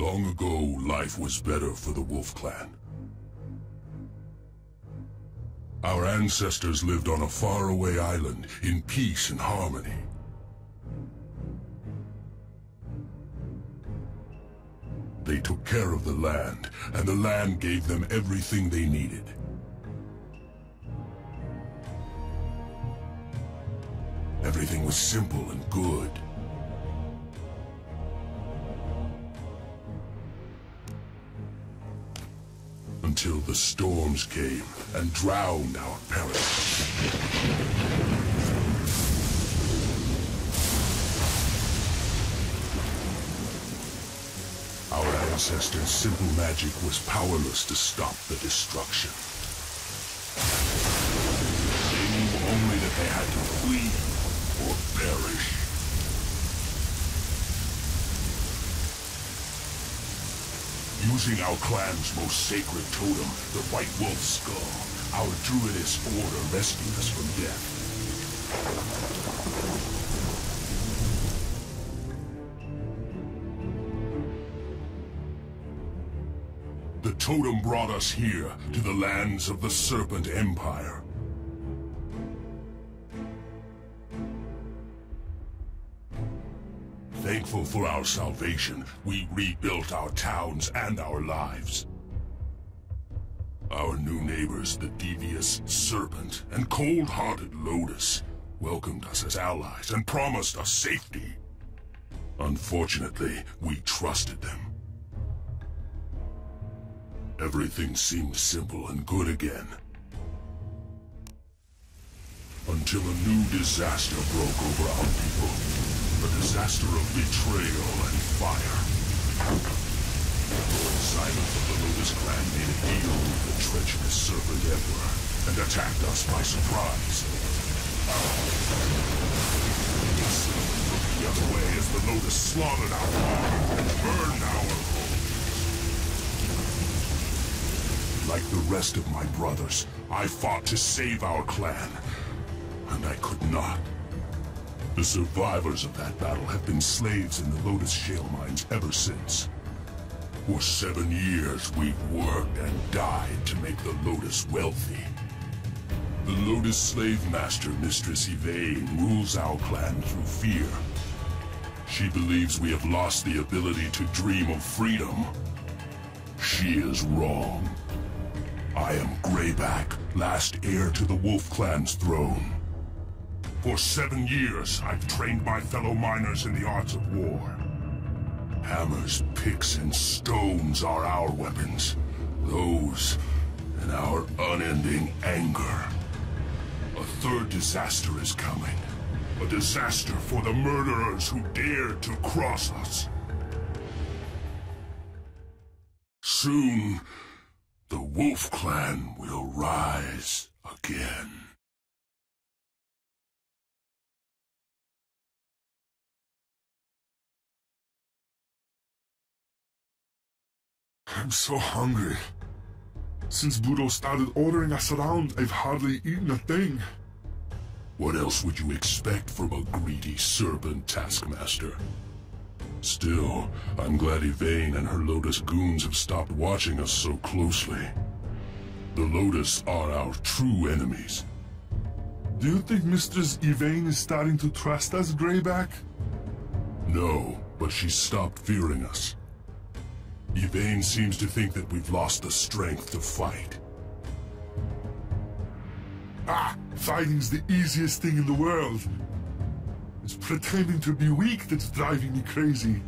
Long ago, life was better for the Wolf Clan. Our ancestors lived on a faraway island in peace and harmony. They took care of the land, and the land gave them everything they needed. Everything was simple and good. Until the storms came and drowned our. Our ancestors' simple magic was powerless to stop the destruction. Using our clan's most sacred totem, the White Wolf Skull, our druidess order rescued us from death. The totem brought us here, to the lands of the Serpent Empire. Thankful for our salvation, we rebuilt our towns and our lives. Our new neighbors, the devious Serpent and cold-hearted Lotus, welcomed us as allies and promised us safety. Unfortunately, we trusted them. Everything seemed simple and good again. Until a new disaster broke over our people. A disaster of betrayal and fire. Lord Zymeth of the Lotus Clan made a deal with the treacherous Serpent Emperor and attacked us by surprise. Of looking the other way as the Lotus slaughtered our farm and burned our homes. Like the rest of my brothers, I fought to save our clan, and I could not. The survivors of that battle have been slaves in the Lotus Shale Mines ever since. For seven years, we've worked and died to make the Lotus wealthy. The Lotus Slave Master, Mistress Yvaine, rules our clan through fear. She believes we have lost the ability to dream of freedom. She is wrong. I am Grayback, last heir to the Wolf Clan's throne. For seven years, I've trained my fellow miners in the arts of war. Hammers, picks, and stones are our weapons. Those, and our unending anger. A third disaster is coming. A disaster for the murderers who dared to cross us. Soon, the Wolf Clan will rise again. I'm so hungry. Since Budo started ordering us around, I've hardly eaten a thing. What else would you expect from a greedy serpent taskmaster? Still, I'm glad Yvaine and her Lotus goons have stopped watching us so closely. The Lotus are our true enemies. Do you think Mistress Yvaine is starting to trust us, Grayback? No, but she stopped fearing us. Yvaine seems to think that we've lost the strength to fight. Ah, fighting's the easiest thing in the world. It's pretending to be weak that's driving me crazy.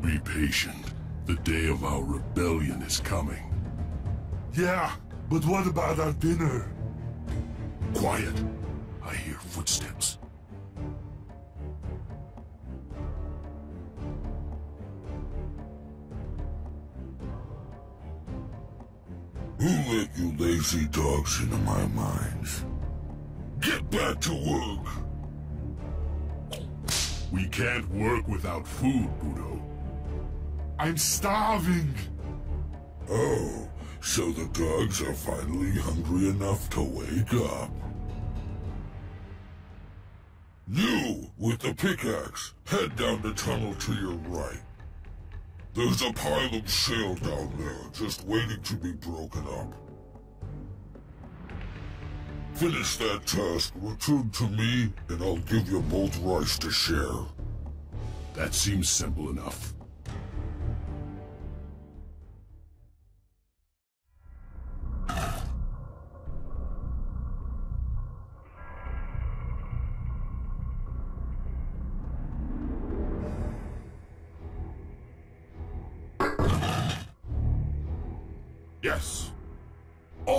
Be patient. The day of our rebellion is coming. Yeah, but what about our dinner? Quiet. I hear footsteps. Who let you lazy dogs into my mines? Get back to work! We can't work without food, Budo. I'm starving! Oh, so the dogs are finally hungry enough to wake up. You, with the pickaxe, head down the tunnel to your right. There's a pile of shale down there, just waiting to be broken up. Finish that task, return to me, and I'll give you both rice to share. That seems simple enough.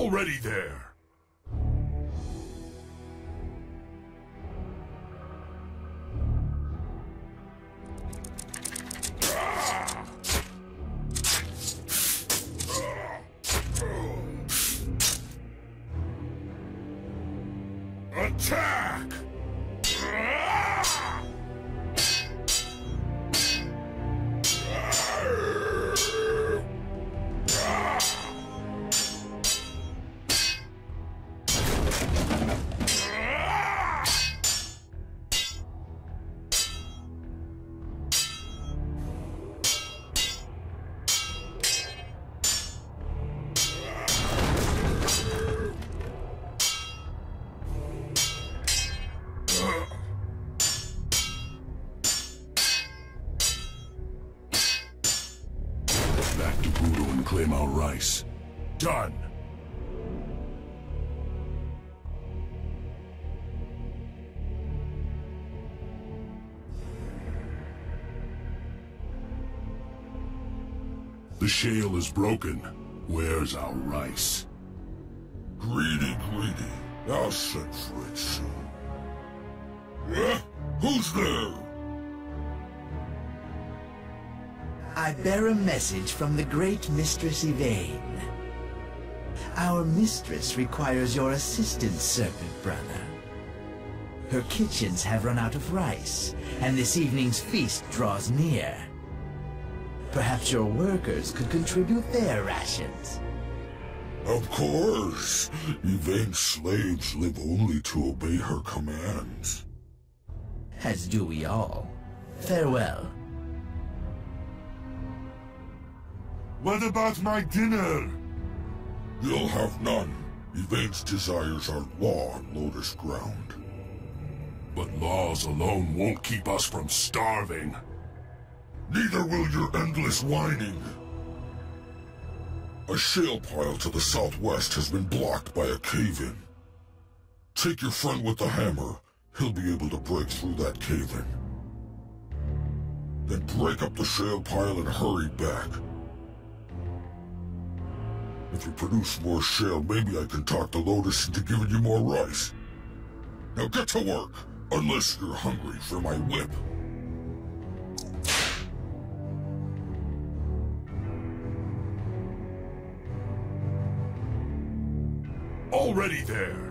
Already there. Is broken. Where's our rice? Greedy, greedy. I'll send for it soon. Huh? Who's there? I bear a message from the great Mistress Yvaine. Our mistress requires your assistance, Serpent Brother. Her kitchens have run out of rice, and this evening's feast draws near. Perhaps your workers could contribute their rations. Of course. Yvaine's slaves live only to obey her commands. As do we all. Farewell. What about my dinner? You'll have none. Yvaine's desires are law on Lotus ground. But laws alone won't keep us from starving. Neither will your endless whining. A shale pile to the southwest has been blocked by a cave-in. Take your friend with the hammer. He'll be able to break through that cave-in. Then break up the shale pile and hurry back. If you produce more shale, maybe I can talk the Lotus into giving you more rice. Now get to work, unless you're hungry for my whip. Already there!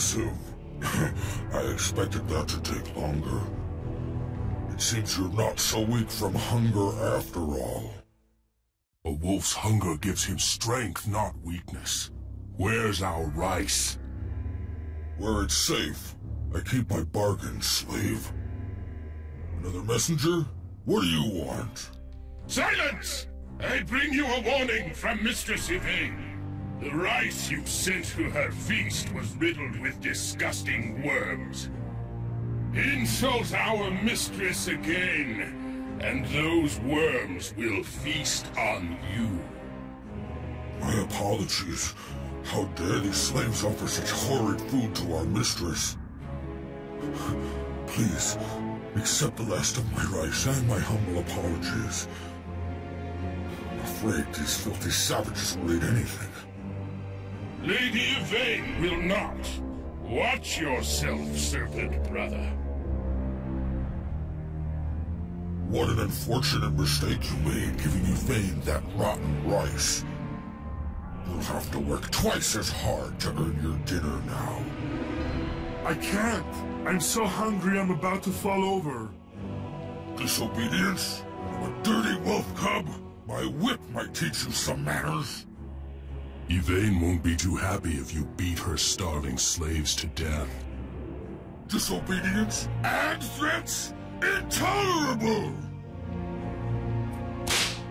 Impressive. I expected that to take longer. It seems you're not so weak from hunger after all. A wolf's hunger gives him strength, not weakness. Where's our rice? Where it's safe. I keep my bargains, slave. Another messenger? What do you want? Silence! I bring you a warning from Mistress Yvaine. The rice you sent to her feast was riddled with disgusting worms. Insult our mistress again, and those worms will feast on you. My apologies. How dare these slaves offer such horrid food to our mistress? Please, accept the last of my rice and my humble apologies. I'm afraid these filthy savages will eat anything. Lady Yvaine will not. Watch yourself, serpent brother. What an unfortunate mistake you made giving Yvaine that rotten rice. You'll have to work twice as hard to earn your dinner now. I can't. I'm so hungry I'm about to fall over. Disobedience? A dirty wolf cub? My whip might teach you some manners. Yvaine won't be too happy if you beat her starving slaves to death. Disobedience and threats? Intolerable!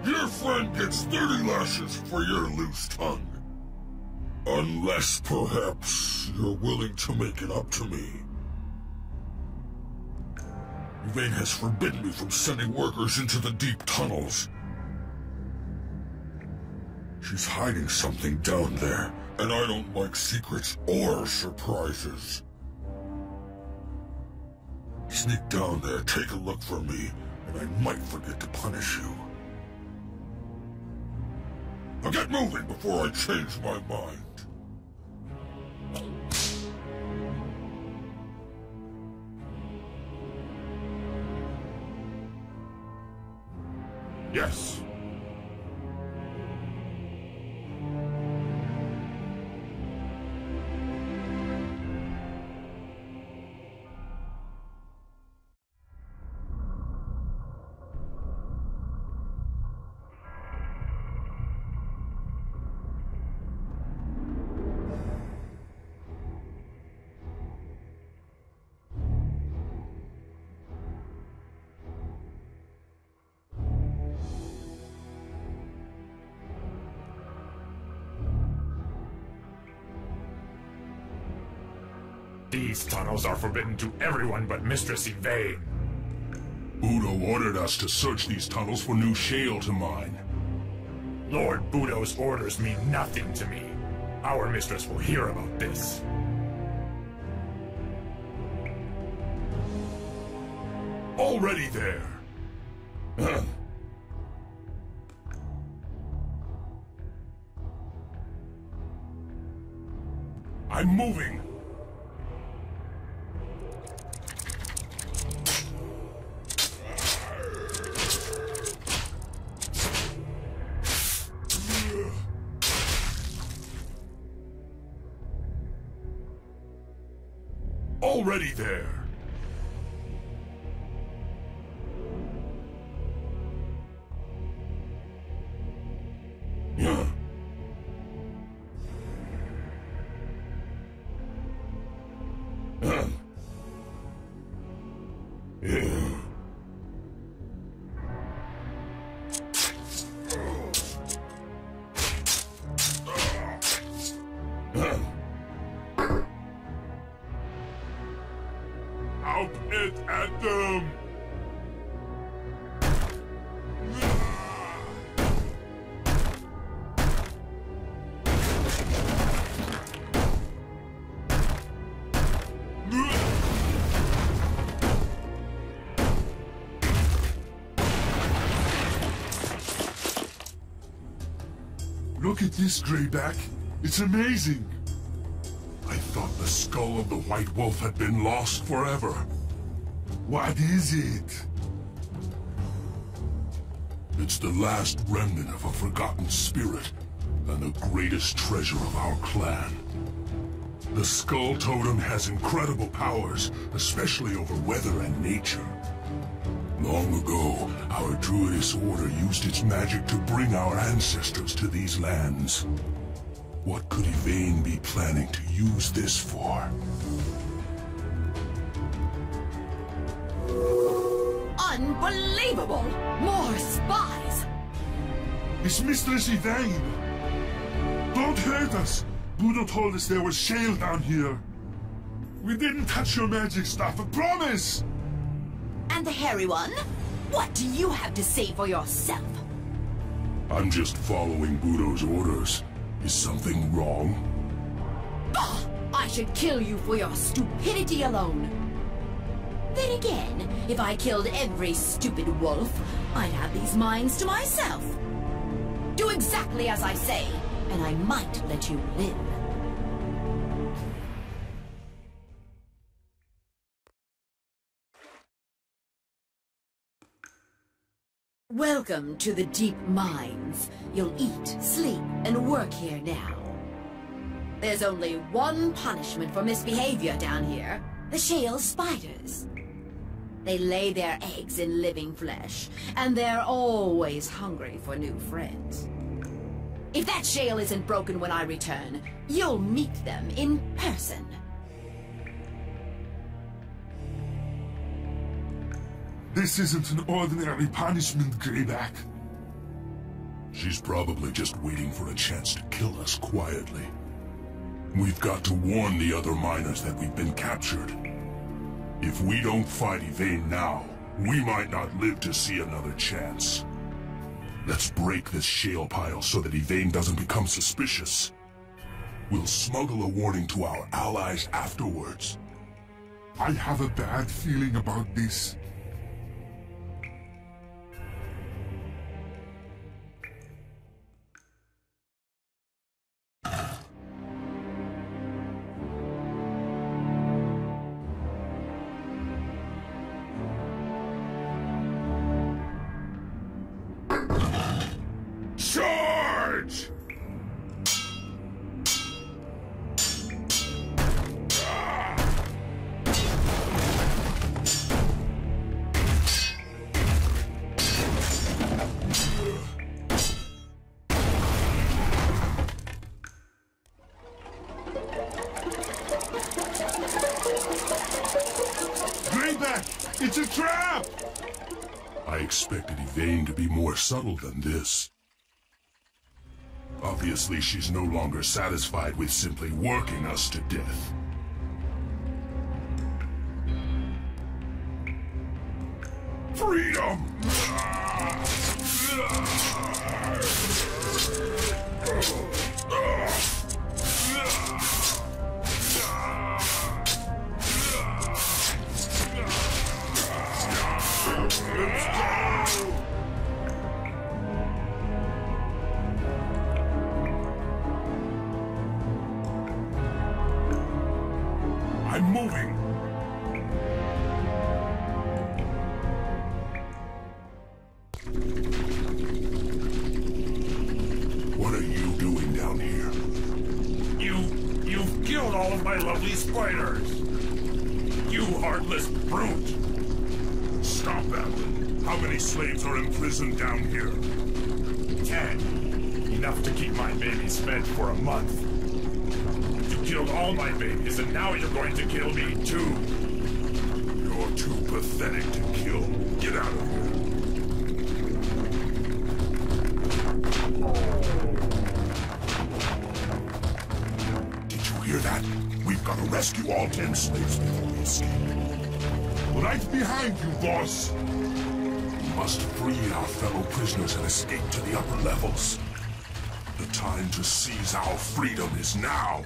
Your friend gets 30 lashes for your loose tongue. Unless, perhaps, you're willing to make it up to me. Yvaine has forbidden me from sending workers into the deep tunnels. She's hiding something down there, and I don't like secrets or surprises. Sneak down there, take a look for me, and I might forget to punish you. Now get moving before I change my mind. Yes. These tunnels are forbidden to everyone but Mistress Yvaine. Budo ordered us to search these tunnels for new shale to mine. Lord Budo's orders mean nothing to me. Our mistress will hear about this. Already there. I'm moving. This, Grayback. It's amazing. I thought the skull of the White Wolf had been lost forever. What is it? It's the last remnant of a forgotten spirit, and the greatest treasure of our clan. The Skull Totem has incredible powers, especially over weather and nature. Long ago, our Druidess Order used its magic to bring our ancestors to these lands. What could Yvaine be planning to use this for? Unbelievable! More spies! It's Mistress Yvaine! Don't hurt us! Budo told us there was shale down here. We didn't touch your magic stuff, I promise! And the hairy one? What do you have to say for yourself? I'm just following Budo's orders. Is something wrong? Bah! I should kill you for your stupidity alone. Then again, if I killed every stupid wolf, I'd have these mines to myself. Do exactly as I say, and I might let you live. Welcome to the deep mines. You'll eat, sleep, and work here now. There's only one punishment for misbehavior down here. The shale spiders. They lay their eggs in living flesh, and they're always hungry for new friends. If that shale isn't broken when I return, you'll meet them in person. This isn't an ordinary punishment, Grayback. She's probably just waiting for a chance to kill us quietly. We've got to warn the other miners that we've been captured. If we don't fight Yvaine now, we might not live to see another chance. Let's break this shale pile so that Yvaine doesn't become suspicious. We'll smuggle a warning to our allies afterwards. I have a bad feeling about this. She's no longer satisfied with simply working us to death. Time to seize our freedom is now.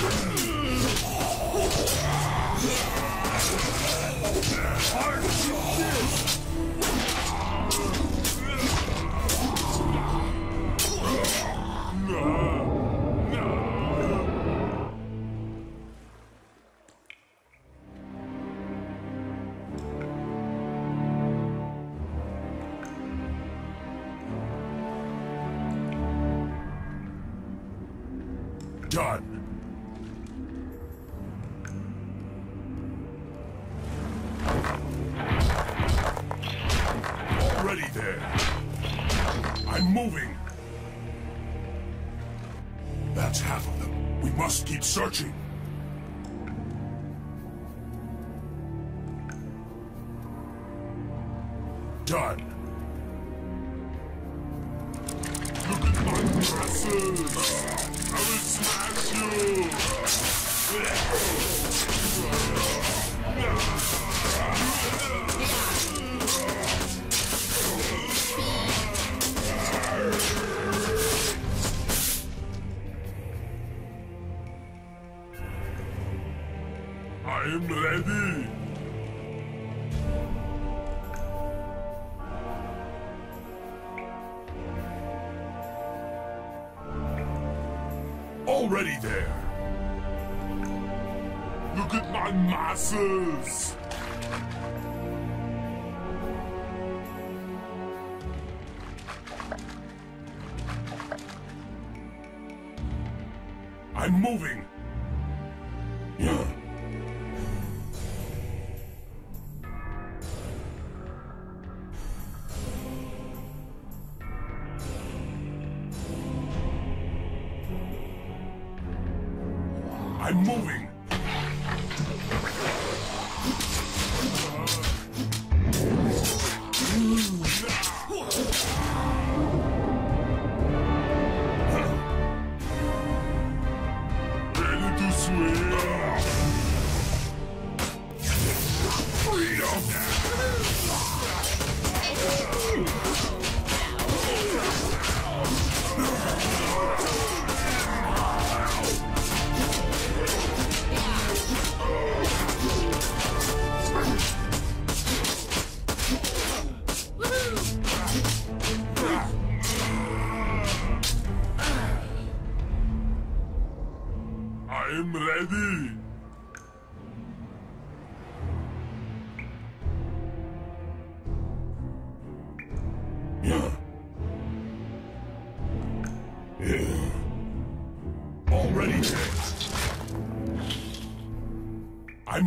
Yeah. Moving.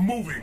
Moving.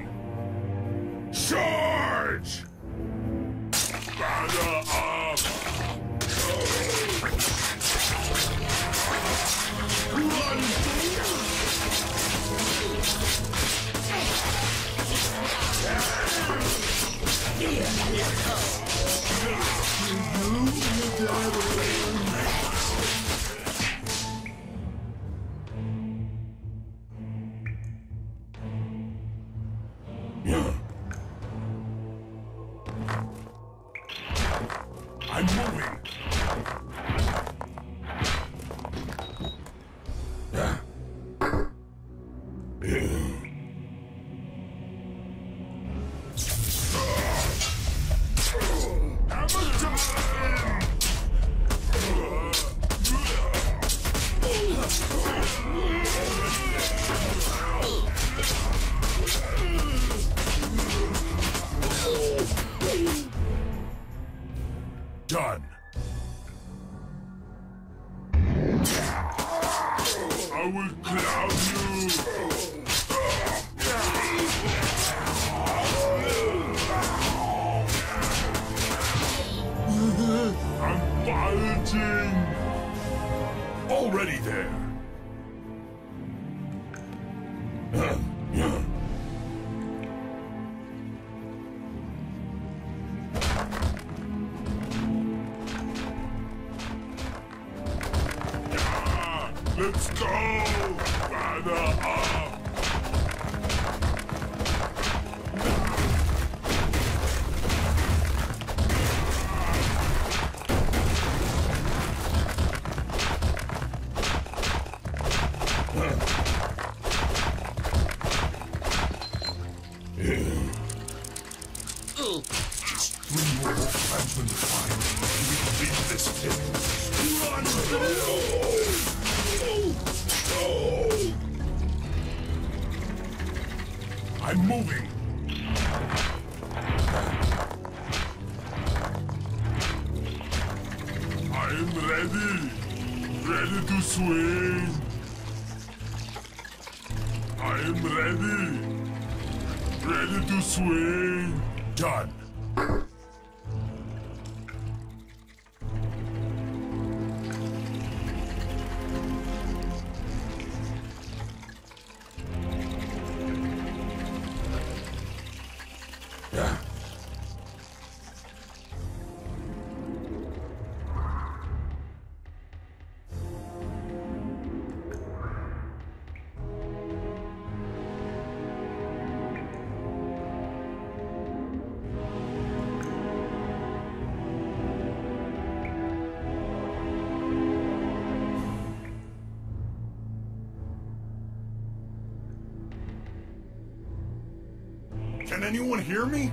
To swing! Done. Anyone hear me?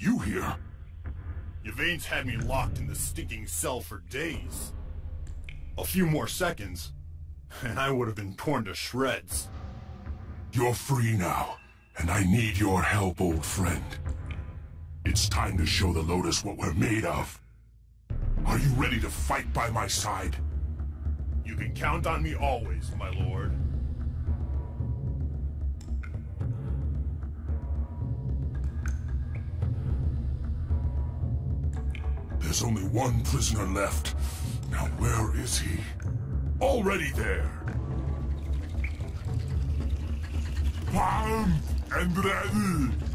You here. Yvaine's had me locked in the stinking cell for days. A few more seconds, and I would have been torn to shreds. You're free now, and I need your help, old friend. It's time to show the Lotus what we're made of. Are you ready to fight by my side? You can count on me always, my lord. There's only one prisoner left. Now where is he? Already there. Palm and ready.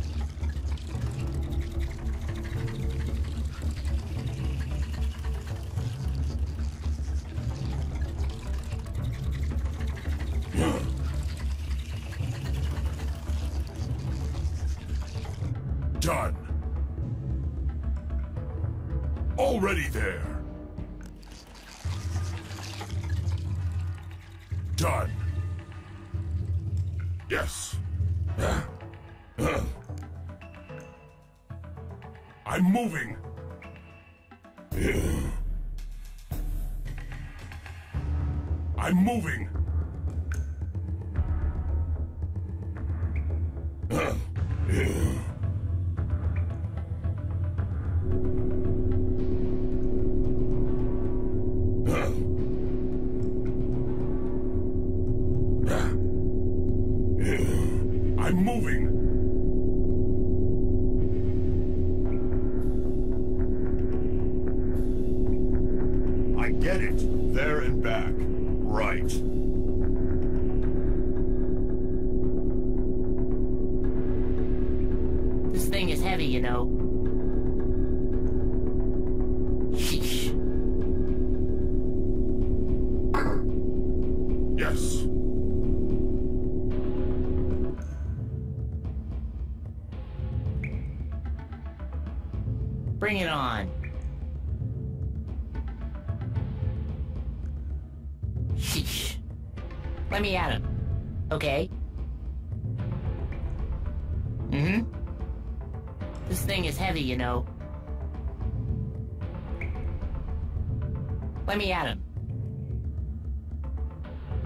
Me at him.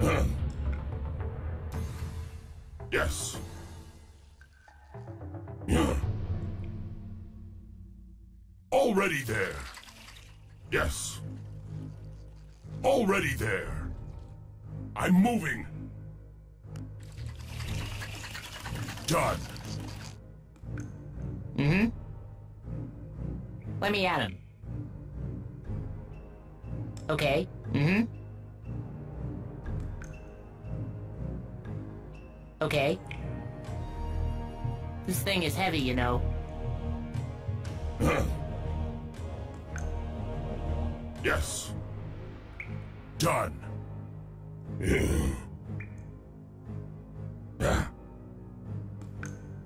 Yes. Already there. Yes. Already there. I'm moving. Done. Mm-hmm. Let me at him. Okay. Mm-hmm. Okay. This thing is heavy, you know. Yes. Done.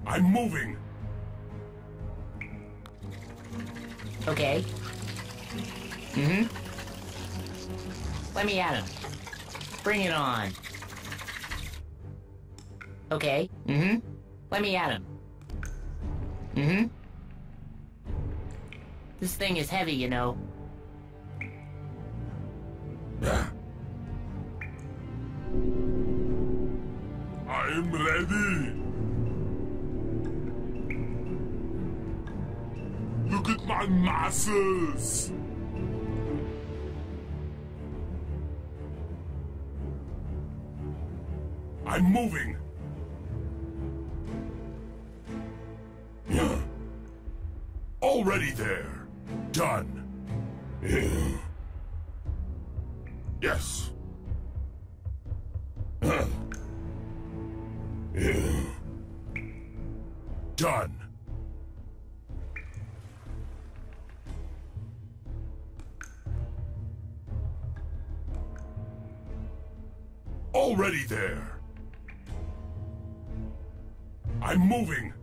I'm moving. Okay. Mm-hmm. Let me at him. Bring it on. Okay. Mm-hmm. Let me at him. Mm-hmm. This thing is heavy, you know. I'm ready. Look at my muscles. I'm moving. Yeah. Already there. Done. Yeah. Yes. Yeah. Done. Moving.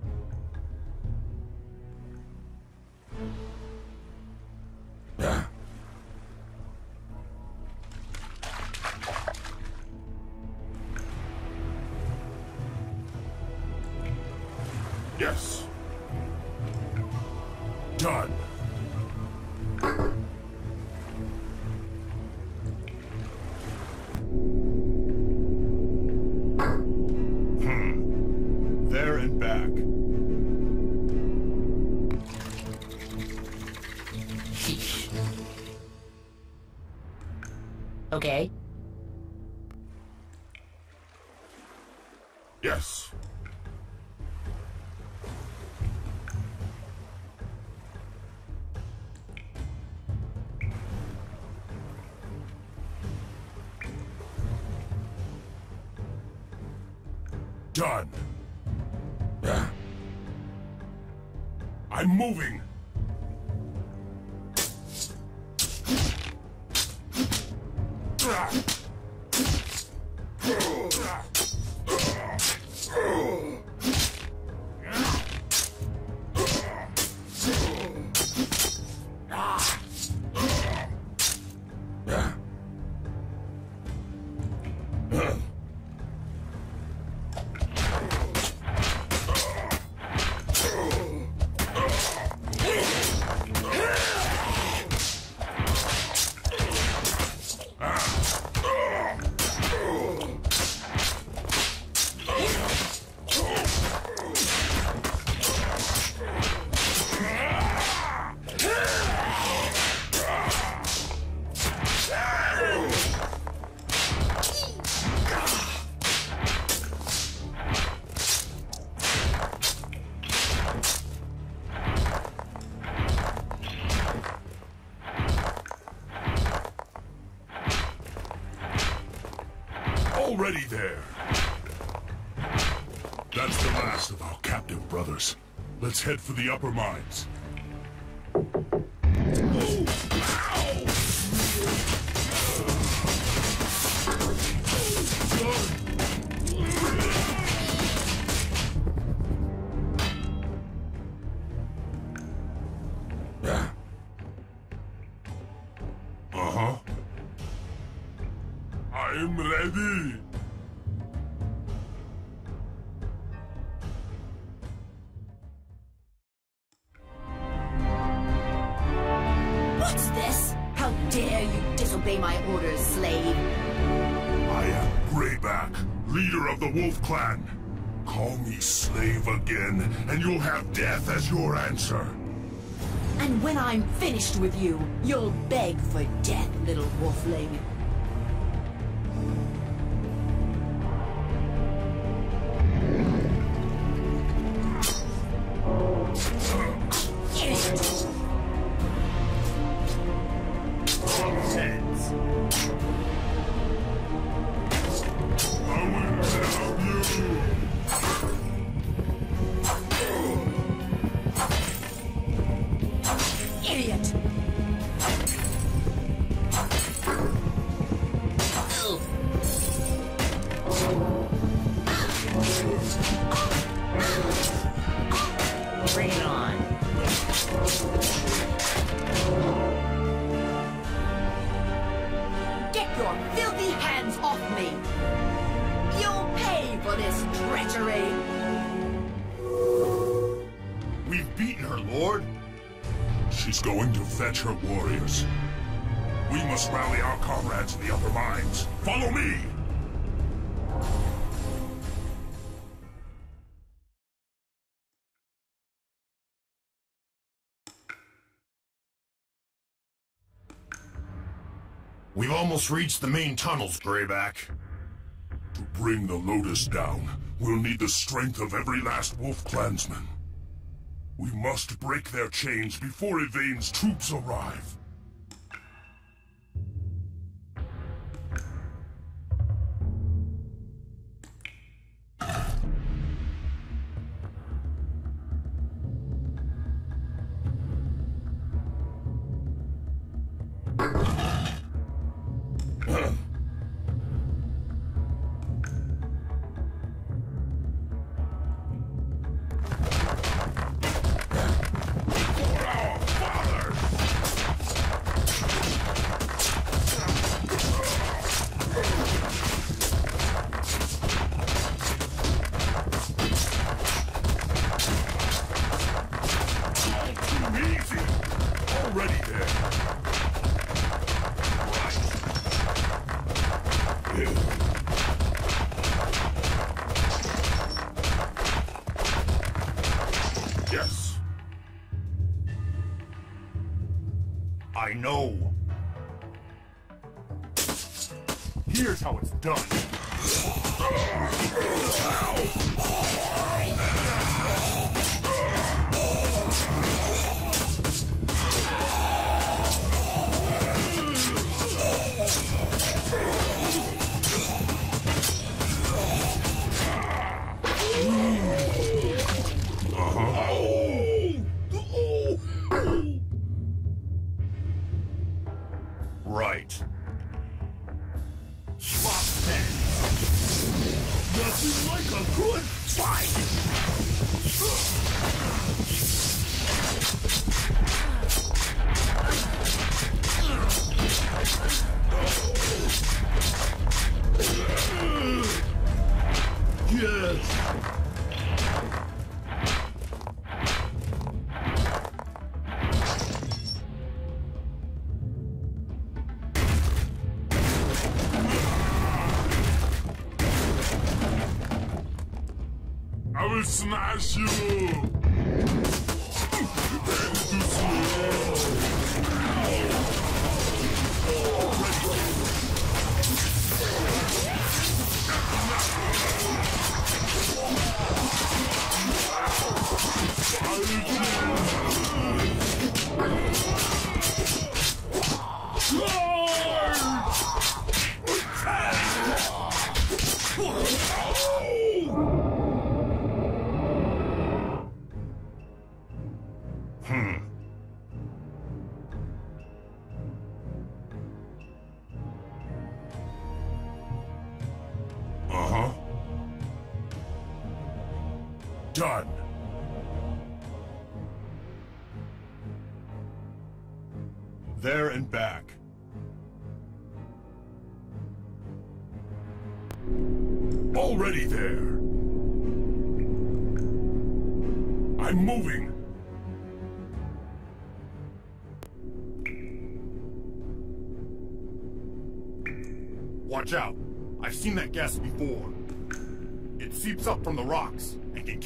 I'm moving. The upper mines. And you'll have death as your answer. And when I'm finished with you, you'll beg for death, little wolfling. Her warriors. We must rally our comrades in the upper mines. Follow me! We've almost reached the main tunnels, Grayback. To bring the Lotus down, we'll need the strength of every last Wolf Clansman. We must break their chains before Yvaine's troops arrive.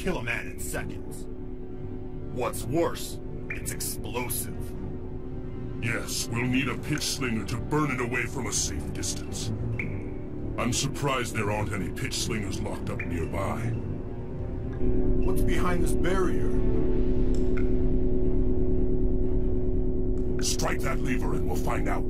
kill a man in seconds. What's worse, it's explosive. Yes, we'll need a pitch slinger to burn it away from a safe distance. I'm surprised there aren't any pitch slingers locked up nearby. What's behind this barrier? Strike that lever and we'll find out.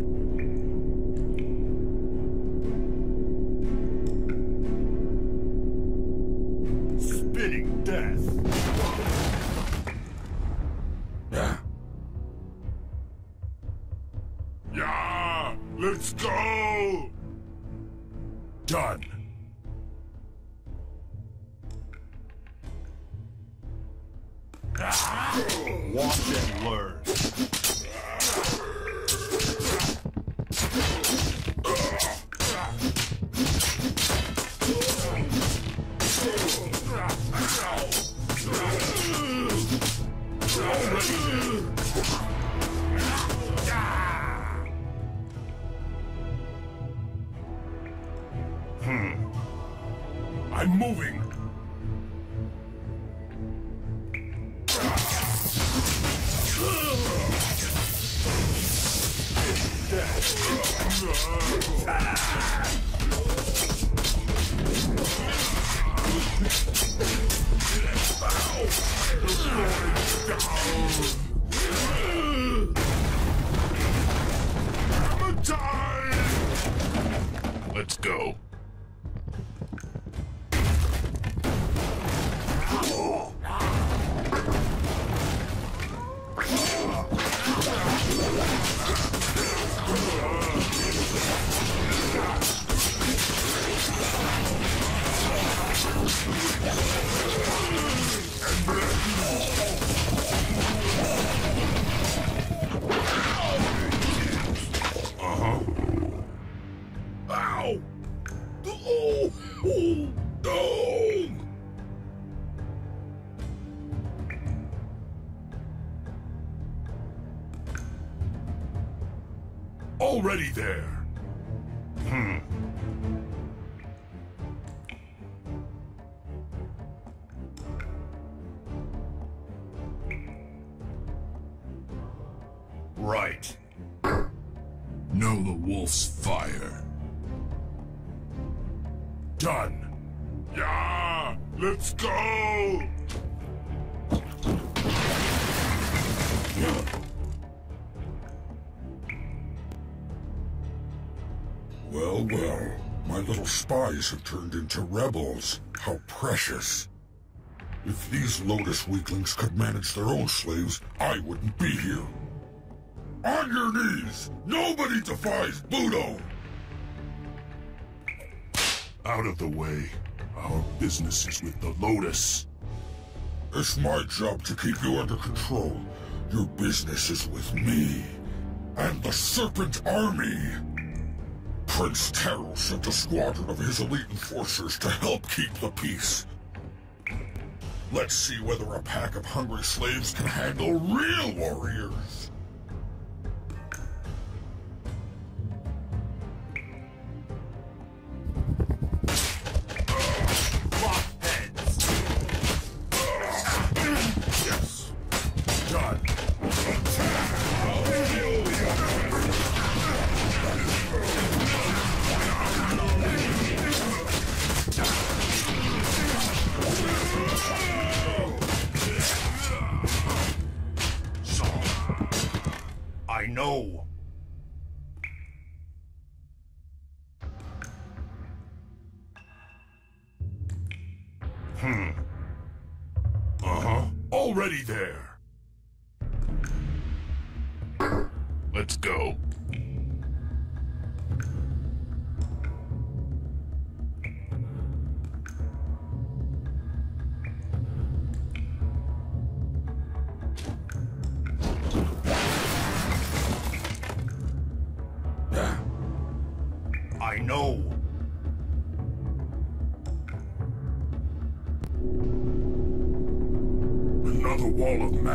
to rebels. How precious. If these Lotus weaklings could manage their own slaves, I wouldn't be here. On your knees! Nobody defies Budo! Out of the way. Our business is with the Lotus. It's my job to keep you under control. Your business is with me. And the Serpent Army! Prince Taro sent a squadron of his elite enforcers to help keep the peace. Let's see whether a pack of hungry slaves can handle real warriors.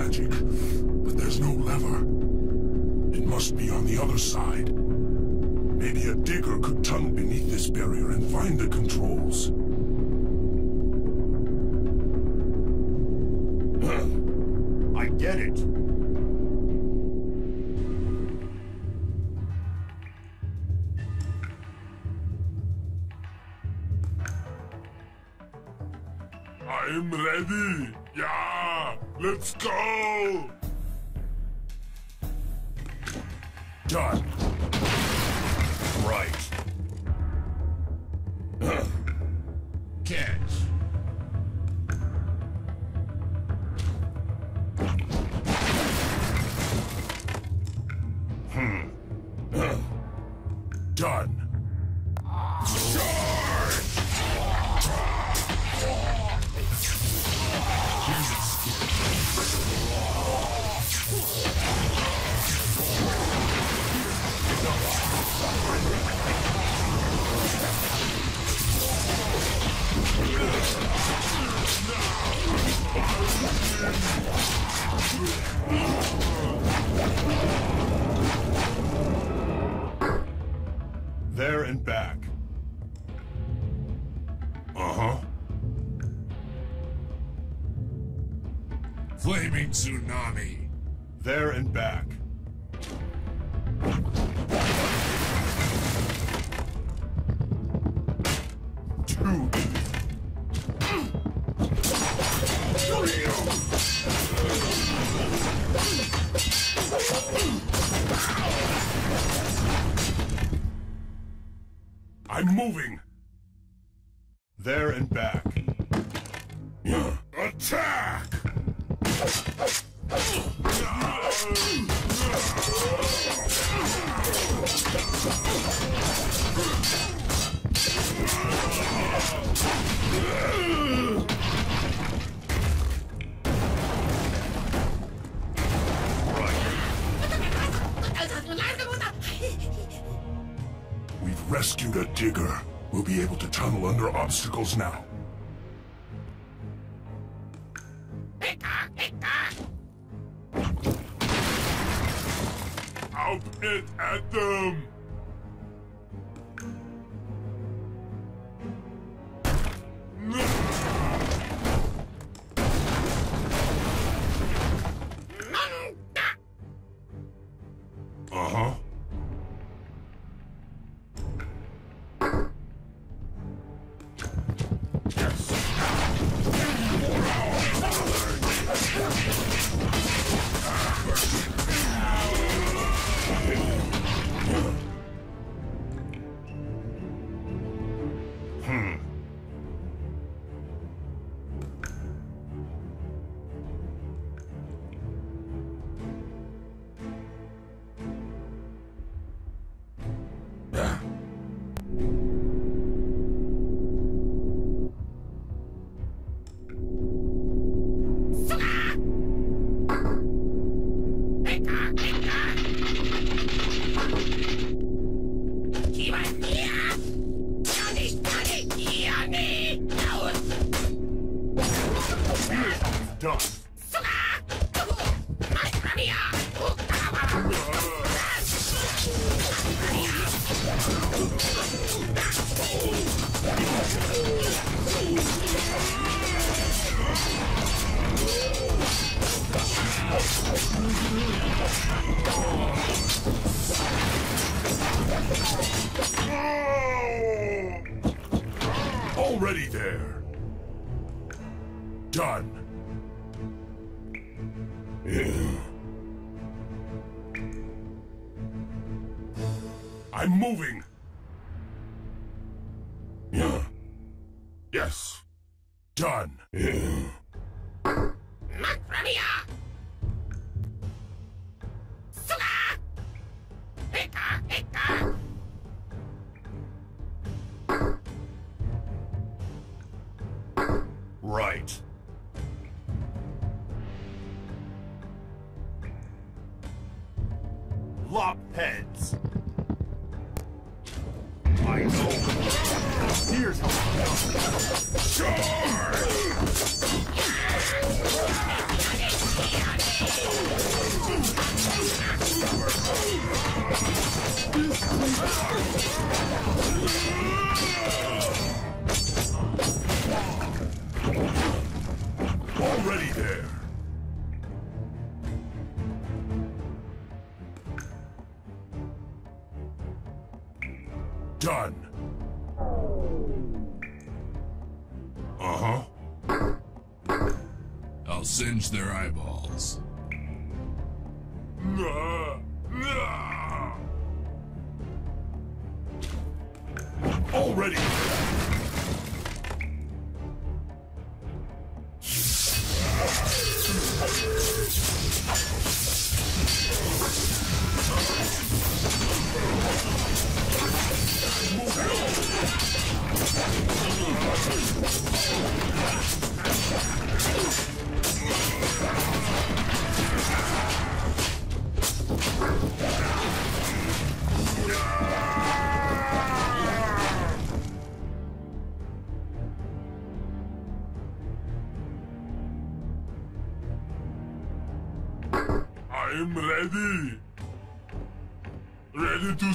Magic. But there's no lever. It must be on the other side. Flaming tsunami. It at them! I'll singe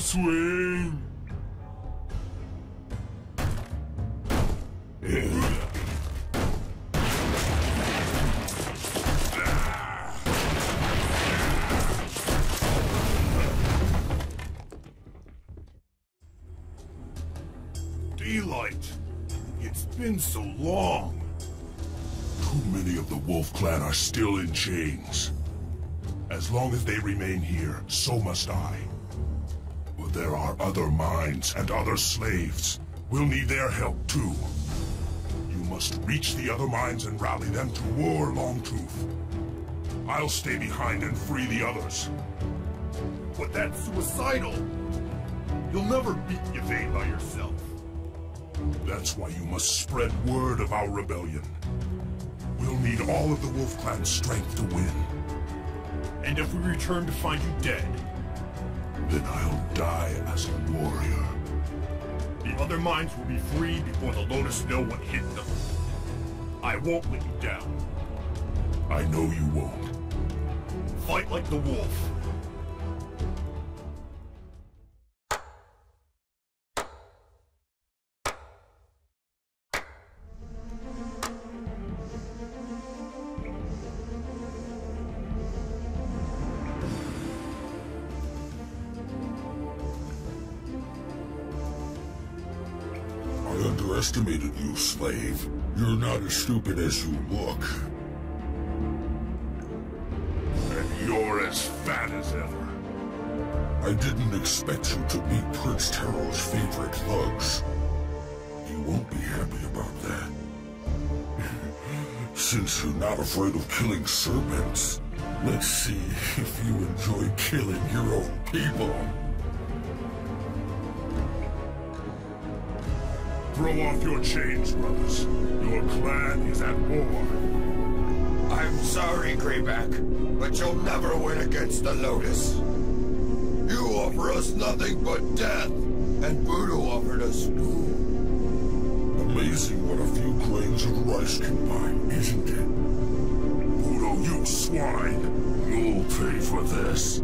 swing. Daylight. It's been so long. Too many of the Wolf Clan are still in chains. As long as they remain here, so must I. There are other minds and other slaves. We'll need their help too. You must reach the other minds and rally them to war, Longtooth. I'll stay behind and free the others. But that's suicidal. You'll never beat Yvaine by yourself. That's why you must spread word of our rebellion. We'll need all of the Wolf Clan's strength to win. And if we return to find you dead, Then I'll die as a warrior. the other minds will be free before the Lotus know what hit them. I won't let you down. I know you won't. Fight like the wolf. Underestimated you, slave. You're not as stupid as you look. And you're as fat as ever. I didn't expect you to be Prince Taro's favorite thugs. You won't be happy about that. Since you're not afraid of killing serpents, let's see if you enjoy killing your own people. Throw off your chains, brothers. Your clan is at war. I'm sorry, Grayback, but you'll never win against the Lotus. You offer us nothing but death, and Budo offered us food. Amazing what a few grains of rice can buy, isn't it? Budo, you swine! You'll pay for this.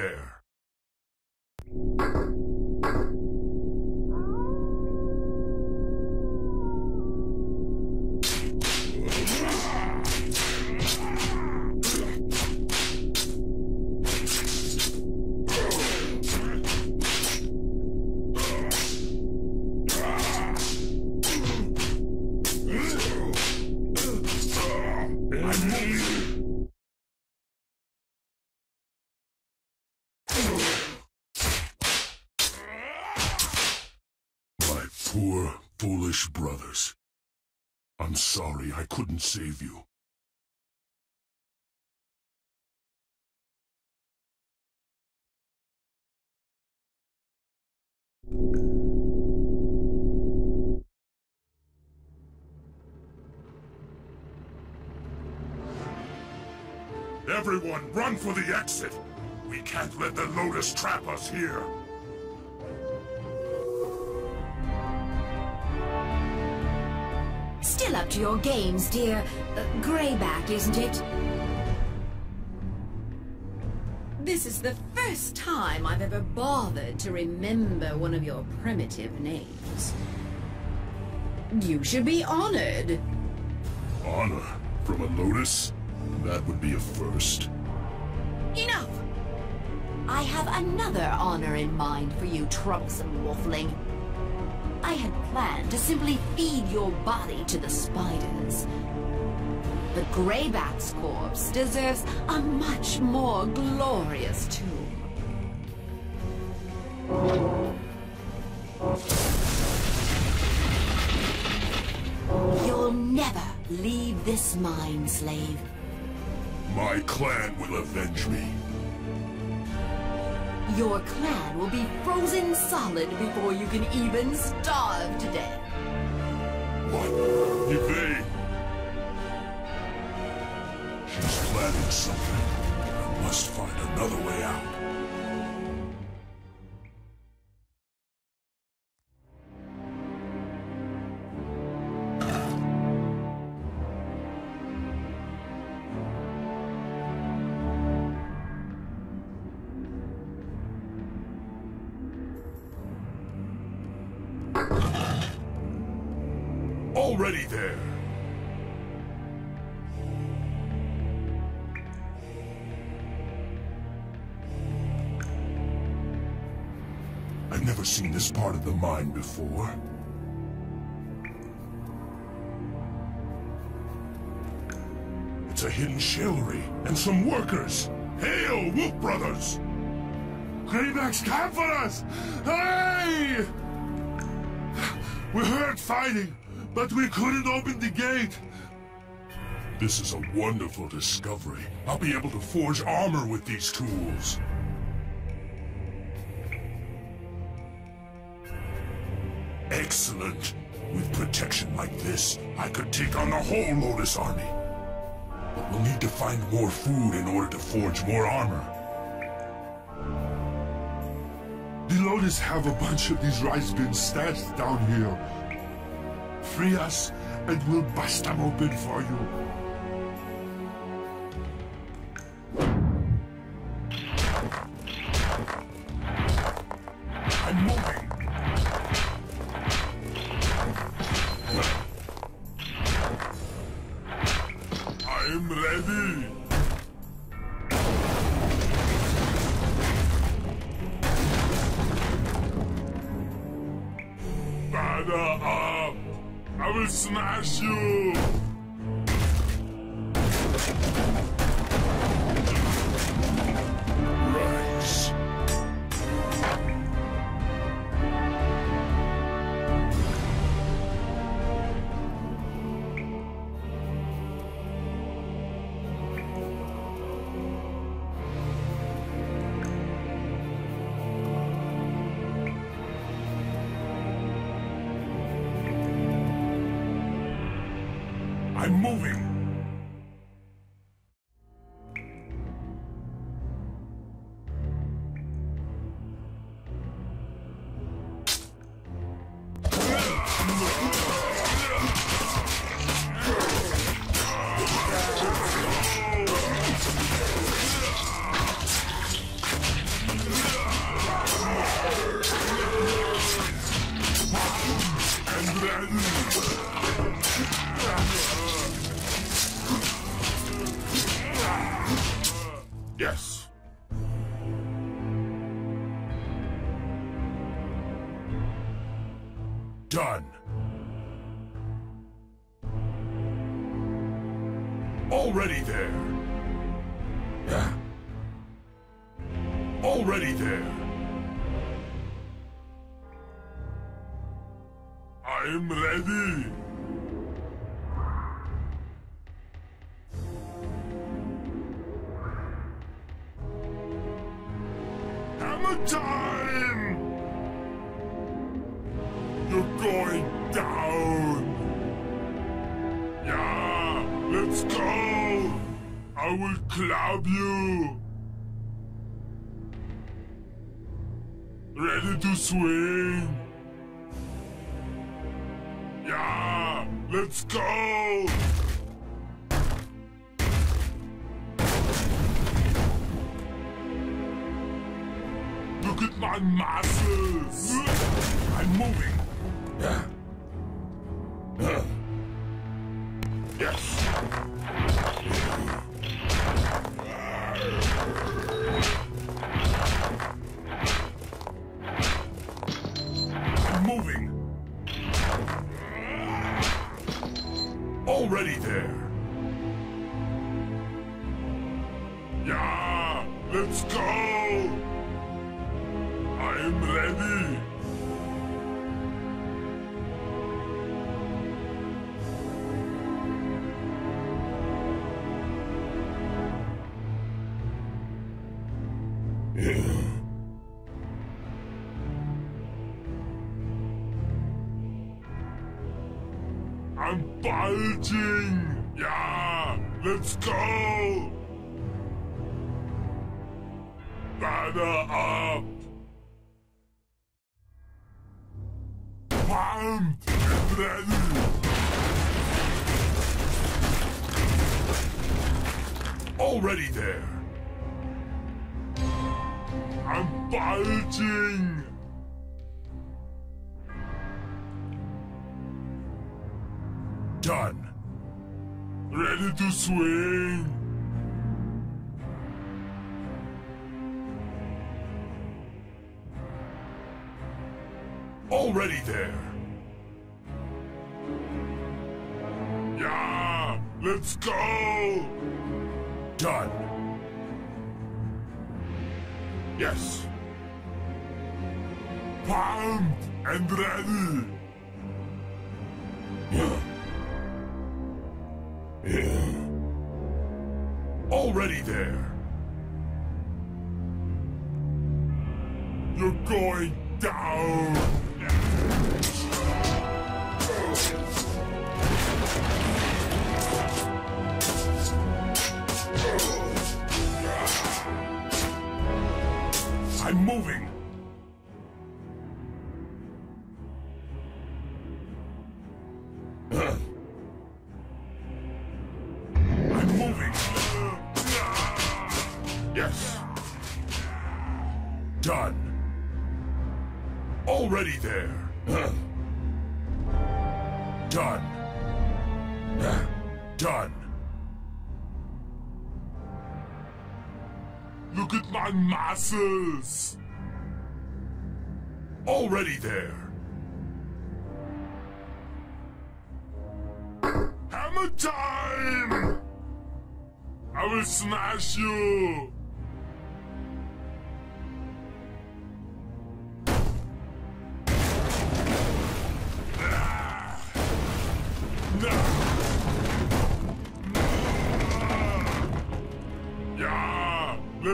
There! Brothers. I'm sorry I couldn't save you. Everyone, run for the exit! We can't let the Lotus trap us here! Still up to your games, dear. Uh, Grayback, isn't it? This is the first time I've ever bothered to remember one of your primitive names. You should be honored. Honor from a Lotus? That would be a first. Enough! I have another honor in mind for you, troublesome wolfling. I had planned to simply feed your body to the spiders. But Grayback's corpse deserves a much more glorious tomb. You'll never leave this mine, slave. My clan will avenge me. Your clan will be frozen solid before you can even starve to death. What? Yvaine? She's planning something. I must find another way out. The mine before. It's a hidden shalery and some workers. Hail, Wolf Brothers! Grayback's come for us! Hey! We heard fighting, but we couldn't open the gate. This is a wonderful discovery. I'll be able to forge armor with these tools. Excellent. With protection like this, I could take on the whole Lotus army. But we'll need to find more food in order to forge more armor. The Lotus have a bunch of these rice bins stashed down here. Free us, and we'll bust them open for you. I'm ready. Banner up! I will smash you! Moving. swing. Yeah, let's go. Look at my mask. Yeah! Let's go! swing. Already there. Yeah, let's go. Done. Yes. Pumped and ready.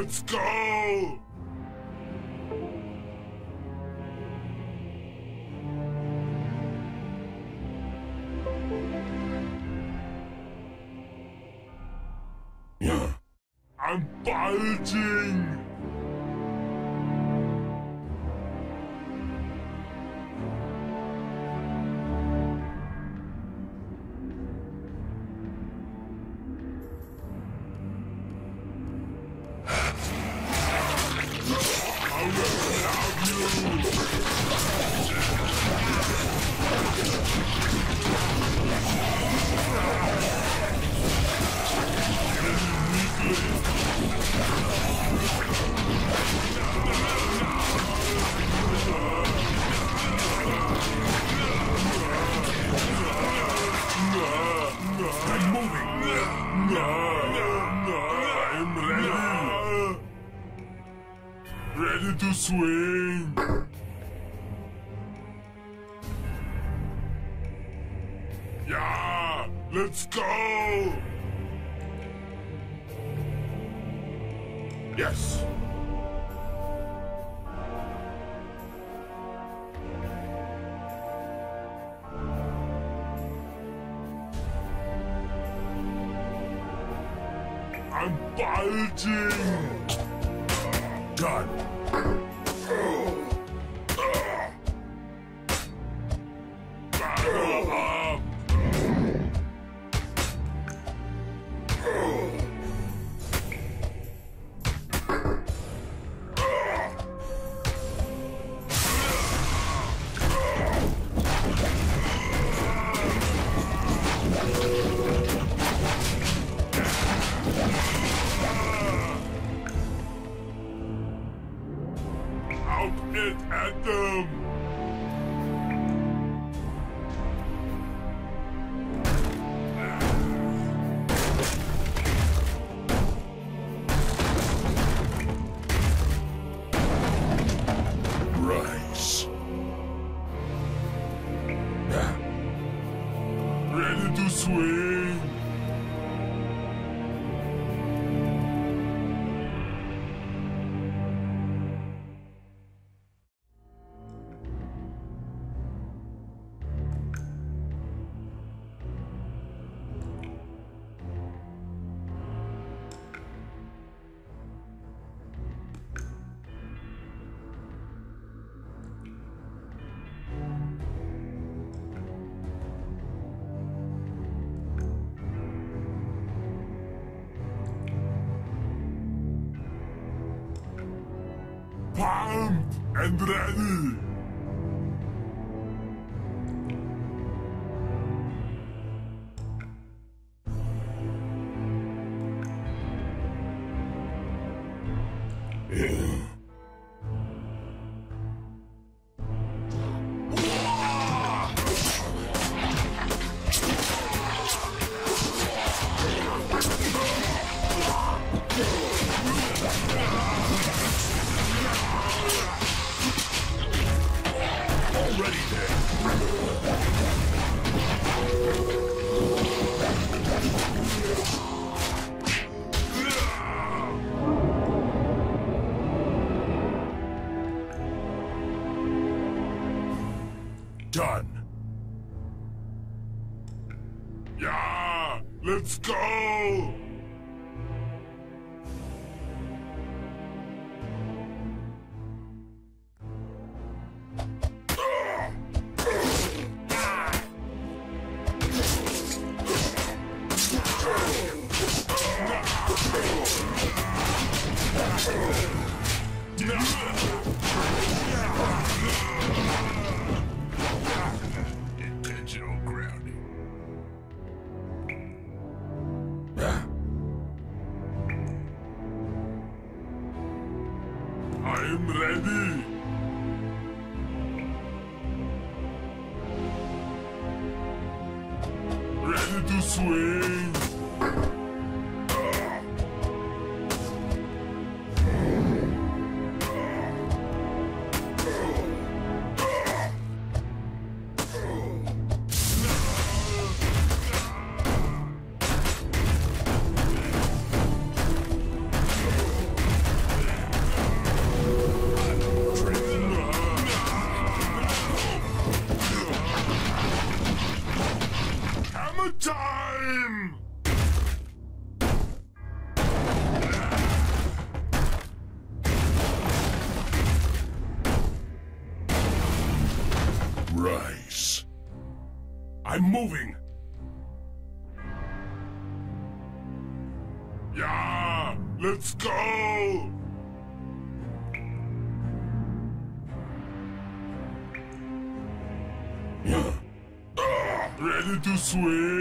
Let's go! I'm bulging! Ready and ready. Let's go! Ah, ready to swim?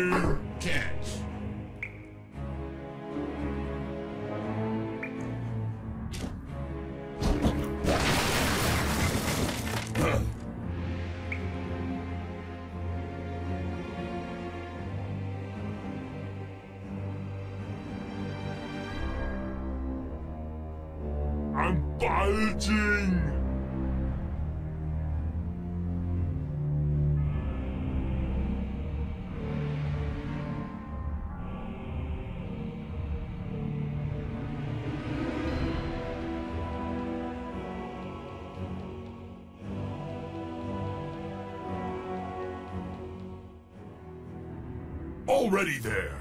Already there!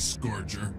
Scourger.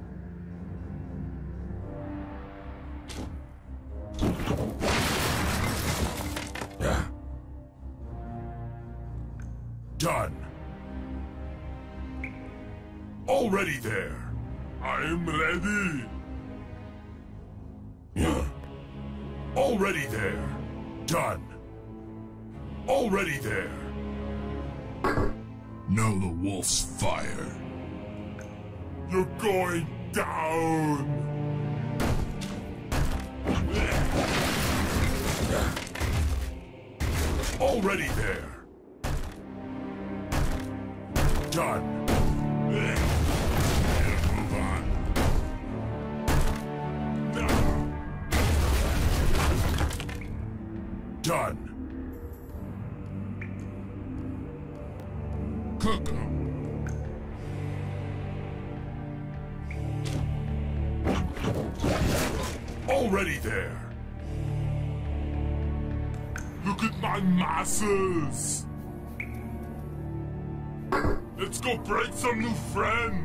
asses! Let's go break some new friends!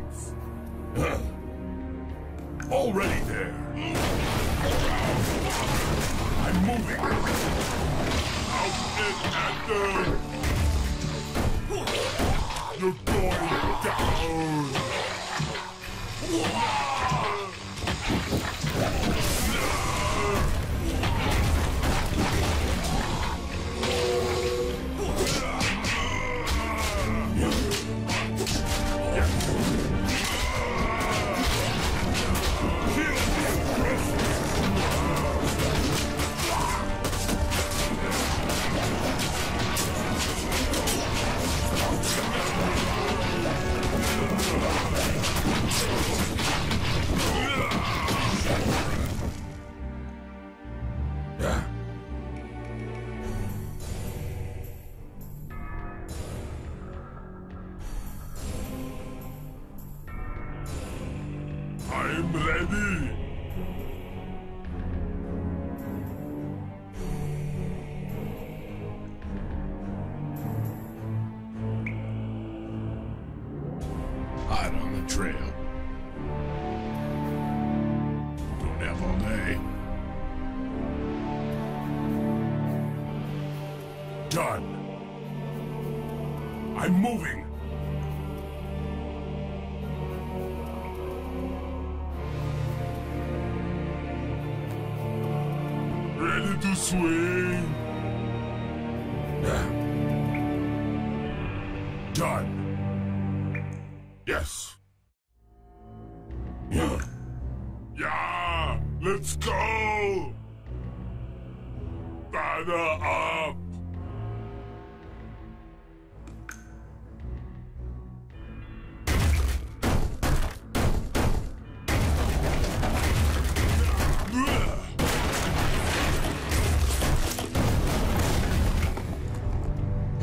to swim.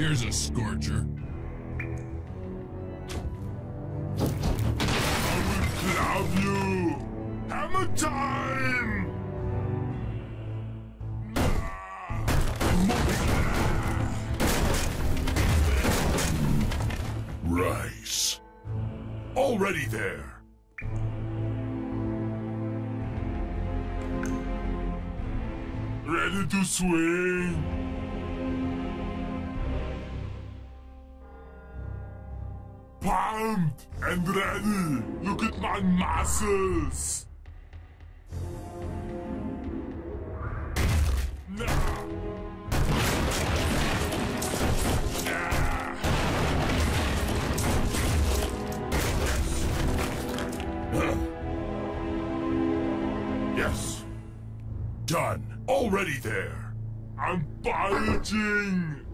Here's a scorcher. I will club you! Hammer time! Rise. Already there. Ready to swing? And ready. Look at my muscles. Yes. Done. Already there. I'm biting.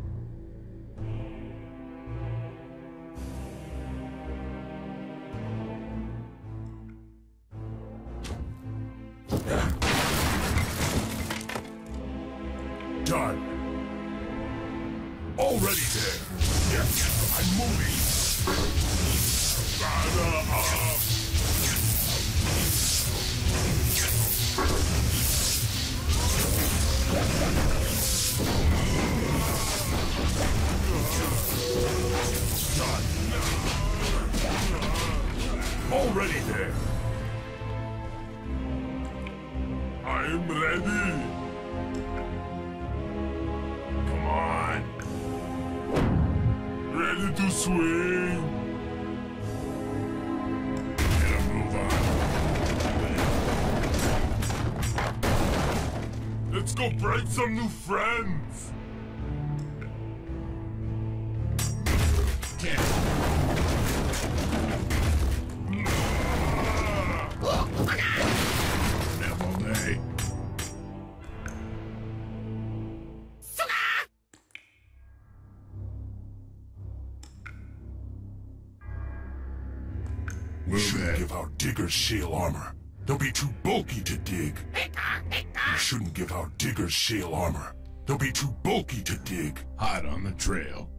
Diggers shale armor. They'll be too bulky to dig. We shouldn't give our diggers shale armor. They'll be too bulky to dig. Hot on the trail.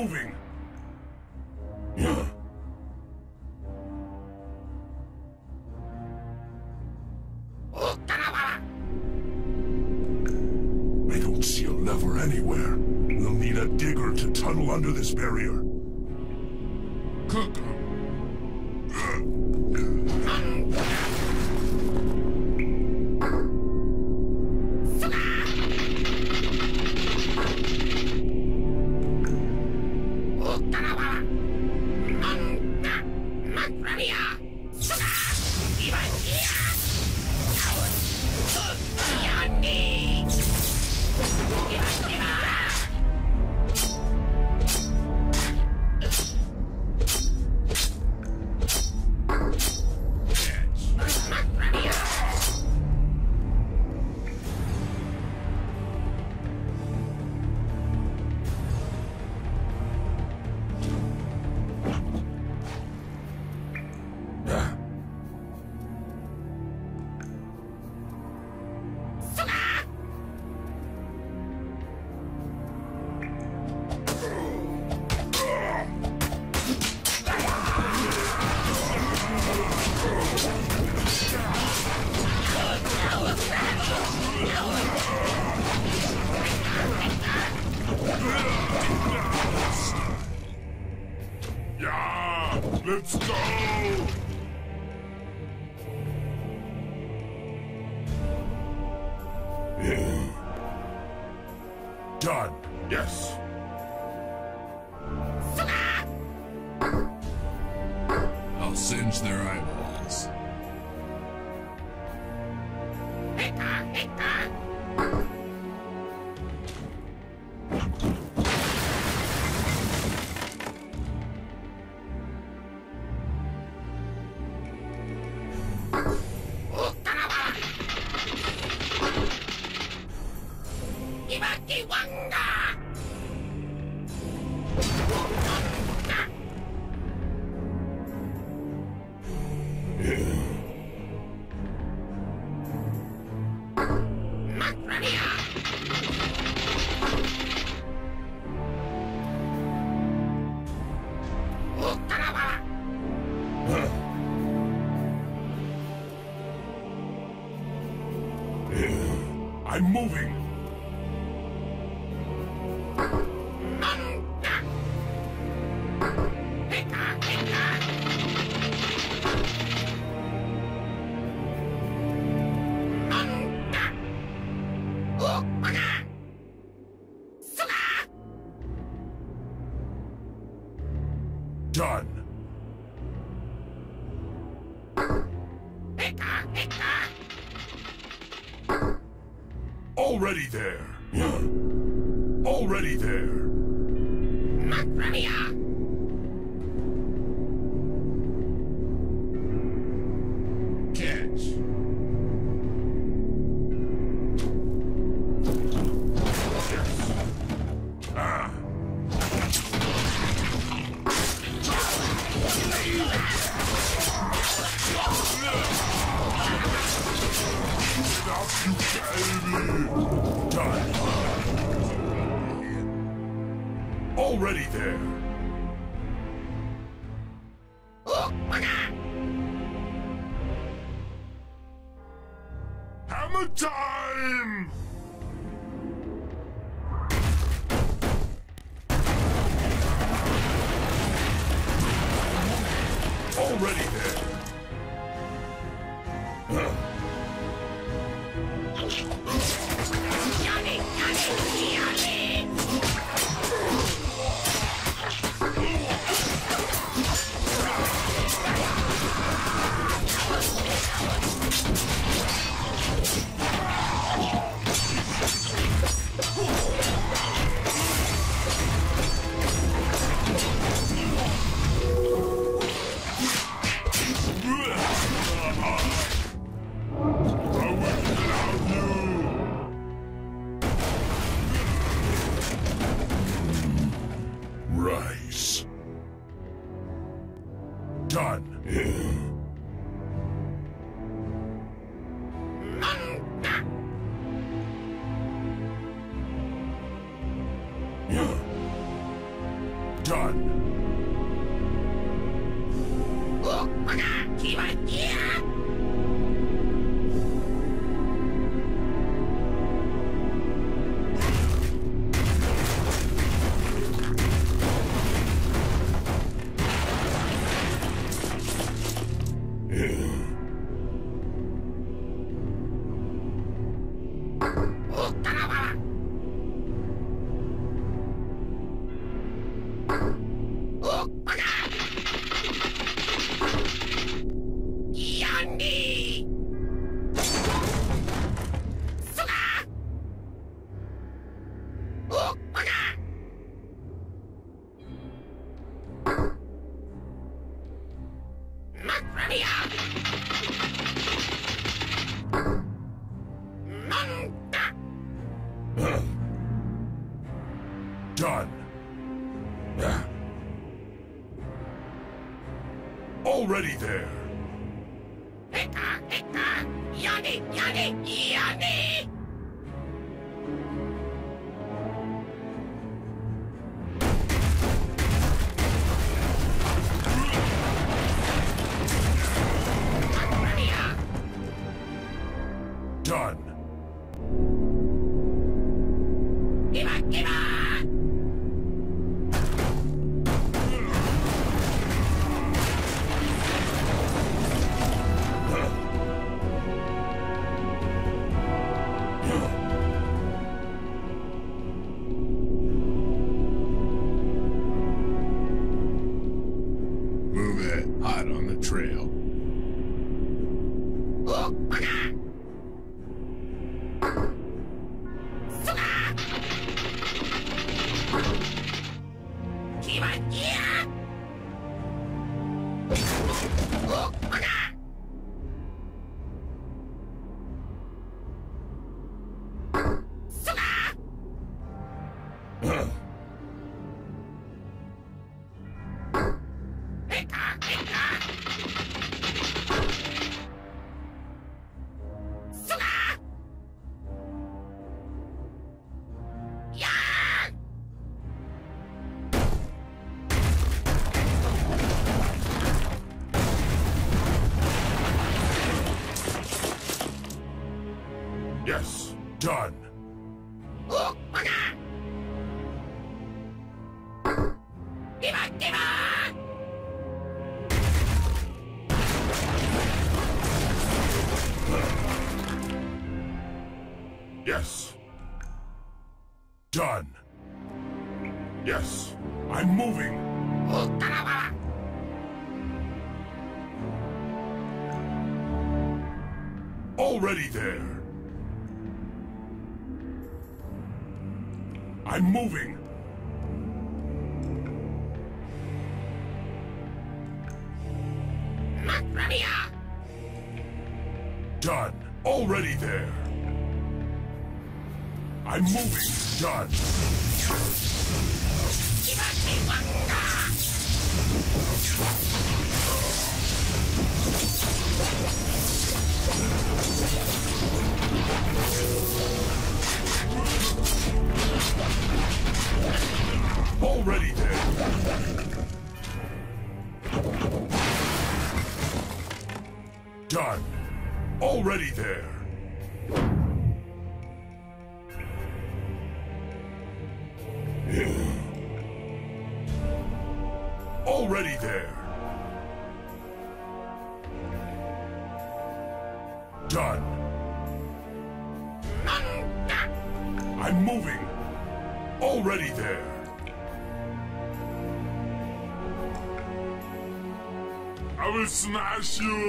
Moving. I don't see a lever anywhere. We'll need a digger to tunnel under this barrier. Moving. Already there. Hammer time! There. moving. Already there. I'm moving. Done. Already there. I'm moving. Done. bless you.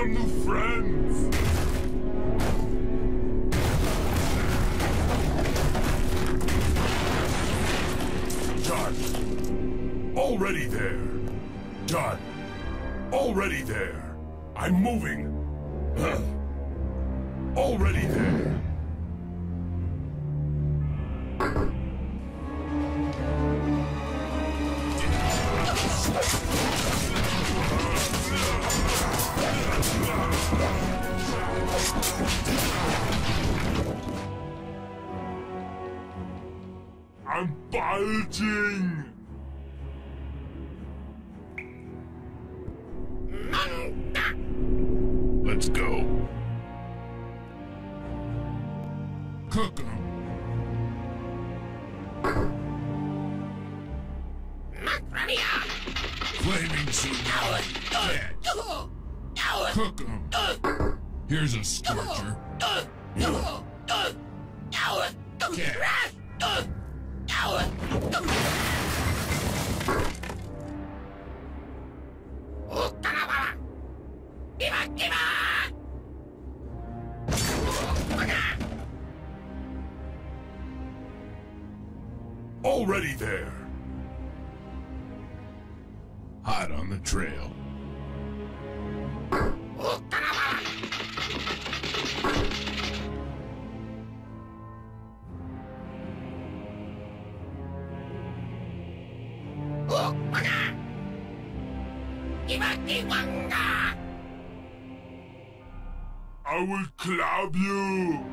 Some new friends. Will club you.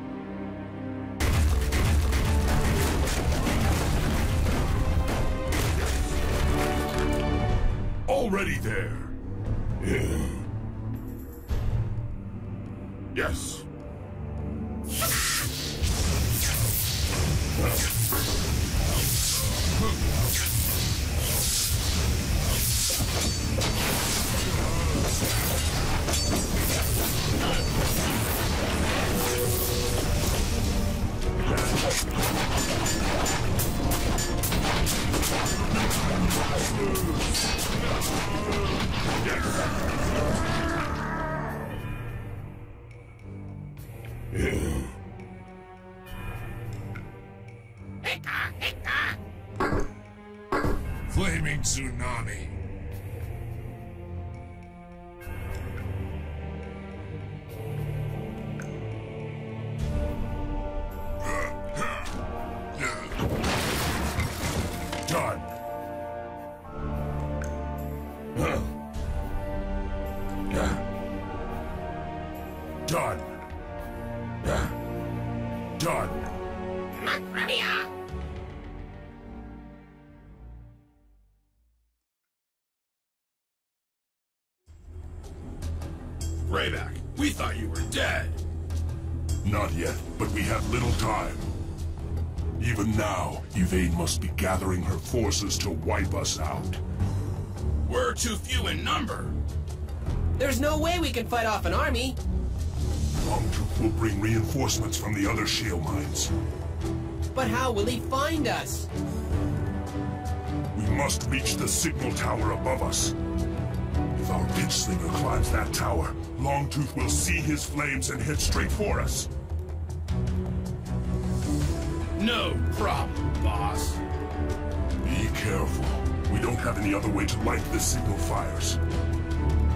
Already there. Yes. Little time. Even now, Yvaine must be gathering her forces to wipe us out. We're too few in number. There's no way we can fight off an army. Longtooth will bring reinforcements from the other shale mines. But how will he find us? We must reach the signal tower above us. If our pitch slinger climbs that tower, Longtooth will see his flames and head straight for us. No problem, boss. Be careful. We don't have any other way to light the signal fires.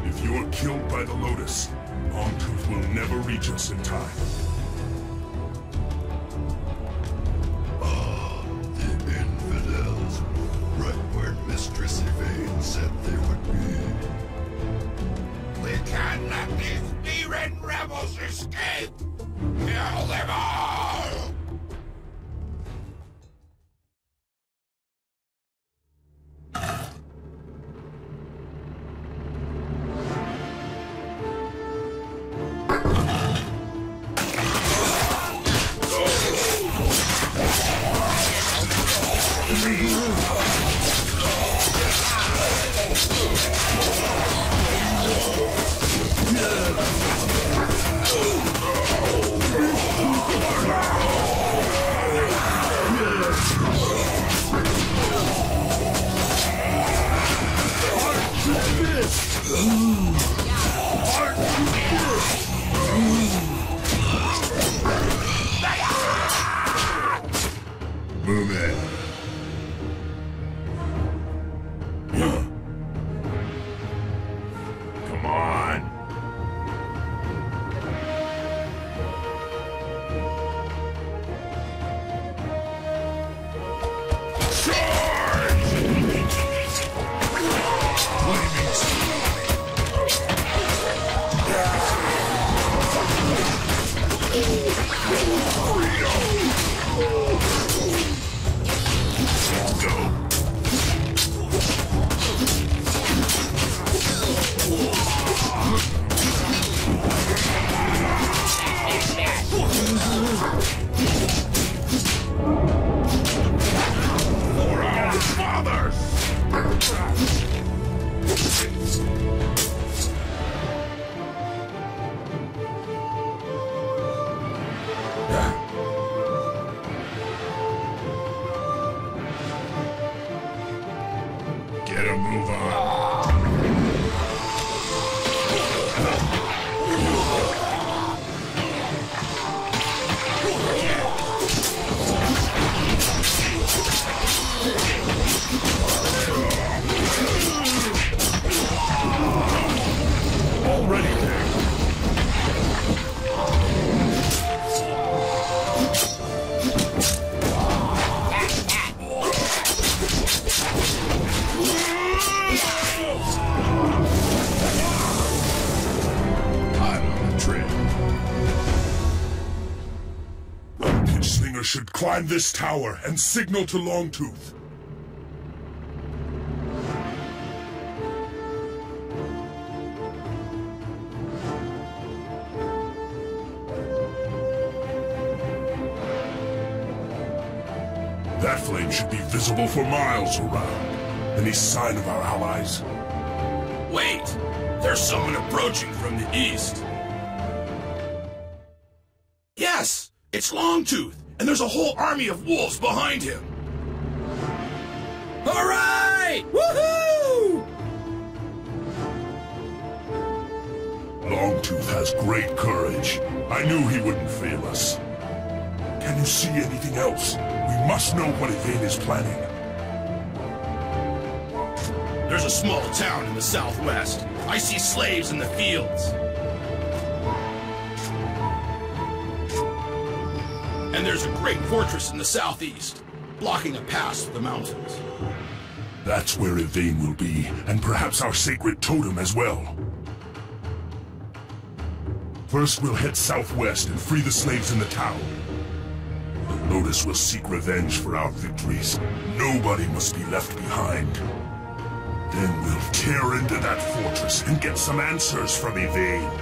If you're killed by the Lotus, Longtooth will never reach us in time. This tower and signal to Longtooth. That flame should be visible for miles around. Any sign of our allies? Wait! There's someone approaching from the east. Yes! It's Longtooth, and there's a whole army of wolves behind him. Hooray! Woohoo! Longtooth has great courage. I knew he wouldn't fail us. Can you see anything else? We must know what Yvaine is planning. There's a small town in the southwest. I see slaves in the fields. There's a great fortress in the southeast, blocking a pass through the mountains. That's where Yvaine will be, and perhaps our sacred totem as well. First, we'll head southwest and free the slaves in the town. The Lotus will seek revenge for our victories. Nobody must be left behind. Then we'll tear into that fortress and get some answers from Yvaine.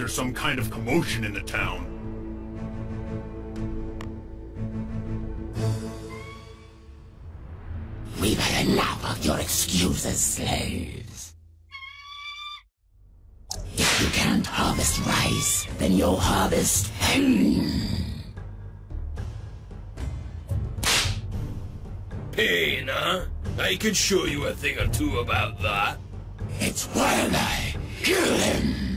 There's some kind of commotion in the town. We've had enough of your excuses, slaves. If you can't harvest rice, then you'll harvest hen. Pain, huh? I could show you a thing or two about that. It's Wildeye. Kill him.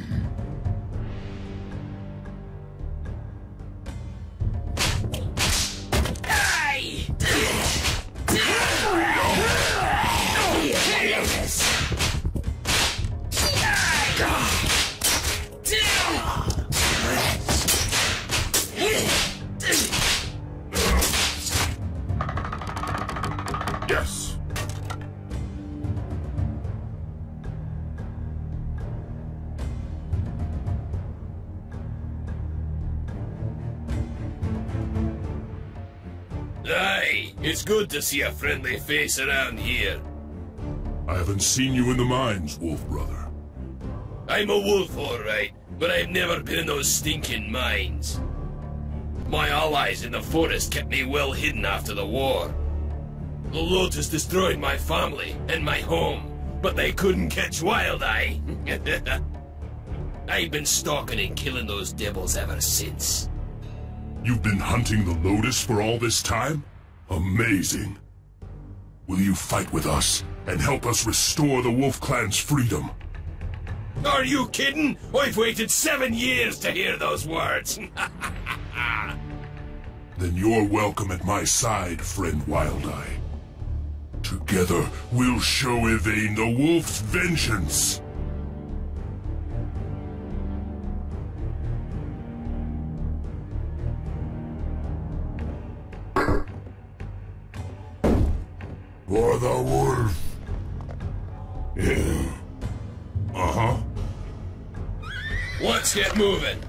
To see a friendly face around here. I haven't seen you in the mines, Wolf Brother. I'm a wolf, alright, but I've never been in those stinking mines. My allies in the forest kept me well hidden after the war. The Lotus destroyed my family and my home, but they couldn't catch Wildeye. I've been stalking and killing those devils ever since. You've been hunting the Lotus for all this time? Amazing. Will you fight with us and help us restore the Wolf Clan's freedom? Are you kidding? I've waited seven years to hear those words. Then you're welcome at my side, friend Wildeye. Together, we'll show Yvaine the Wolf's vengeance! For the wolf. Yeah. Uh-huh. Let's get moving.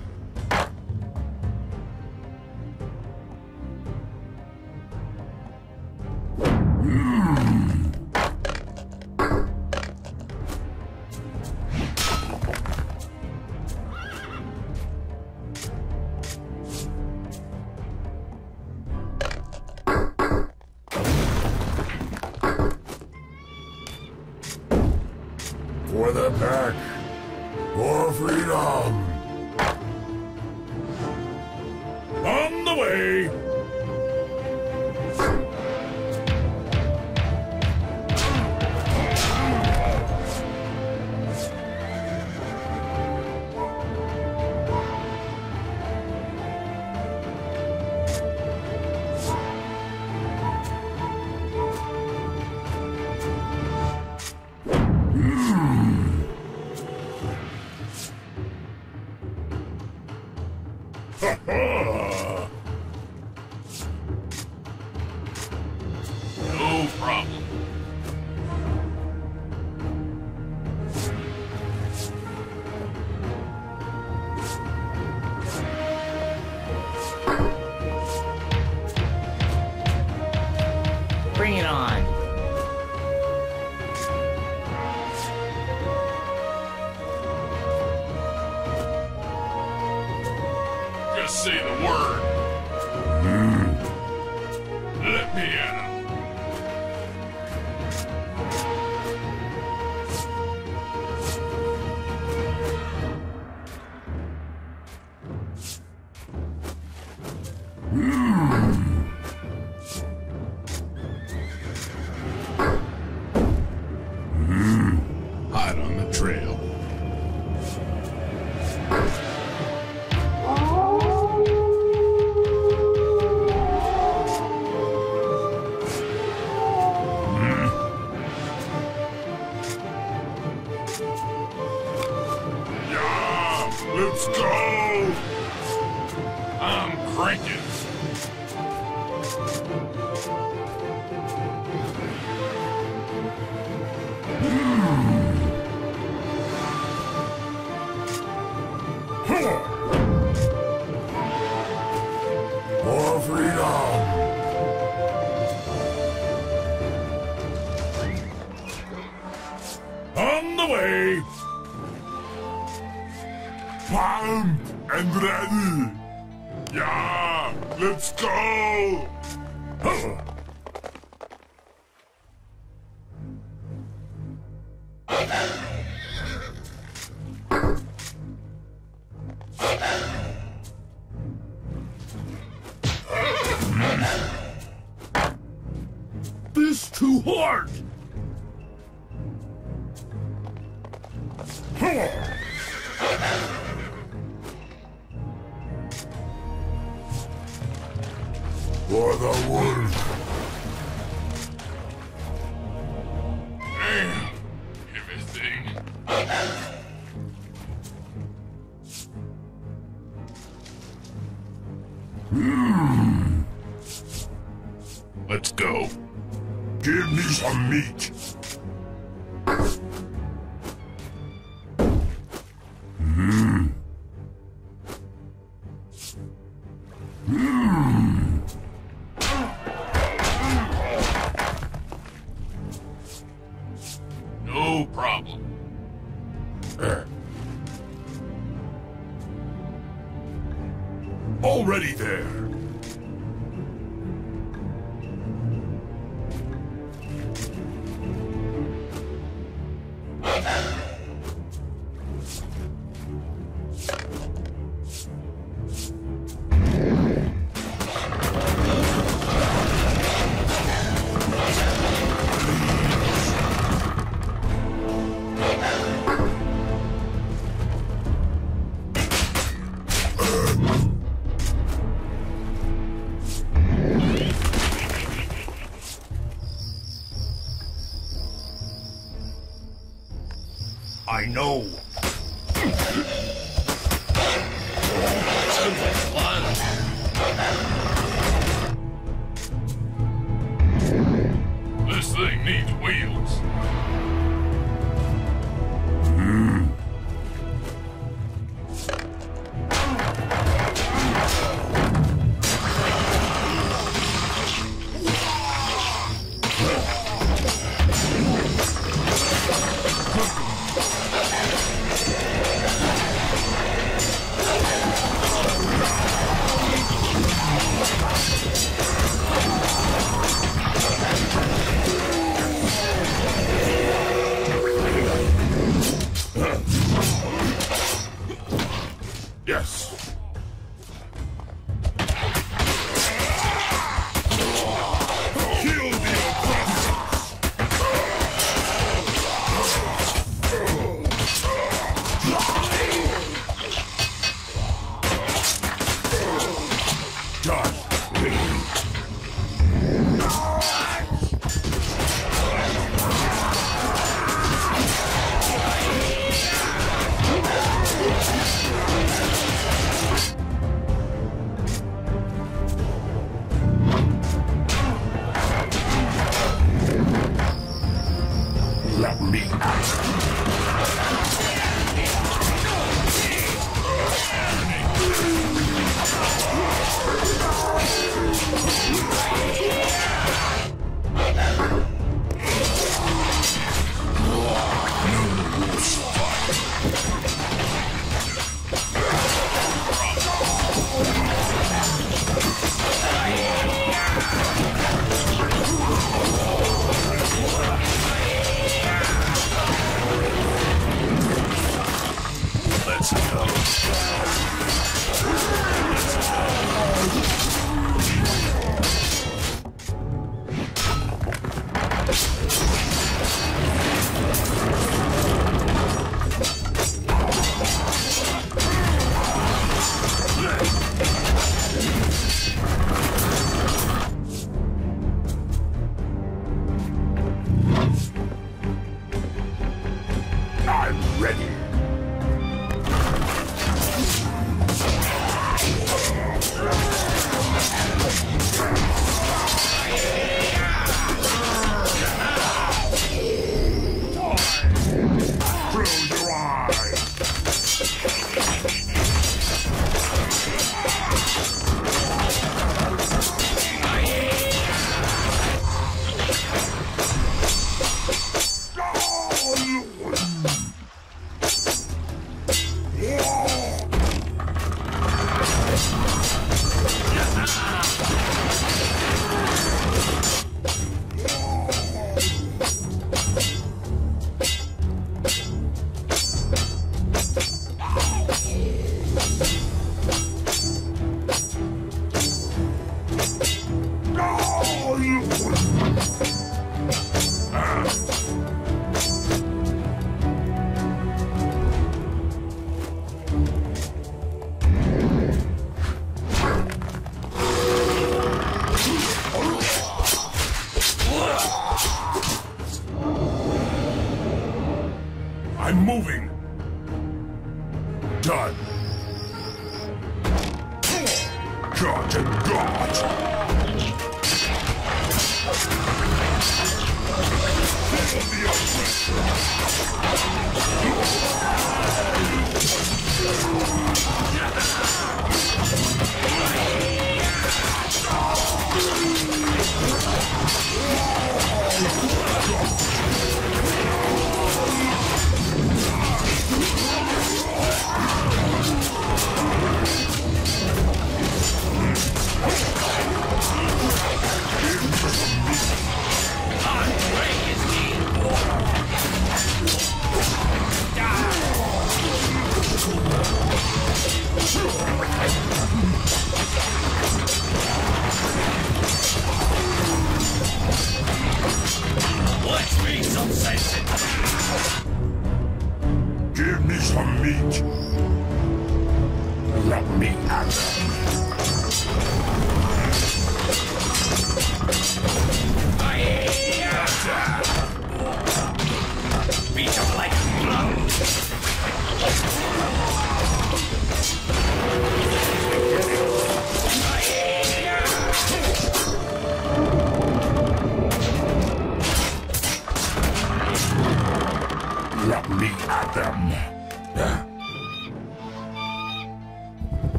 Already there!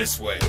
this way.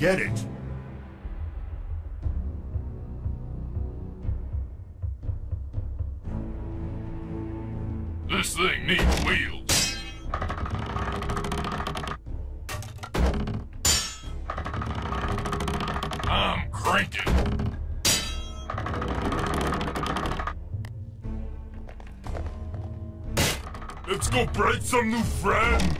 get it. This thing needs wheels. I'm cranking. Let's go break some new friends.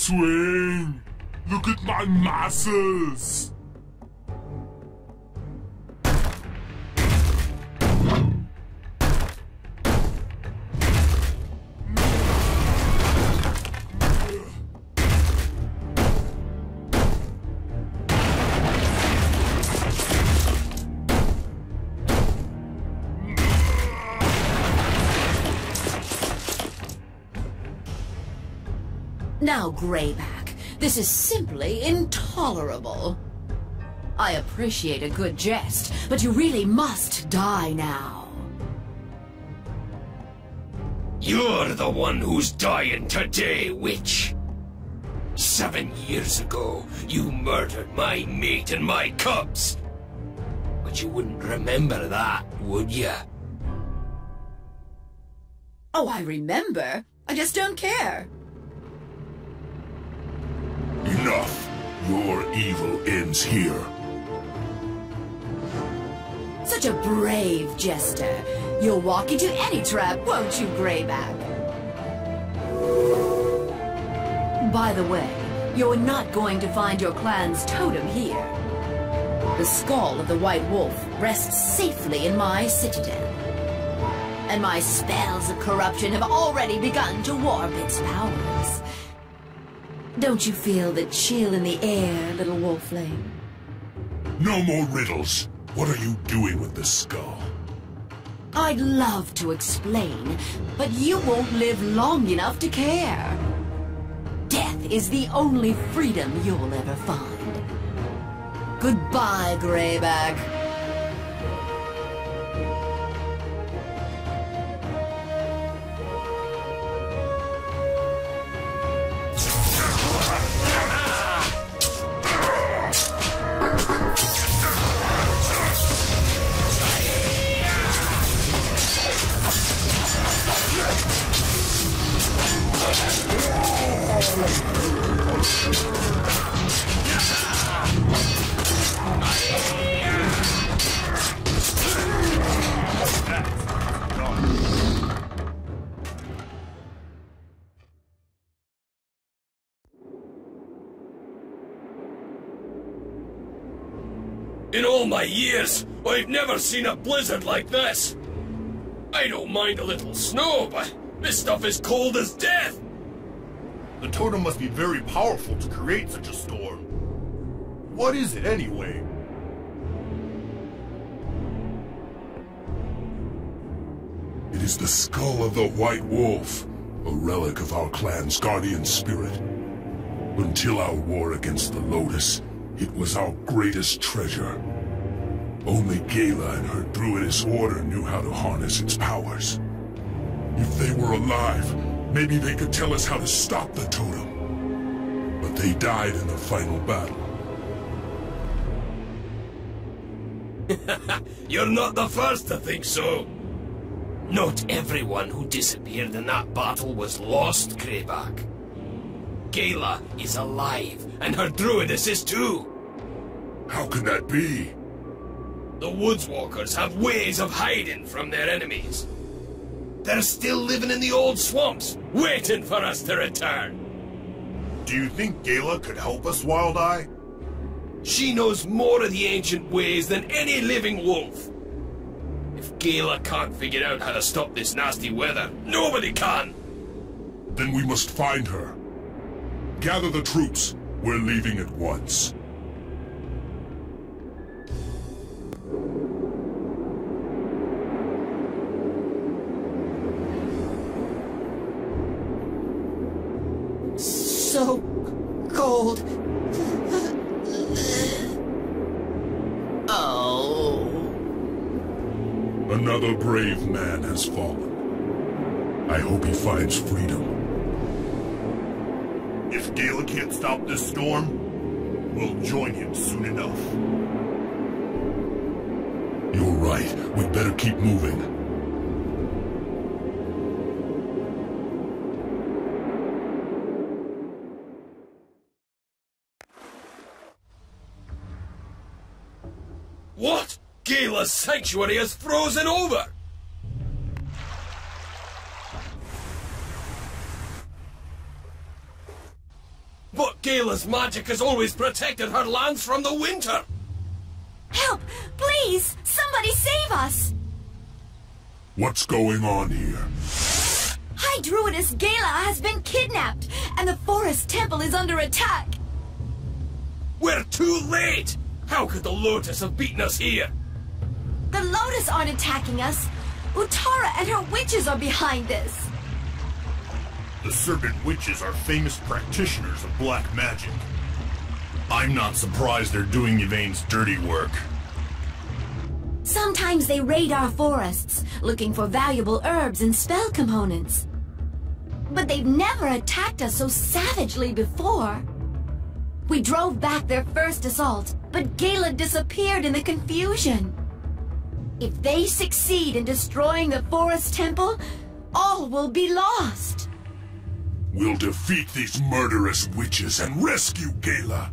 Swing. Look at my muscles. Now, Grayback, this is simply intolerable. I appreciate a good jest, but you really must die now. You're the one who's dying today, witch. Seven years ago, you murdered my mate and my cubs. But you wouldn't remember that, would you? Oh, I remember. I just don't care. Enough. Your evil ends here. Such a brave jester. You'll walk into any trap, won't you, Grayback? By the way, you're not going to find your clan's totem here. The skull of the White Wolf rests safely in my citadel. And my spells of corruption have already begun to warp its powers. Don't you feel the chill in the air, little wolfling? No more riddles. What are you doing with the skull? I'd love to explain, but you won't live long enough to care. Death is the only freedom you'll ever find. Goodbye, Grayback. My years, I've never seen a blizzard like this. I don't mind a little snow, but this stuff is cold as death. The totem must be very powerful to create such a storm. What is it anyway? It is the skull of the White Wolf, a relic of our clan's guardian spirit. Until our war against the Lotus, it was our greatest treasure. Only Gala and her druidess order knew how to harness its powers. If they were alive, maybe they could tell us how to stop the totem. But they died in the final battle. You're not the first to think so. Not everyone who disappeared in that battle was lost, Grayback. Gala is alive, and her druidess is too. How can that be? The Woodswalkers have ways of hiding from their enemies. They're still living in the old swamps, waiting for us to return. Do you think Gala could help us, Wildeye? She knows more of the ancient ways than any living wolf. If Gala can't figure out how to stop this nasty weather, nobody can! Then we must find her. Gather the troops. We're leaving at once. So cold. Oh. Another brave man has fallen. I hope he finds freedom. If Gala can't stop this storm, we'll join him soon enough. You're right. We'd better keep moving. What? Gala's sanctuary is frozen over! But Gala's magic has always protected her lands from the winter! Help! Please! Somebody save us! What's going on here? High Druidess Gala has been kidnapped, and the forest temple is under attack! We're too late! How could the Lotus have beaten us here? The Lotus aren't attacking us! Utara and her witches are behind this! The Serpent Witches are famous practitioners of black magic. I'm not surprised they're doing Yvaine's dirty work. Sometimes they raid our forests, looking for valuable herbs and spell components. But they've never attacked us so savagely before. We drove back their first assault, but Gala disappeared in the confusion. If they succeed in destroying the forest temple, all will be lost. We'll defeat these murderous witches and rescue Gala.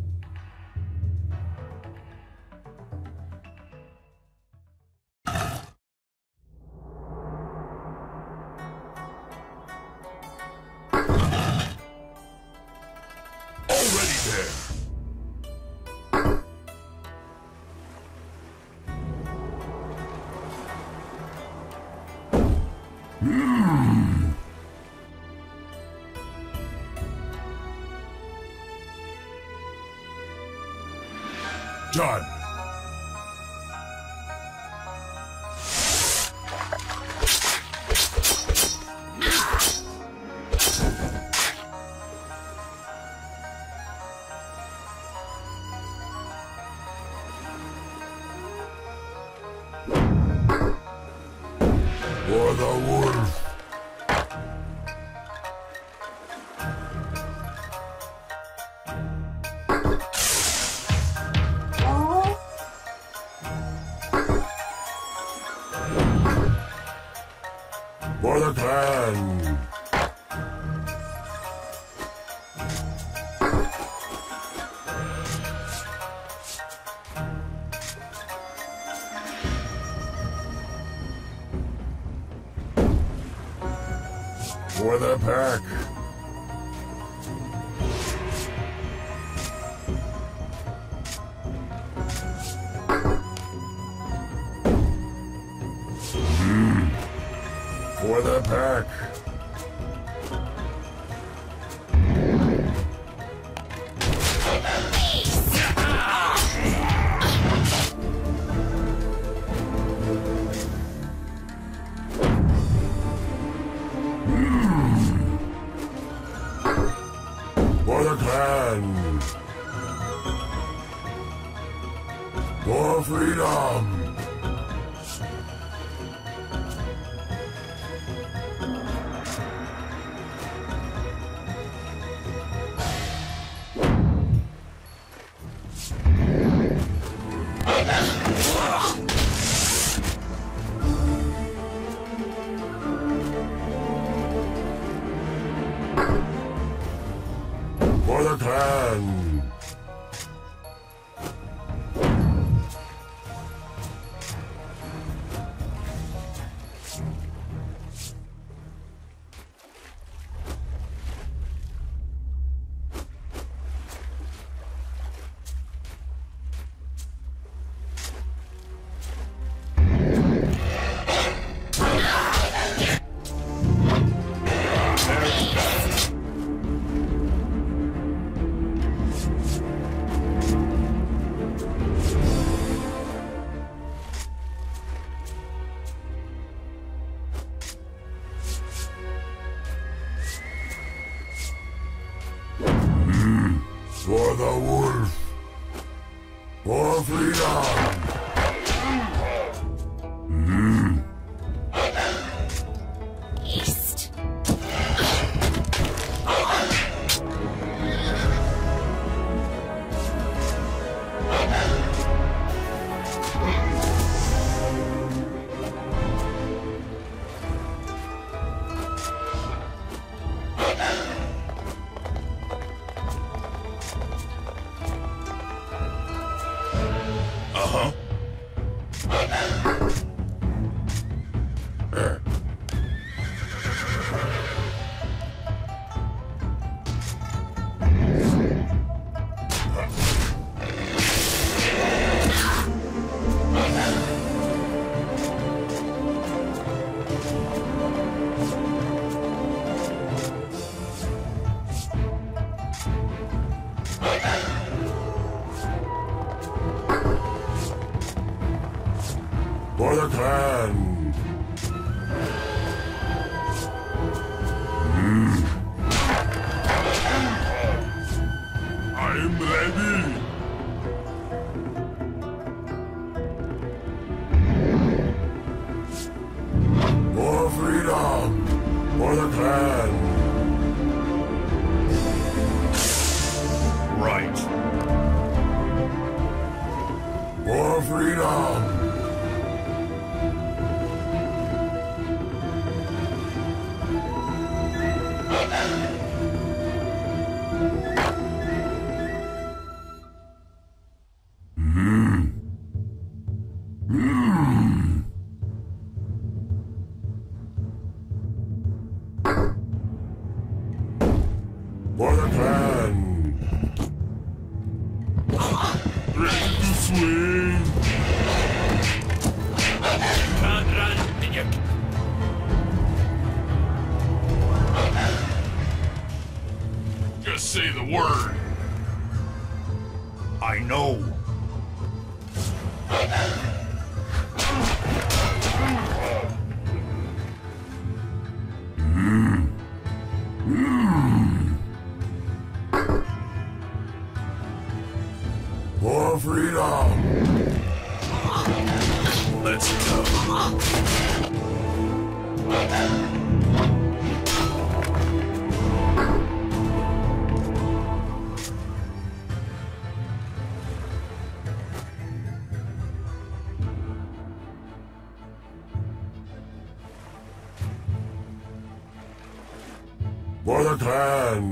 For the clan!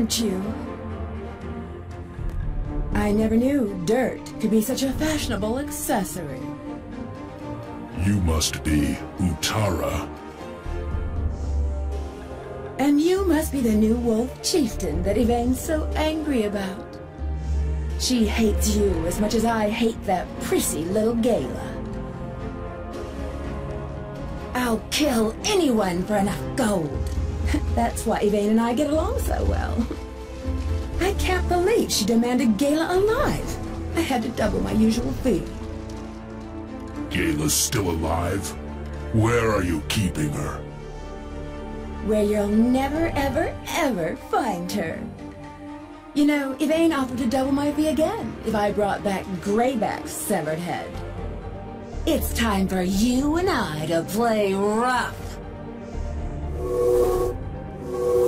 Aren't you? I never knew dirt could be such a fashionable accessory. You must be Utara. And you must be the new wolf chieftain that Yvaine's so angry about. She hates you as much as I hate that prissy little Gala. I'll kill anyone for enough gold. That's why Yvaine and I get along so well. I can't believe she demanded Gala alive. I had to double my usual fee. Gala's still alive? Where are you keeping her? where you'll never, ever, ever find her. You know, Yvaine offered to double my fee again if I brought back Grayback's severed head. It's time for you and I to play rough. Thank you.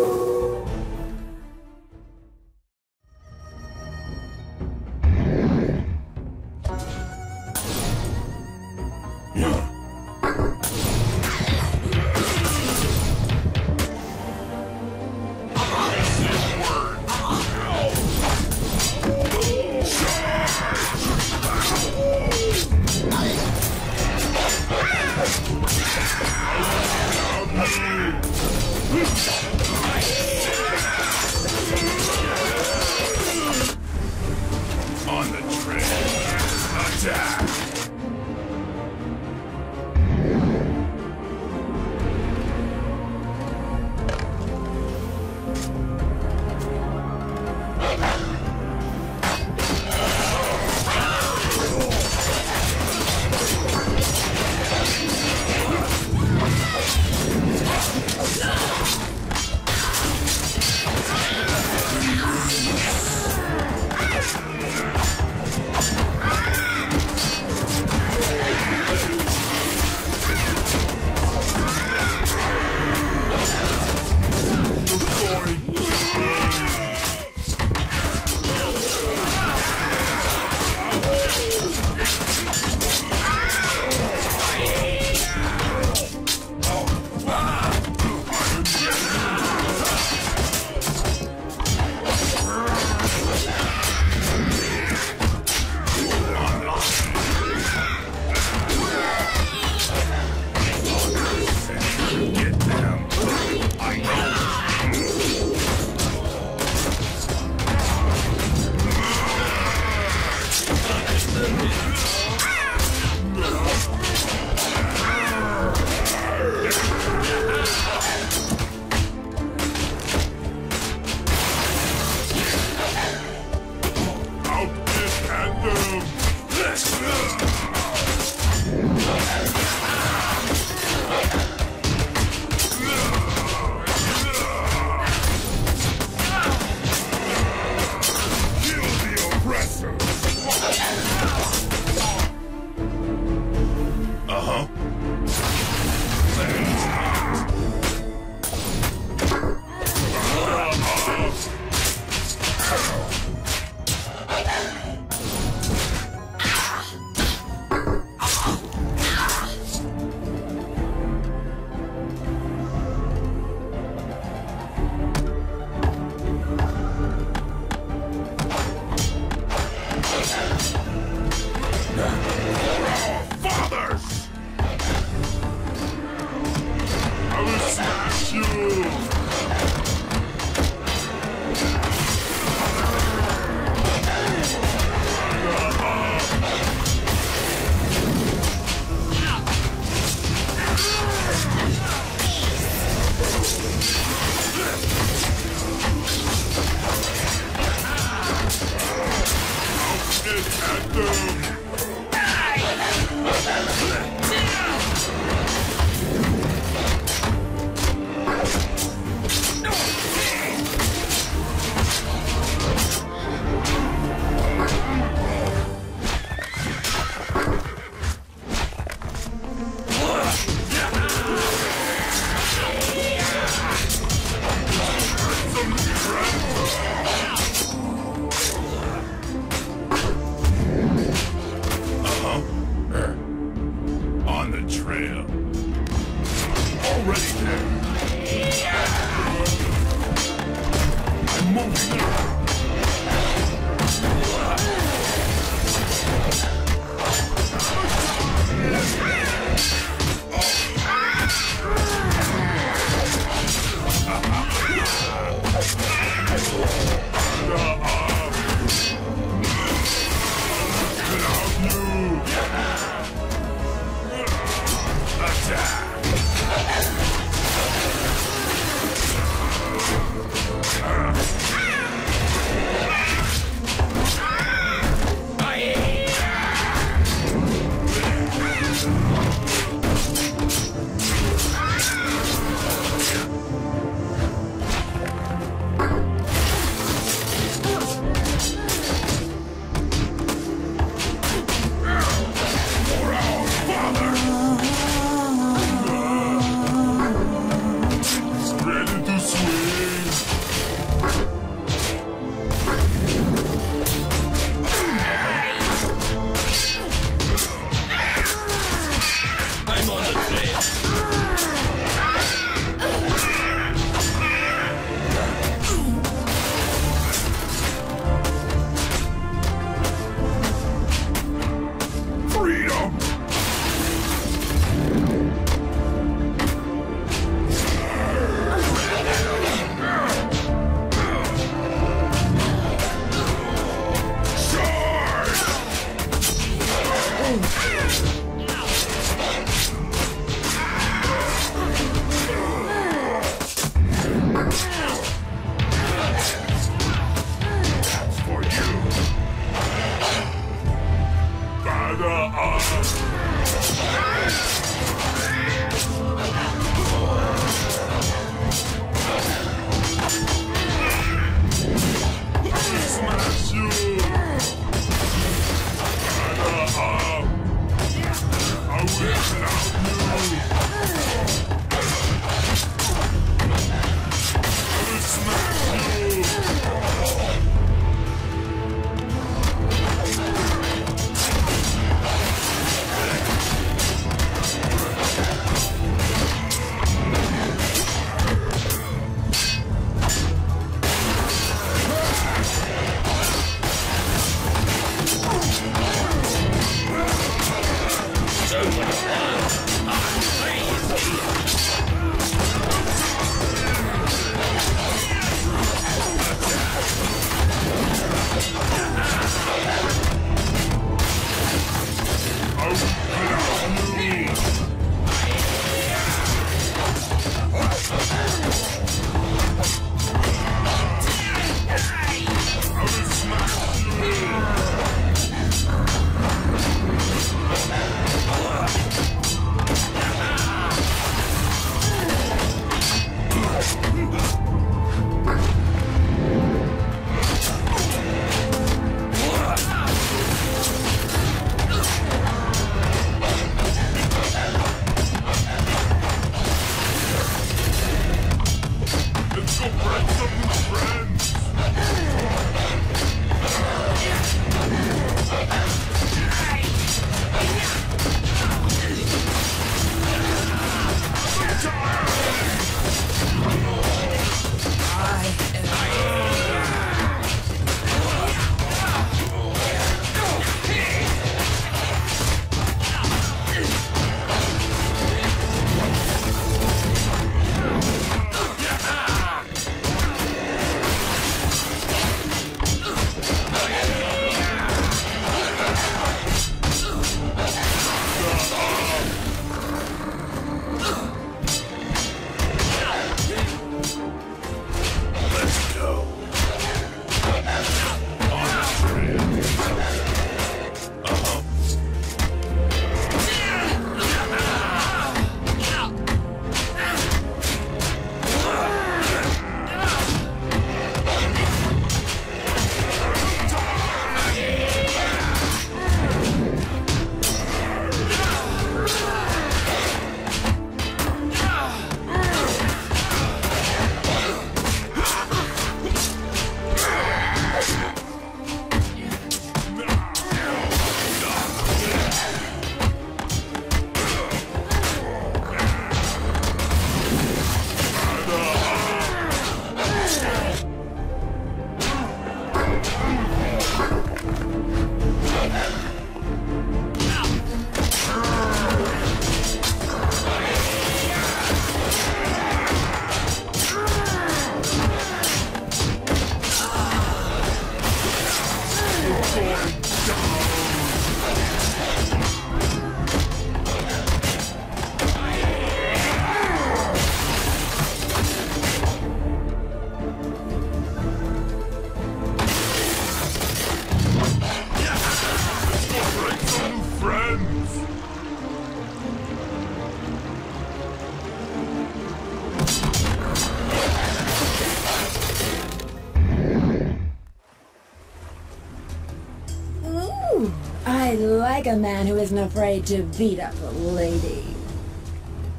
Like a man who isn't afraid to beat up a lady.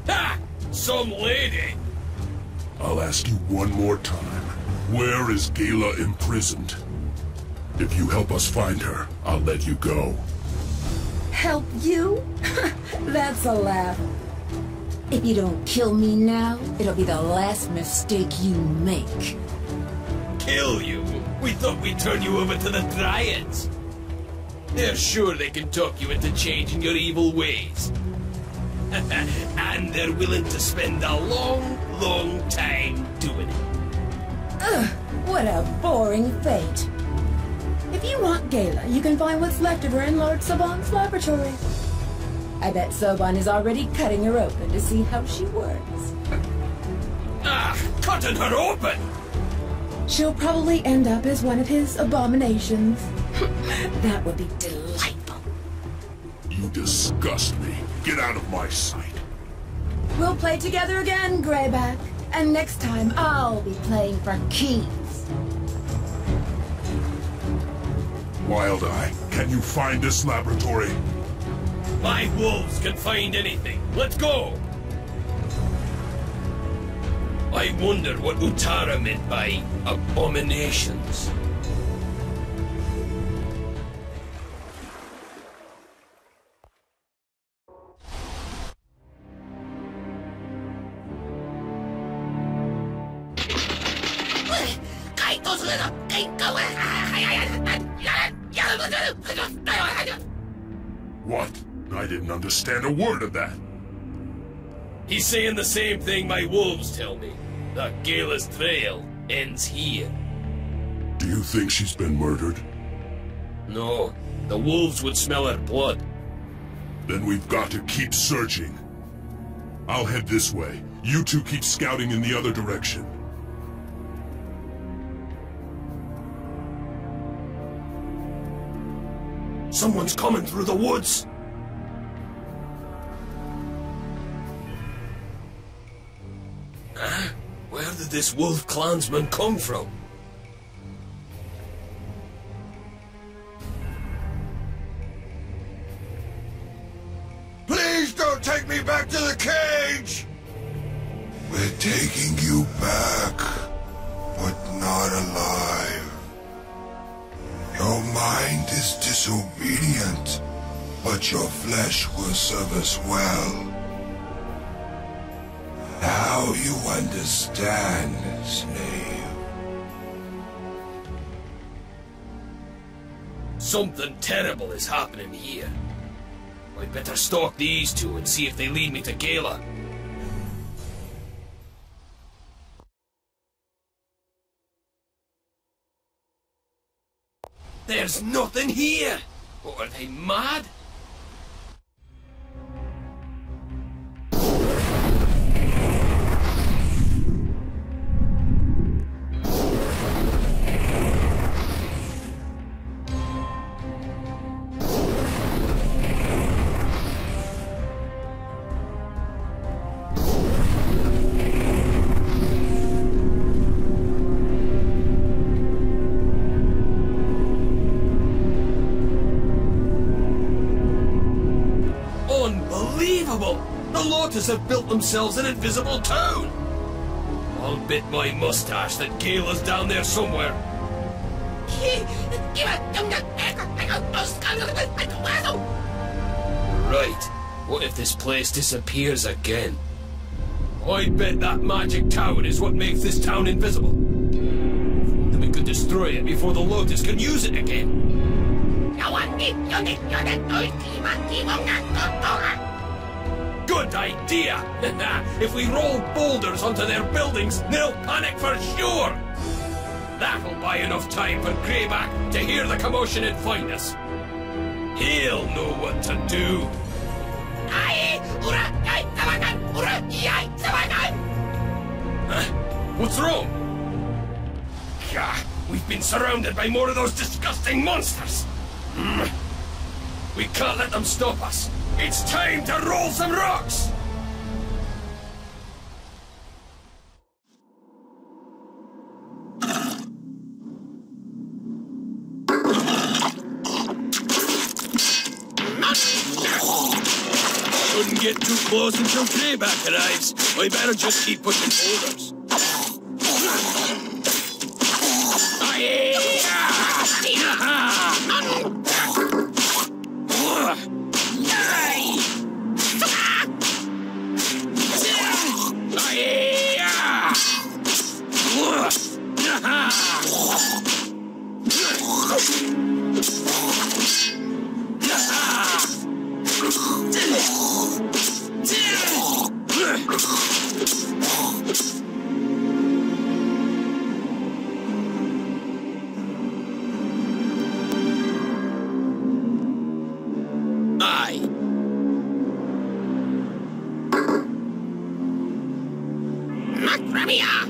Ha! Some lady! I'll ask you one more time. Where is Gala imprisoned? If you help us find her, I'll let you go. Help you? That's a laugh. If you don't kill me now, it'll be the last mistake you make. Kill you? We thought we'd turn you over to the Dryads. They're sure they can talk you into changing your evil ways. and they're willing to spend a long, long time doing it. Ugh, what a boring fate. If you want Gala, you can find what's left of her in Lord Soban's laboratory. I bet Soban is already cutting her open to see how she works. Ah, cutting her open! She'll probably end up as one of his abominations. that would be sight. We'll play together again, Grayback. And next time, I'll be playing for keys. Wildeye, can you find this laboratory? My wolves can find anything. Let's go! I wonder what Utara meant by abominations. Word of that. He's saying the same thing my wolves tell me. The Gala's trail ends here. Do you think she's been murdered? No, the wolves would smell her blood. Then we've got to keep searching. I'll head this way. You two keep scouting in the other direction. Someone's coming through the woods! This wolf clansman come from? Please don't take me back to the cage! We're taking you back, but not alive. Your mind is disobedient, but your flesh will serve us well. Now you understand, slave. Something terrible is happening here. I'd better stalk these two and see if they lead me to Gala. There's nothing here! What, are they mad? Themselves an invisible town! I'll bet my mustache that Gala's down there somewhere. Right. What if this place disappears again? I bet that magic tower is what makes this town invisible. Then we could destroy it before the Lotus can use it again. Good idea! if we roll boulders onto their buildings, they'll panic for sure! That'll buy enough time for Grayback to hear the commotion and find us. He'll know what to do. Huh? What's wrong? Gah, we've been surrounded by more of those disgusting monsters. Hmm. We can't let them stop us. It's time to roll some rocks! Couldn't get too close until Grayback arrives. I better just keep pushing boulders. Macromia!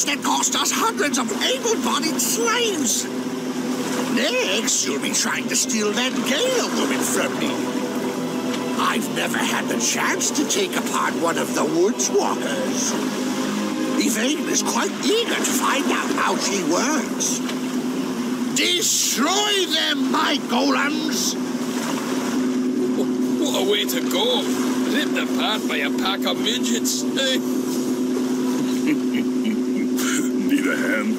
That cost us hundreds of able-bodied slaves. Next, you'll be trying to steal that Gale woman from me. I've never had the chance to take apart one of the Woods Walkers. Yvaine is quite eager to find out how she works. Destroy them, my golems! What a way to go! Ripped apart by a pack of midgets. Hey,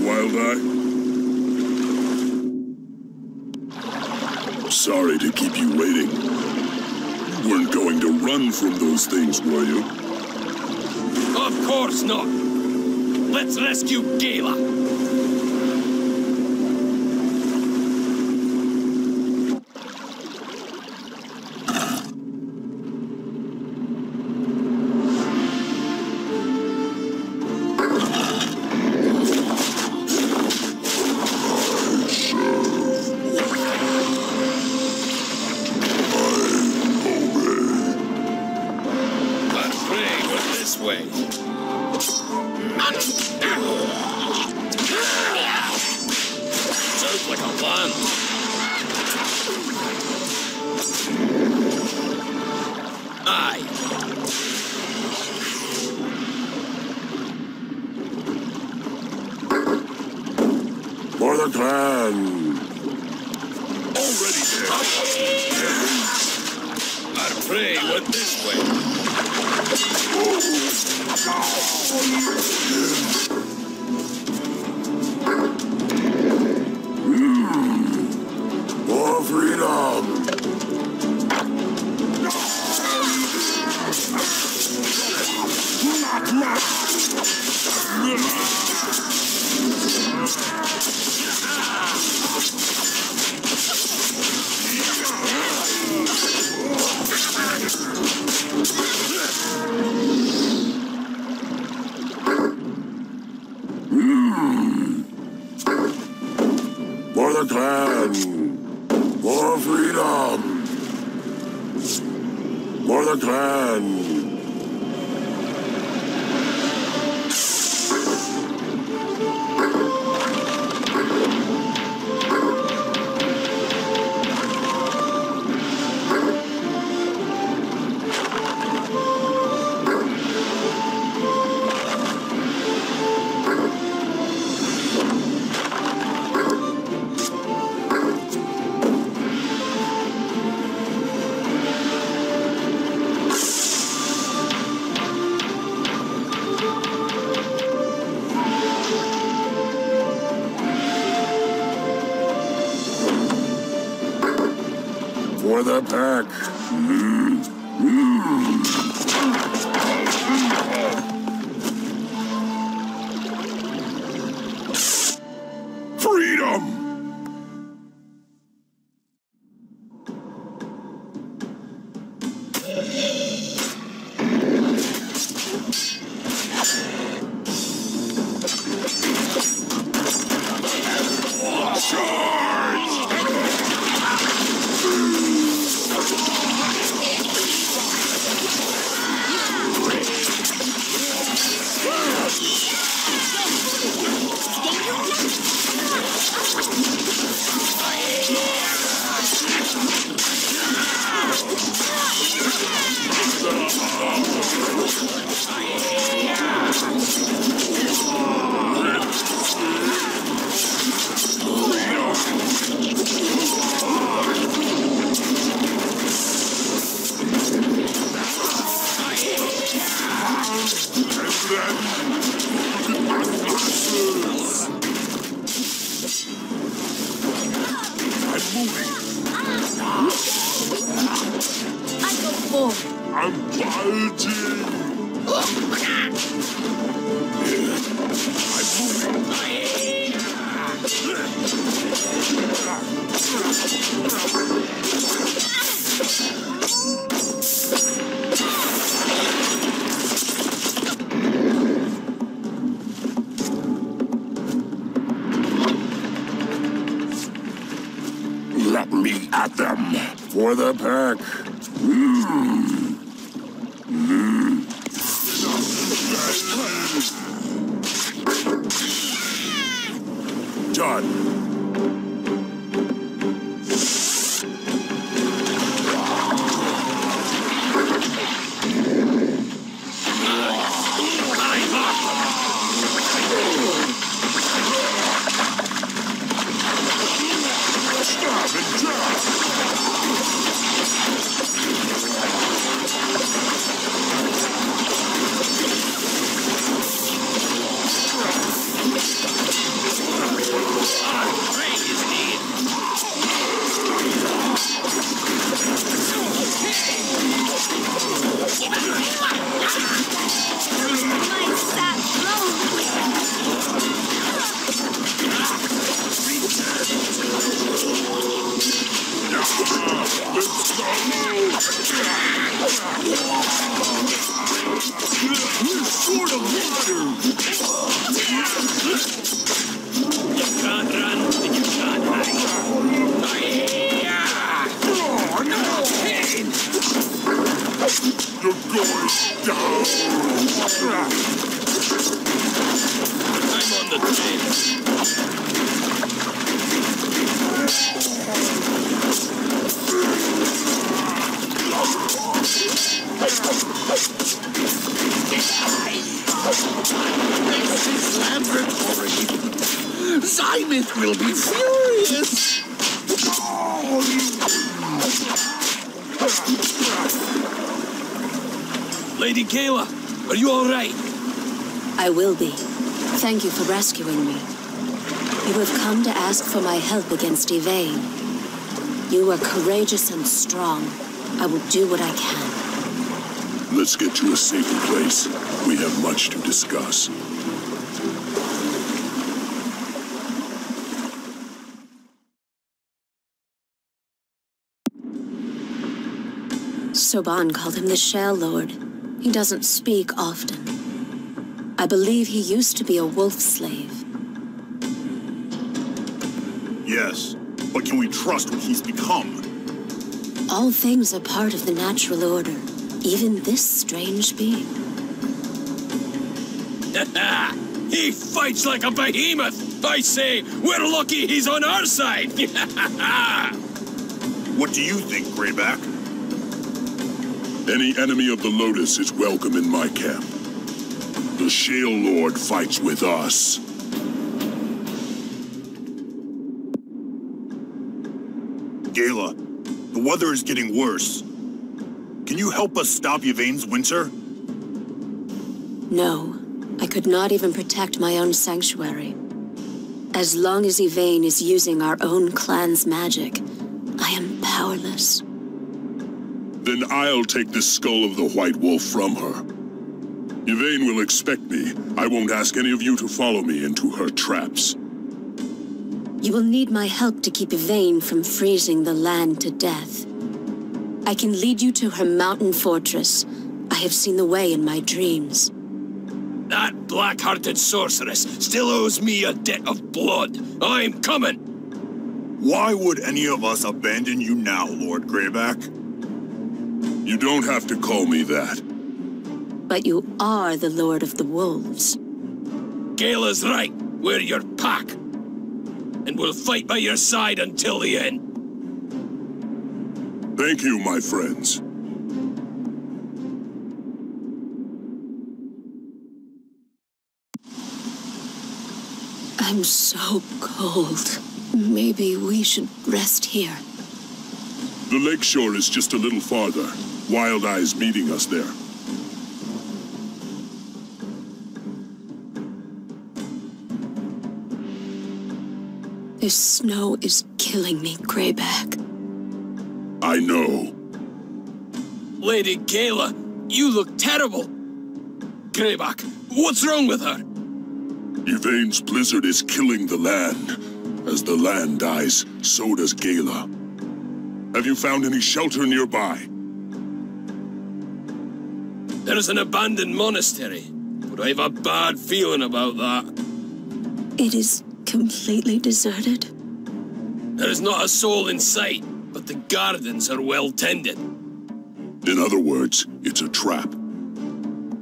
Wildeye. Sorry to keep you waiting. You weren't going to run from those things, were you? Of course not. Let's rescue Gala. the pain. I'm biting. Rescuing me. You have come to ask for my help against Yvaine. You are courageous and strong. I will do what I can. Let's get to a safer place. We have much to discuss. Soban called him the Shale Lord. He doesn't speak often. I believe he used to be a wolf slave. Yes, but can we trust what he's become? All things are part of the natural order, even this strange being. he fights like a behemoth! I say, we're lucky he's on our side! what do you think, Grayback? Any enemy of the Lotus is welcome in my camp. Shale Lord fights with us. Gala, the weather is getting worse. Can you help us stop Yvaine's winter? No, I could not even protect my own sanctuary. As long as Yvaine is using our own clan's magic, I am powerless. Then I'll take the skull of the White Wolf from her. Yvaine will expect me. I won't ask any of you to follow me into her traps. You will need my help to keep Yvaine from freezing the land to death. I can lead you to her mountain fortress. I have seen the way in my dreams. That black-hearted sorceress still owes me a debt of blood. I'm coming! Why would any of us abandon you now, Lord Grayback? You don't have to call me that. But you are the Lord of the Wolves. Gala's right. We're your pack. And we'll fight by your side until the end. Thank you, my friends. I'm so cold. Maybe we should rest here. The lakeshore is just a little farther. Wildeye's meeting us there. This snow is killing me, Grayback. I know. Lady Gala, you look terrible. Grayback, what's wrong with her? Yvaine's blizzard is killing the land. As the land dies, so does Gala. Have you found any shelter nearby? There's an abandoned monastery, but I have a bad feeling about that. It is completely deserted. There is not a soul in sight, but the gardens are well tended. In other words, it's a trap.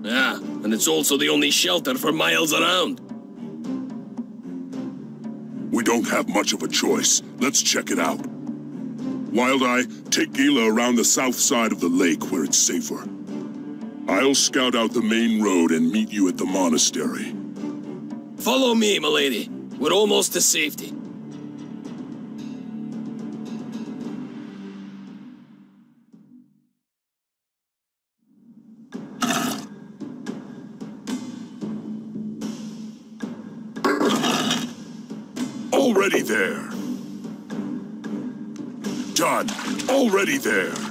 Yeah, and it's also the only shelter for miles around. We don't have much of a choice. Let's check it out. Wildeye, take Gala around the south side of the lake where it's safer. I'll scout out the main road and meet you at the monastery. Follow me, milady. We're almost to safety. Already there. Done. Already there.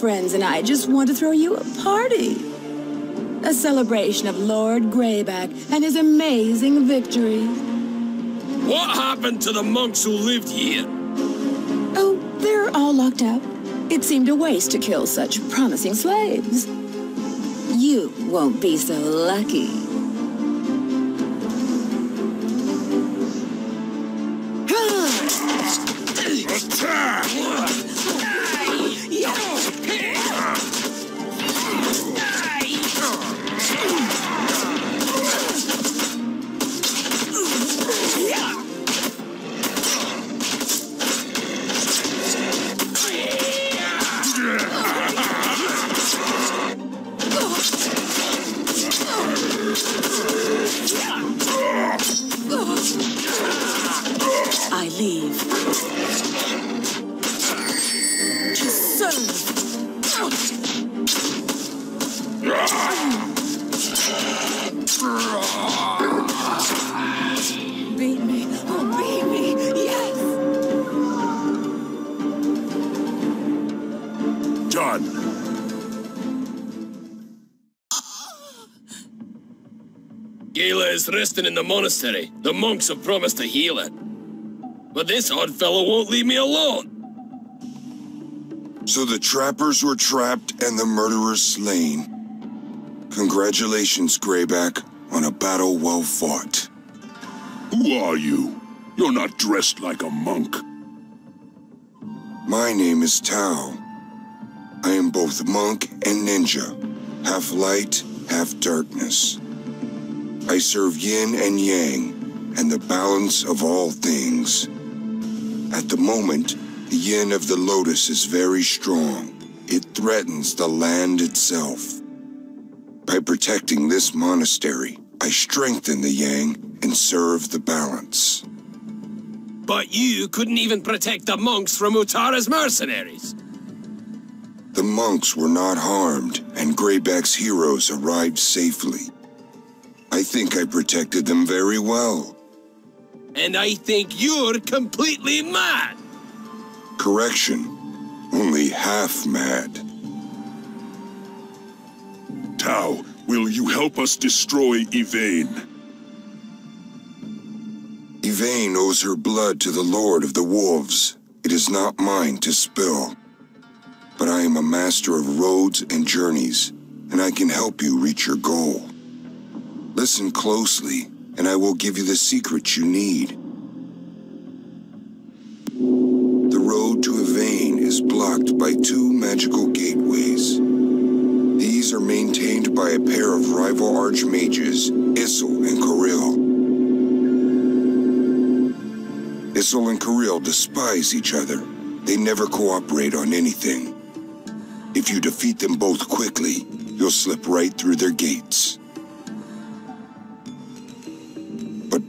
Friends and I just want to throw you a party. A celebration of Lord Grayback and his amazing victory. What happened to the monks who lived here? Oh, they're all locked up. It seemed a waste to kill such promising slaves. You won't be so lucky. Is resting in the monastery. The monks have promised to heal it. But this odd fellow won't leave me alone. So the trappers were trapped and the murderers slain. Congratulations, Grayback, on a battle well fought. Who are you? You're not dressed like a monk. My name is Tao. I am both monk and ninja, half light, half darkness. I serve yin and yang, and the balance of all things. At the moment, the yin of the lotus is very strong. It threatens the land itself. By protecting this monastery, I strengthen the yang and serve the balance. But you couldn't even protect the monks from Utara's mercenaries. The monks were not harmed, and Grayback's heroes arrived safely. I think I protected them very well. And I think you're completely mad. Correction. Only half mad. Tao, will you help us destroy Yvaine? Yvaine owes her blood to the Lord of the Wolves. It is not mine to spill. But I am a master of roads and journeys, and I can help you reach your goal. Listen closely, and I will give you the secret you need. The road to Yvaine is blocked by two magical gateways. These are maintained by a pair of rival archmages, Issel and Kirill. Issel and Kirill despise each other. They never cooperate on anything. If you defeat them both quickly, you'll slip right through their gates.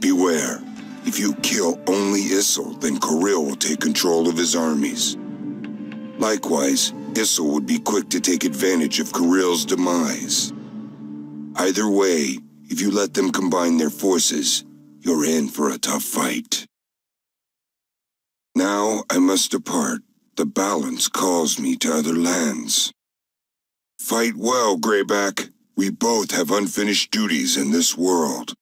Beware. If you kill only Issel, then Kirill will take control of his armies. Likewise, Issel would be quick to take advantage of Kirill's demise. Either way, if you let them combine their forces, you're in for a tough fight. Now I must depart. The balance calls me to other lands. Fight well, Grayback. We both have unfinished duties in this world.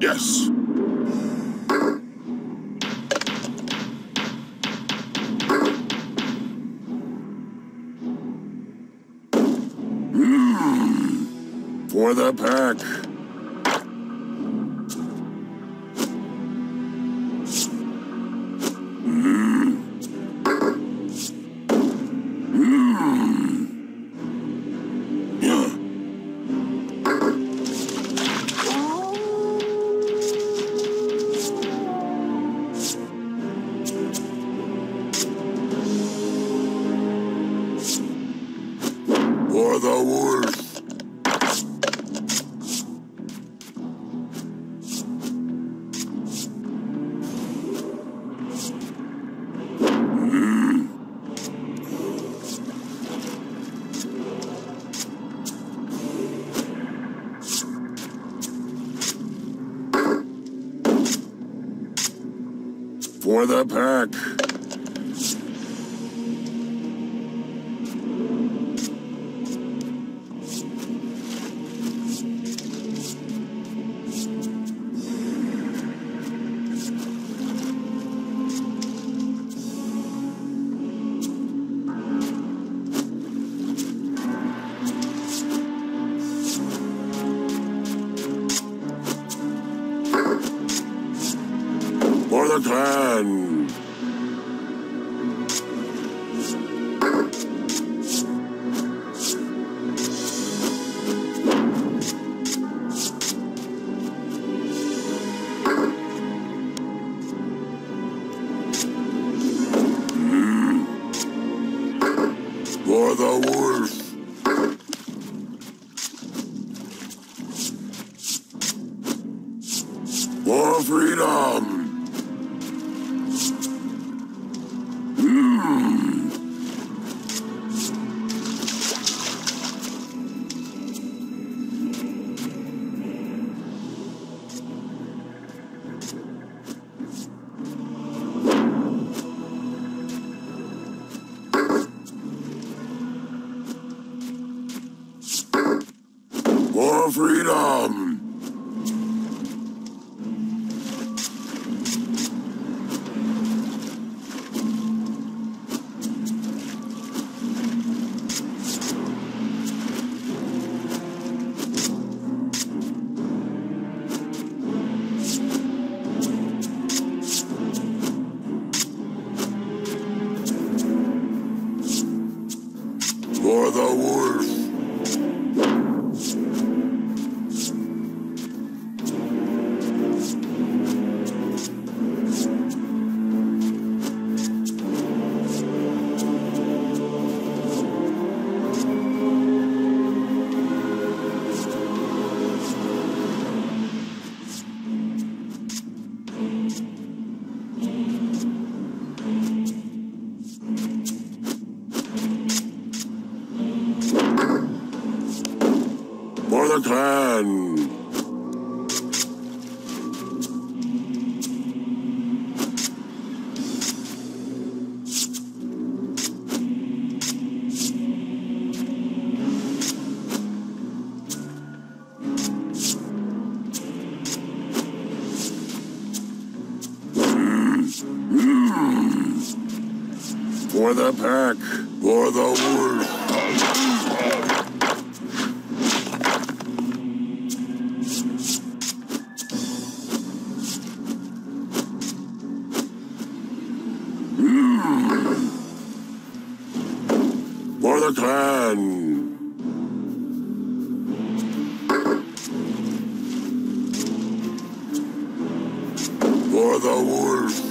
Yes. Hmm. For the pack. The wolf.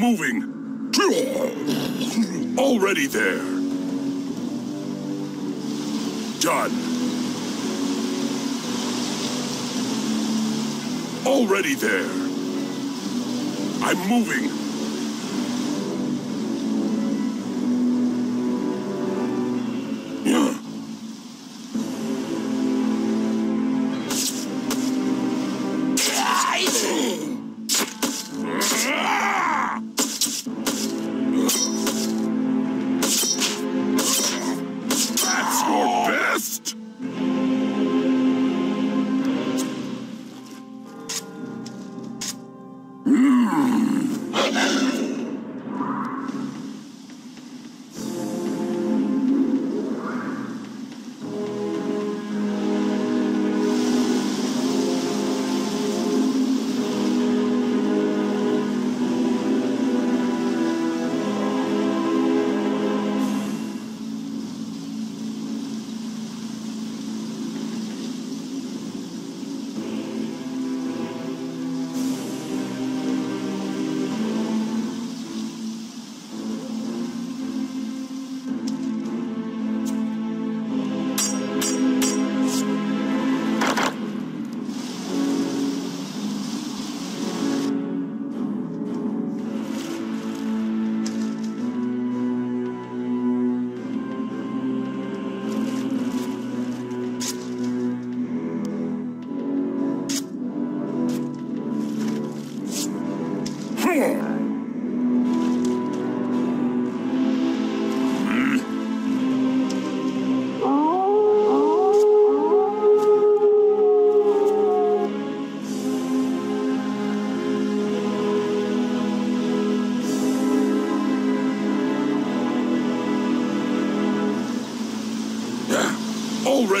moving. Already there. Done. Already there. I'm moving.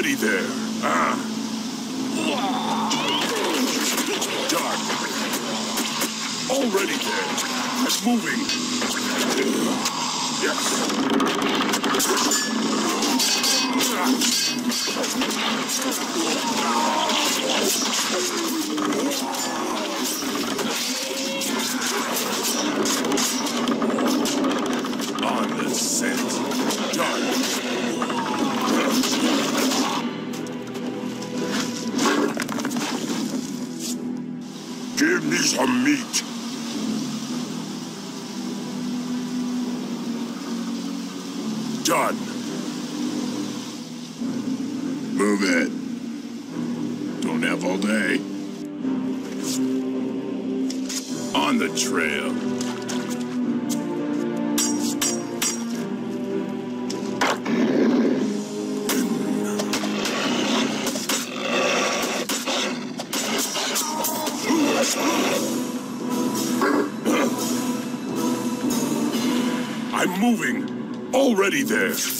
already there. death.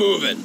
Moving.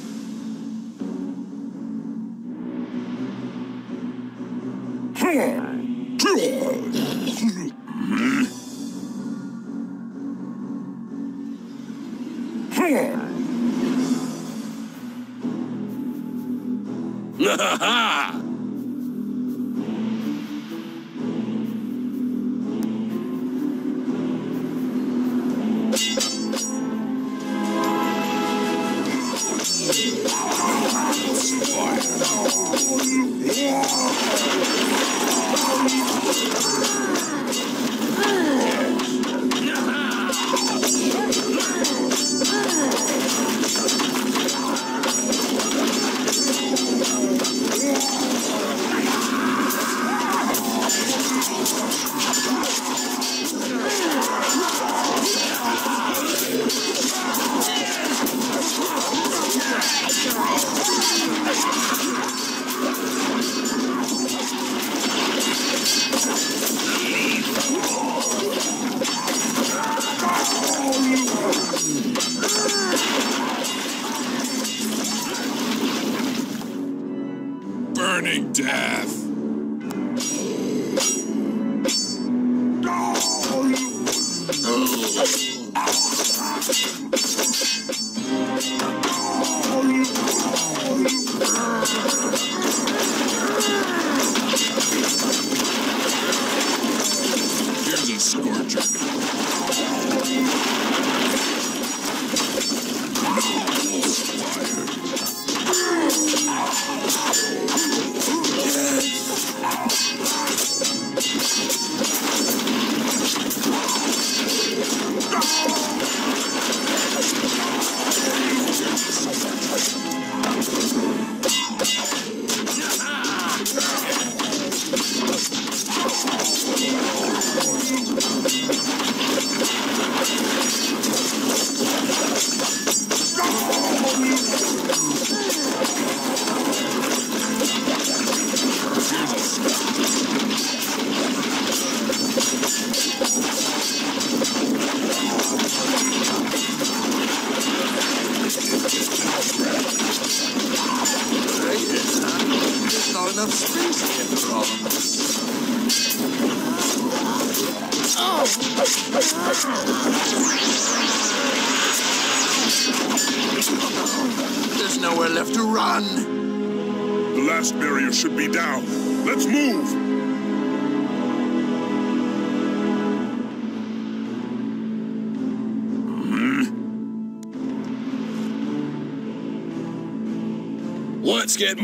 Get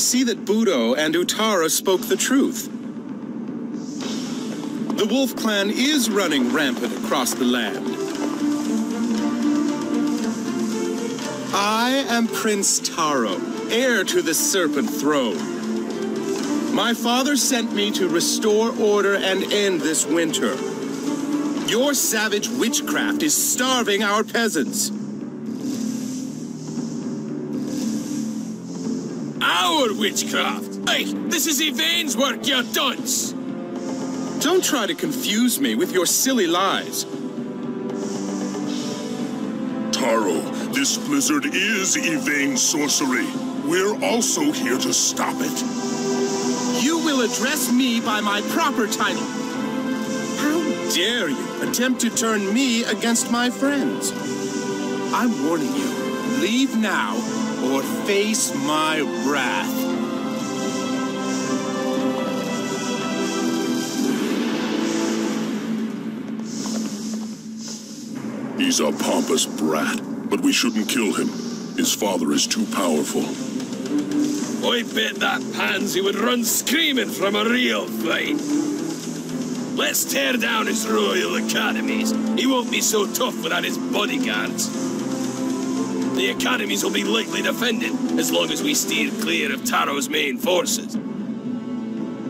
see that Budo and Utara spoke the truth. The Wolf Clan is running rampant across the land. I am Prince Taro, heir to the Serpent Throne. My father sent me to restore order and end this winter. Your savage witchcraft is starving our peasants. Witchcraft? Hey, this is Yvaine's work, you dunce! Don't try to confuse me with your silly lies. Taro, this blizzard is Yvaine's sorcery. We're also here to stop it. You will address me by my proper title. How dare you attempt to turn me against my friends? I'm warning you, leave now or face my wrath. A pompous brat, but we shouldn't kill him. His father is too powerful. I bet that pansy would run screaming from a real fight. Let's tear down his royal academies. He won't be so tough without his bodyguards. The academies will be lightly defended as long as we steer clear of Taro's main forces.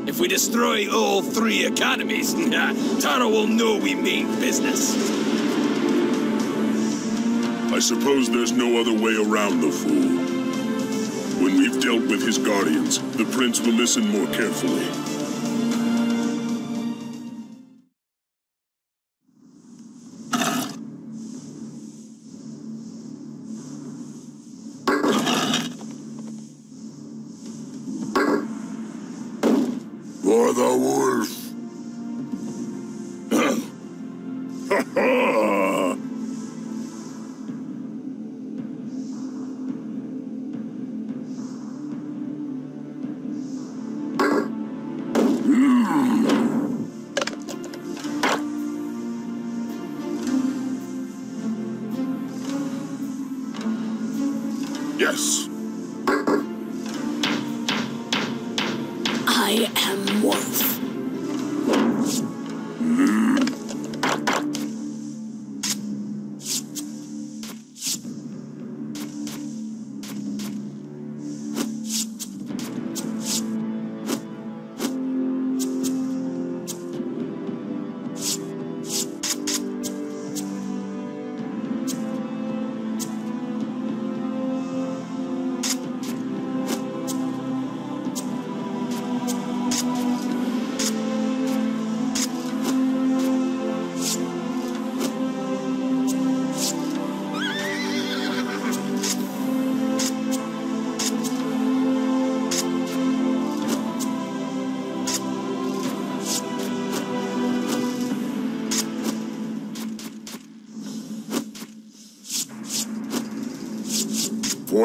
If we destroy all three academies, Taro will know we mean business. I suppose there's no other way around the fool. When we've dealt with his guardians, the prince will listen more carefully.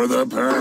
The pack.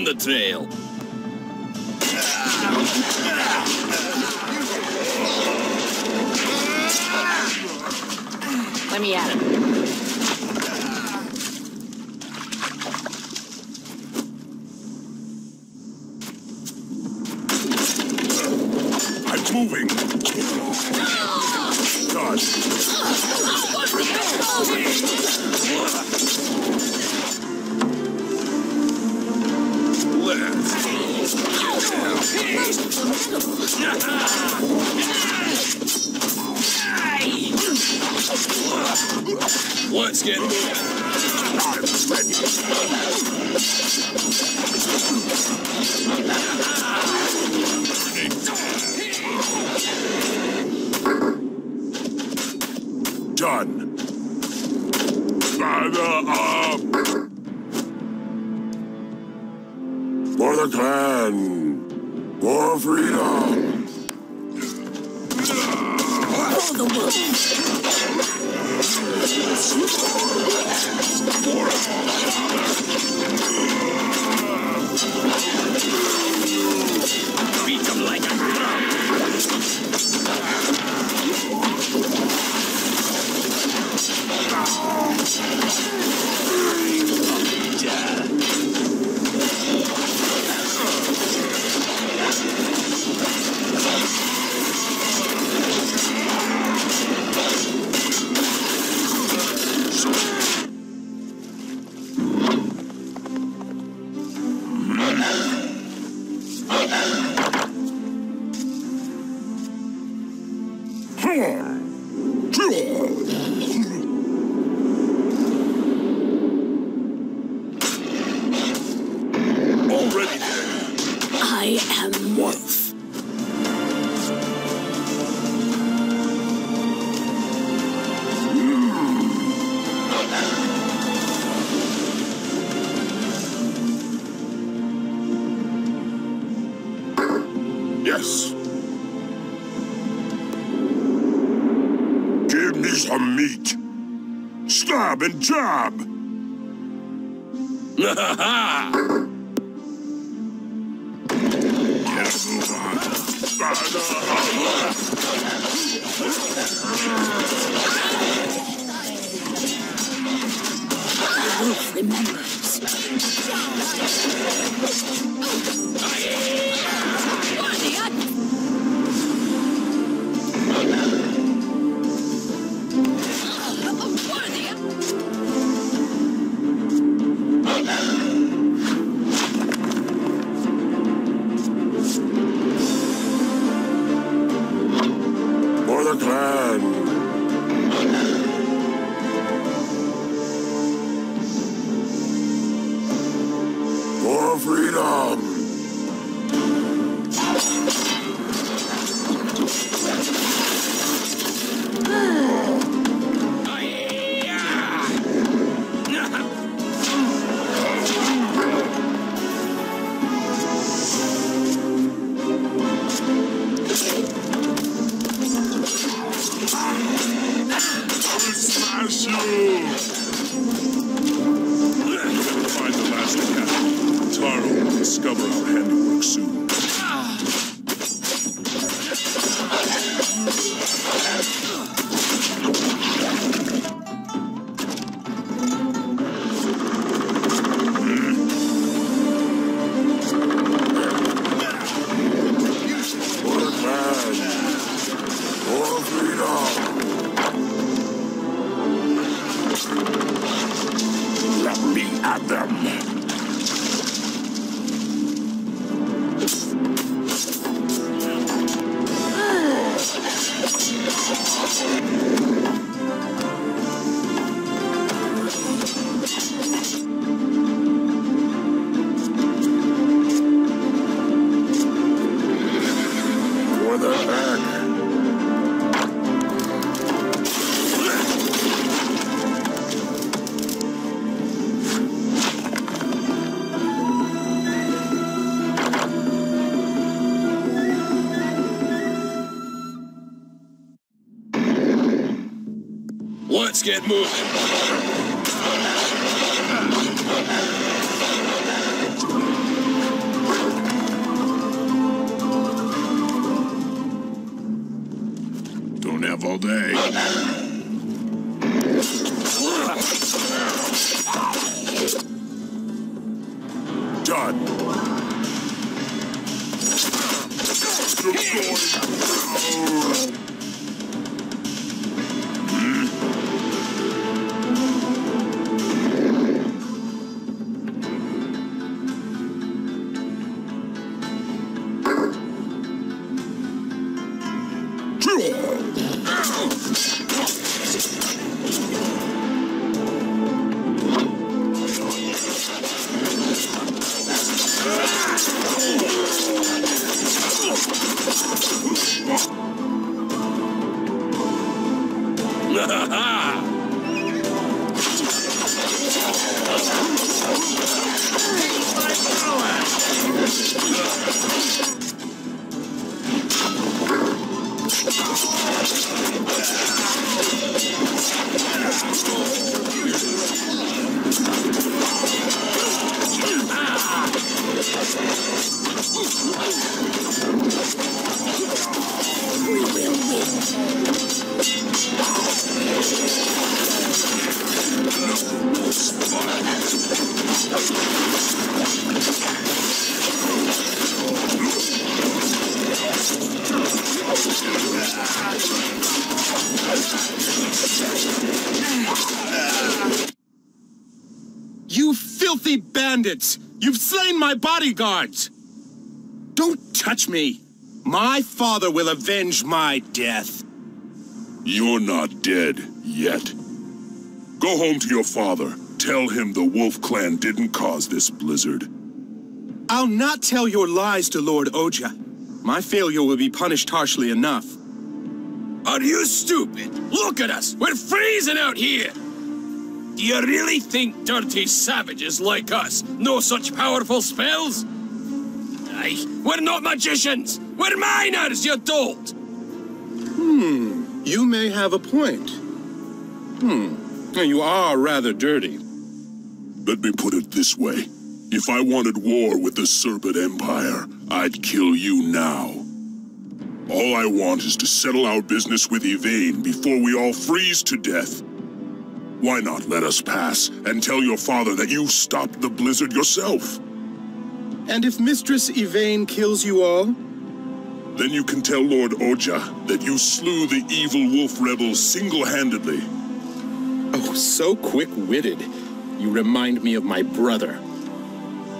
On the trail. For the pack. My bodyguards! Don't touch me! My father will avenge my death. You're not dead yet. Go home to your father. Tell him the Wolf Clan didn't cause this blizzard. I'll not tell your lies to Lord Oja. My failure will be punished harshly enough. Are you stupid? Look at us! We're freezing out here! Do you really think dirty savages like us know such powerful spells? Aye, we're not magicians! We're miners, you dolt! Hmm, you may have a point. Hmm, you are rather dirty. Let me put it this way. If I wanted war with the Serpent Empire, I'd kill you now. All I want is to settle our business with Yvaine before we all freeze to death. Why not let us pass and tell your father that you stopped the blizzard yourself? And if Mistress Yvaine kills you all? Then you can tell Lord Oja that you slew the evil wolf rebels single-handedly. Oh, so quick-witted. You remind me of my brother.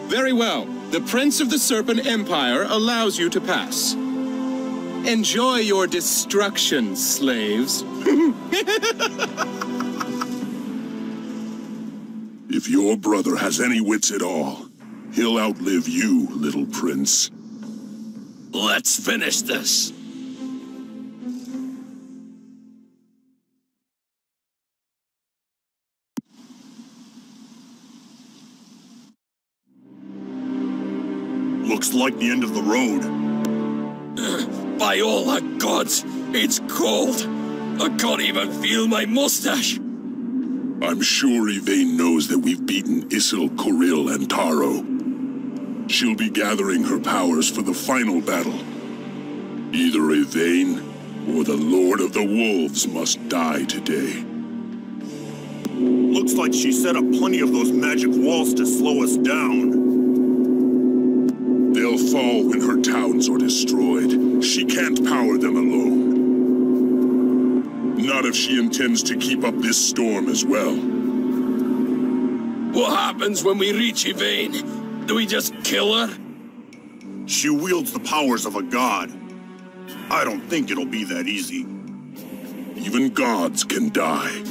Very well. The Prince of the Serpent Empire allows you to pass. Enjoy your destruction, slaves. if your brother has any wits at all, he'll outlive you, little prince. Let's finish this. Looks like the end of the road. By all the gods, it's cold. I can't even feel my mustache. I'm sure Yvaine knows that we've beaten Isil, Coril, and Taro. She'll be gathering her powers for the final battle. Either Yvaine or the Lord of the Wolves must die today. Looks like she set up plenty of those magic walls to slow us down. They'll fall when her towns are destroyed. She can't power them alone. Not if she intends to keep up this storm as well. What happens when we reach Yvaine? Do we just kill her? She wields the powers of a god. I don't think it'll be that easy. Even gods can die.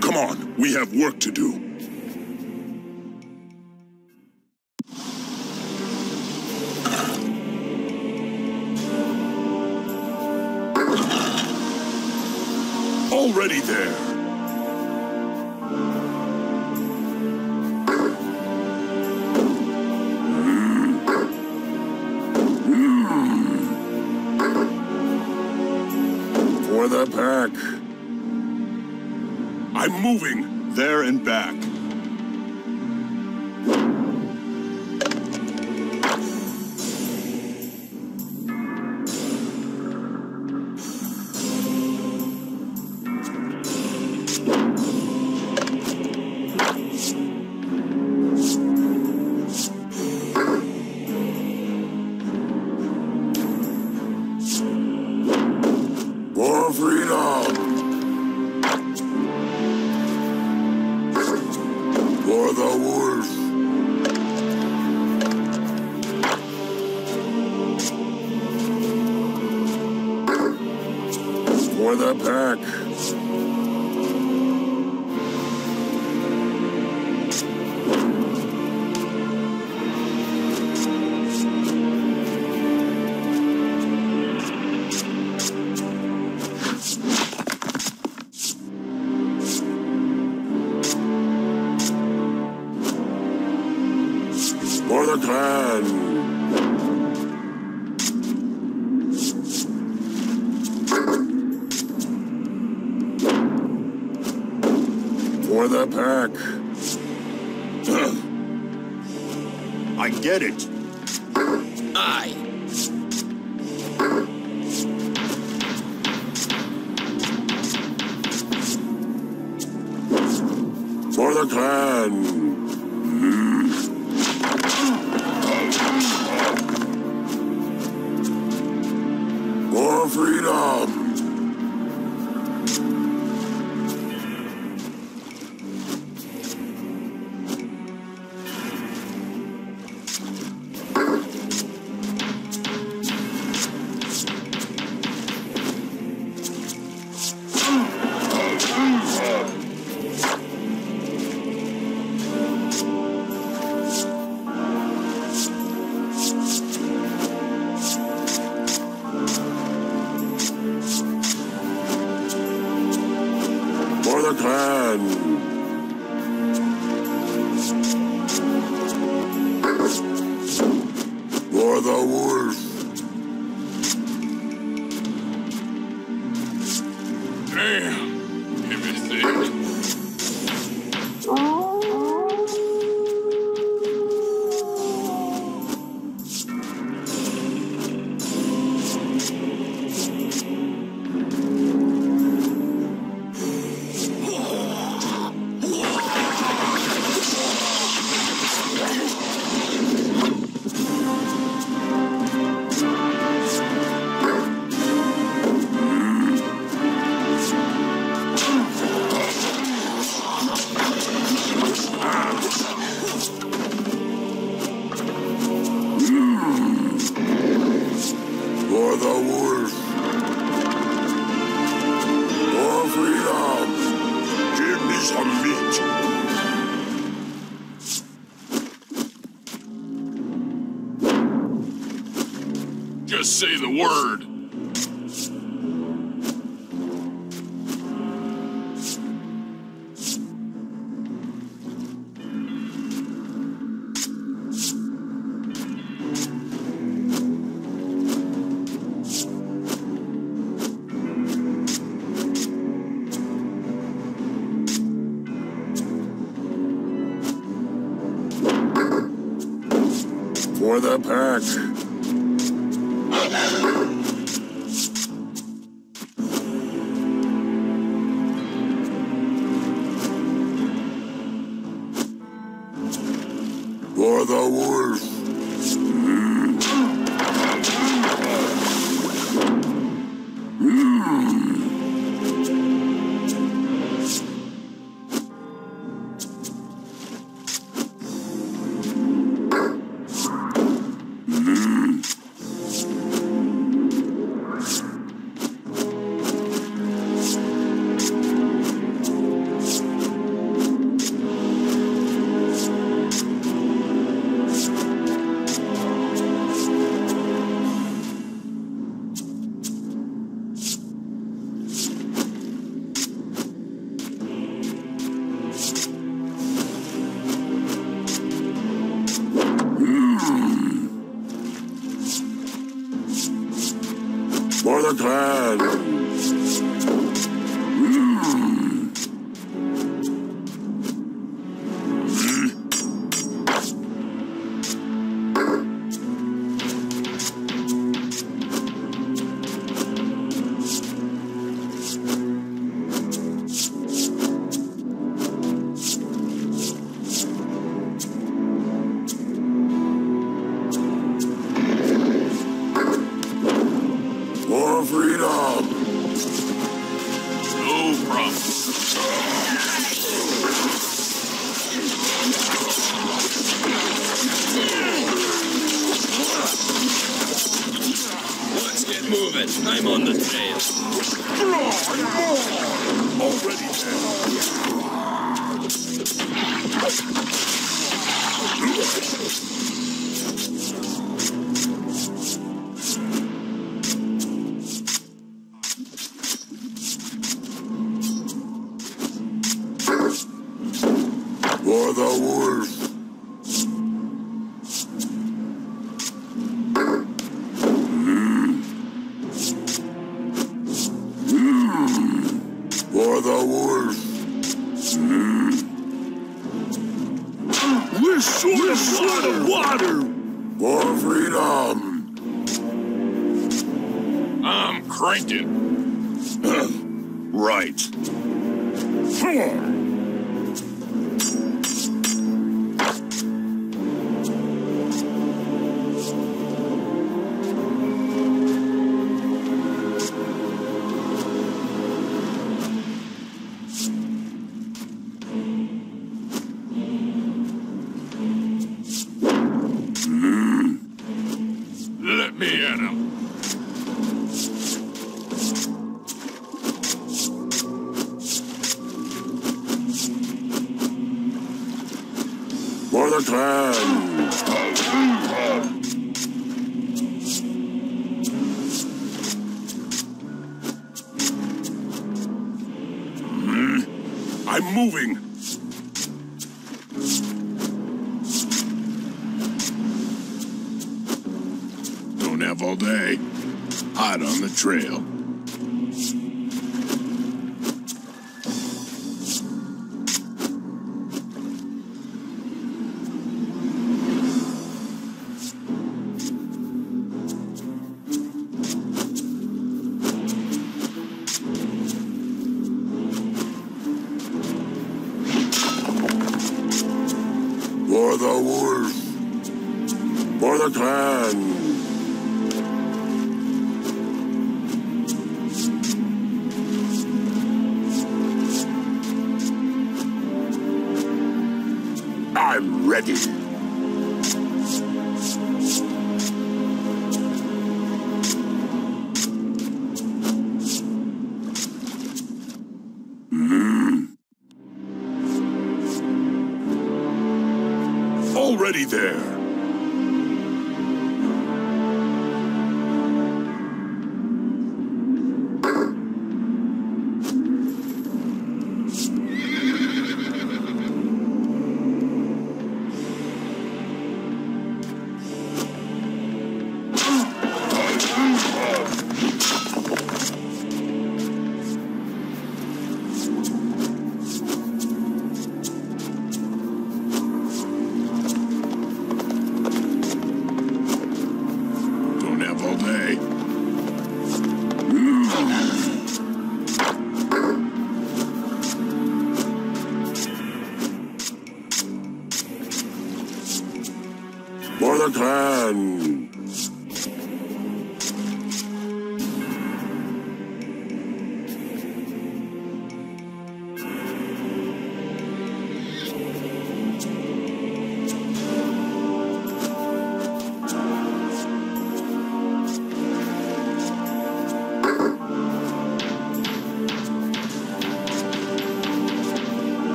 Come on, we have work to do. Already there.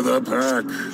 The pack.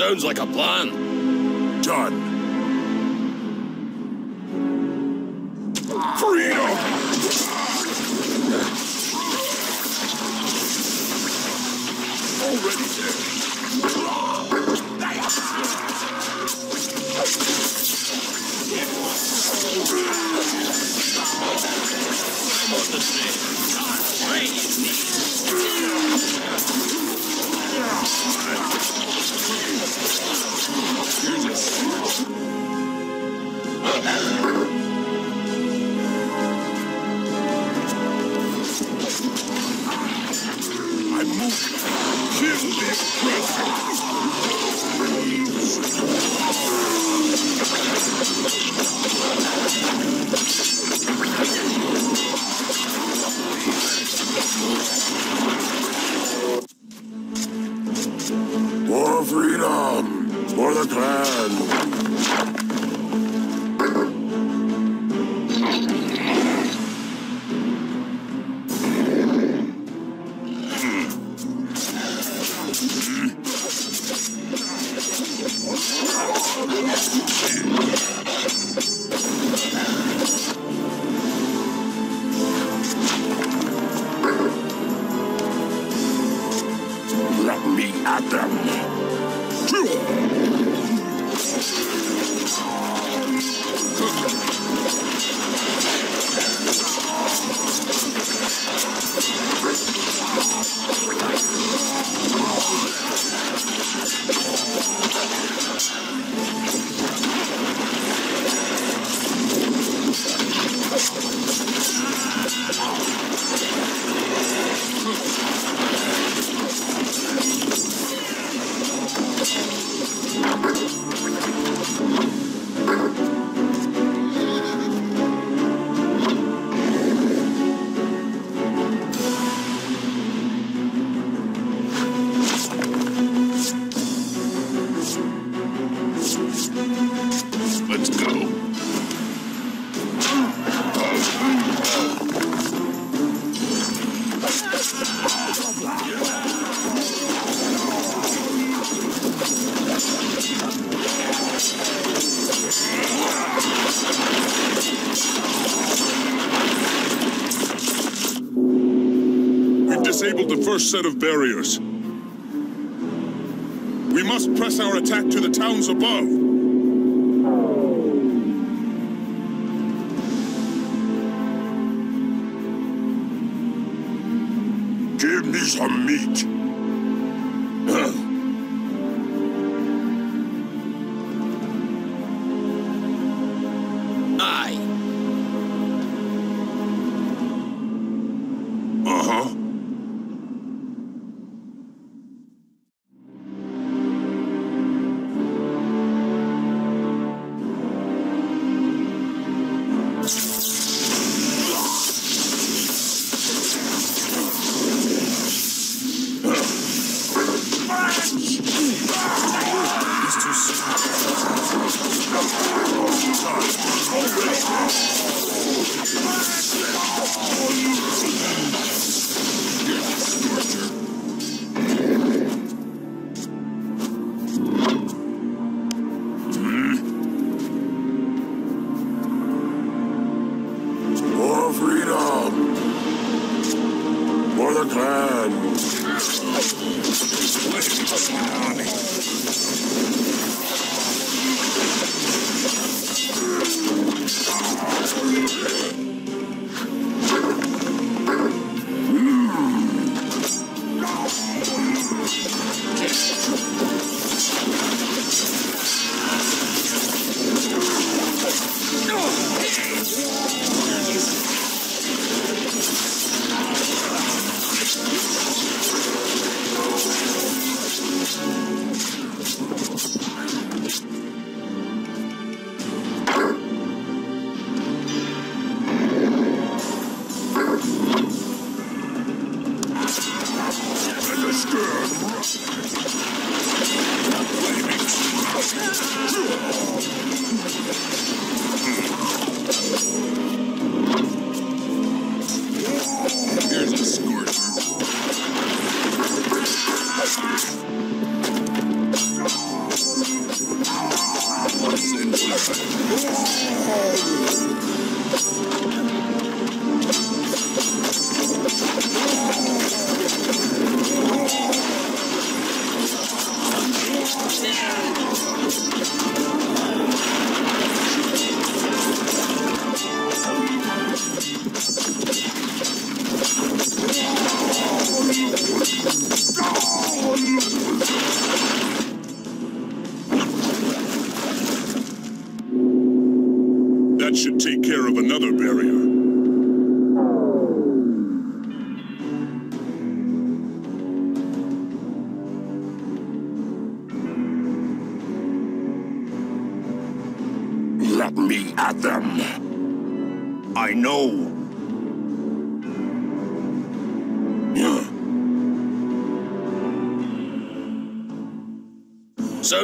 Sounds like a plan. set of barriers. We must press our attack to the towns above.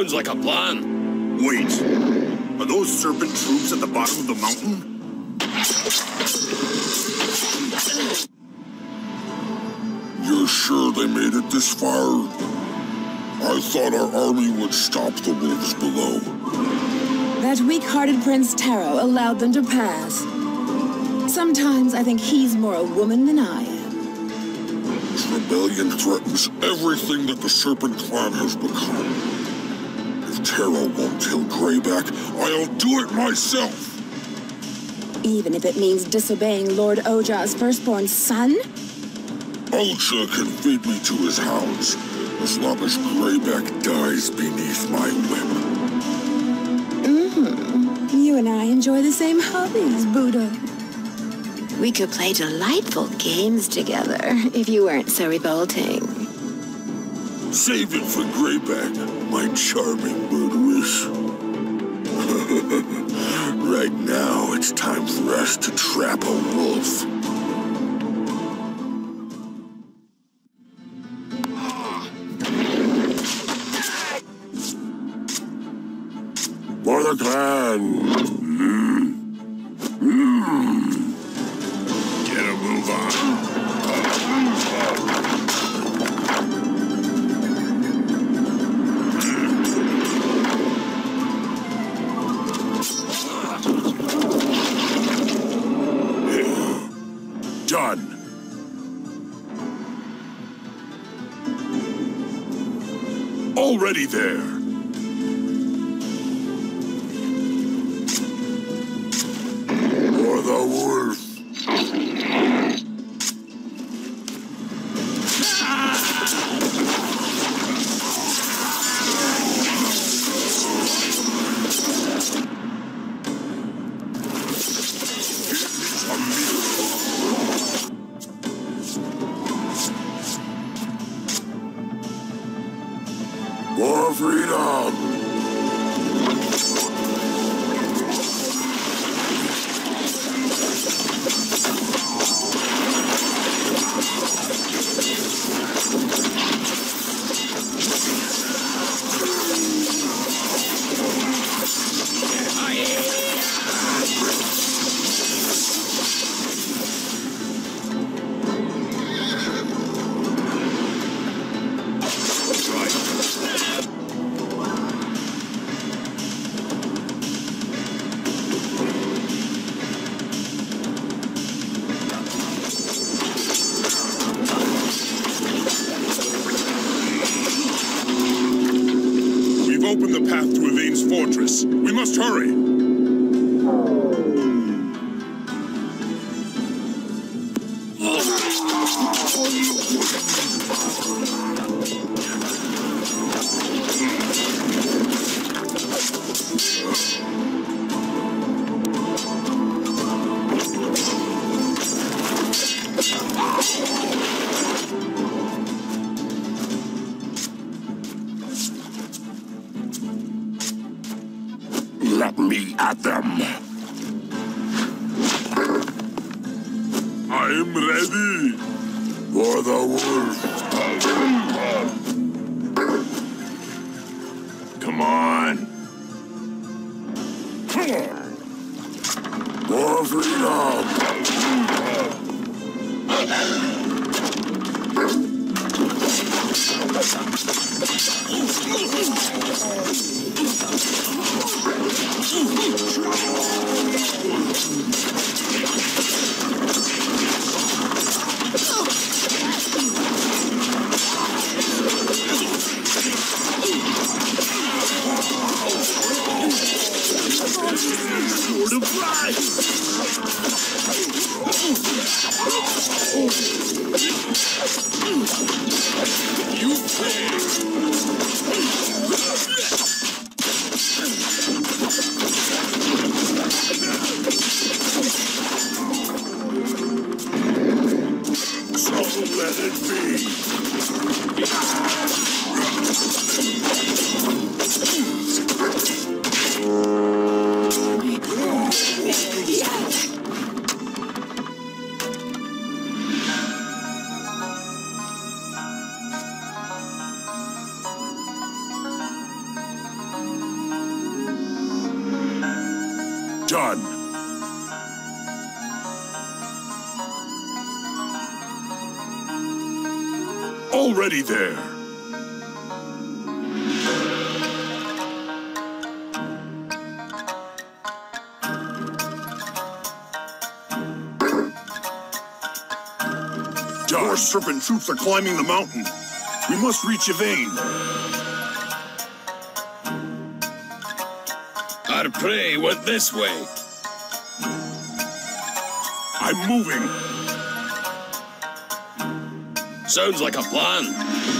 Sounds like a plan. Wait. Are those serpent troops at the bottom of the mountain? You're sure they made it this far? I thought our army would stop the wolves below. That weak-hearted Prince Taro allowed them to pass. Sometimes I think he's more a woman than I am. This rebellion threatens everything that the Serpent Clan has become. If won't kill Grayback, I'll do it myself! Even if it means disobeying Lord Oja's firstborn son? Ojah can feed me to his hounds, as long as Grayback dies beneath my whip. Mm-hmm. You and I enjoy the same hobbies, Budo. We could play delightful games together if you weren't so revolting. Save it for Grayback, my charming murderess. right now, it's time for us to trap a wolf. For the clan! Climbing the mountain. We must reach Yvaine. Our prey went this way. I'm moving. Sounds like a plan.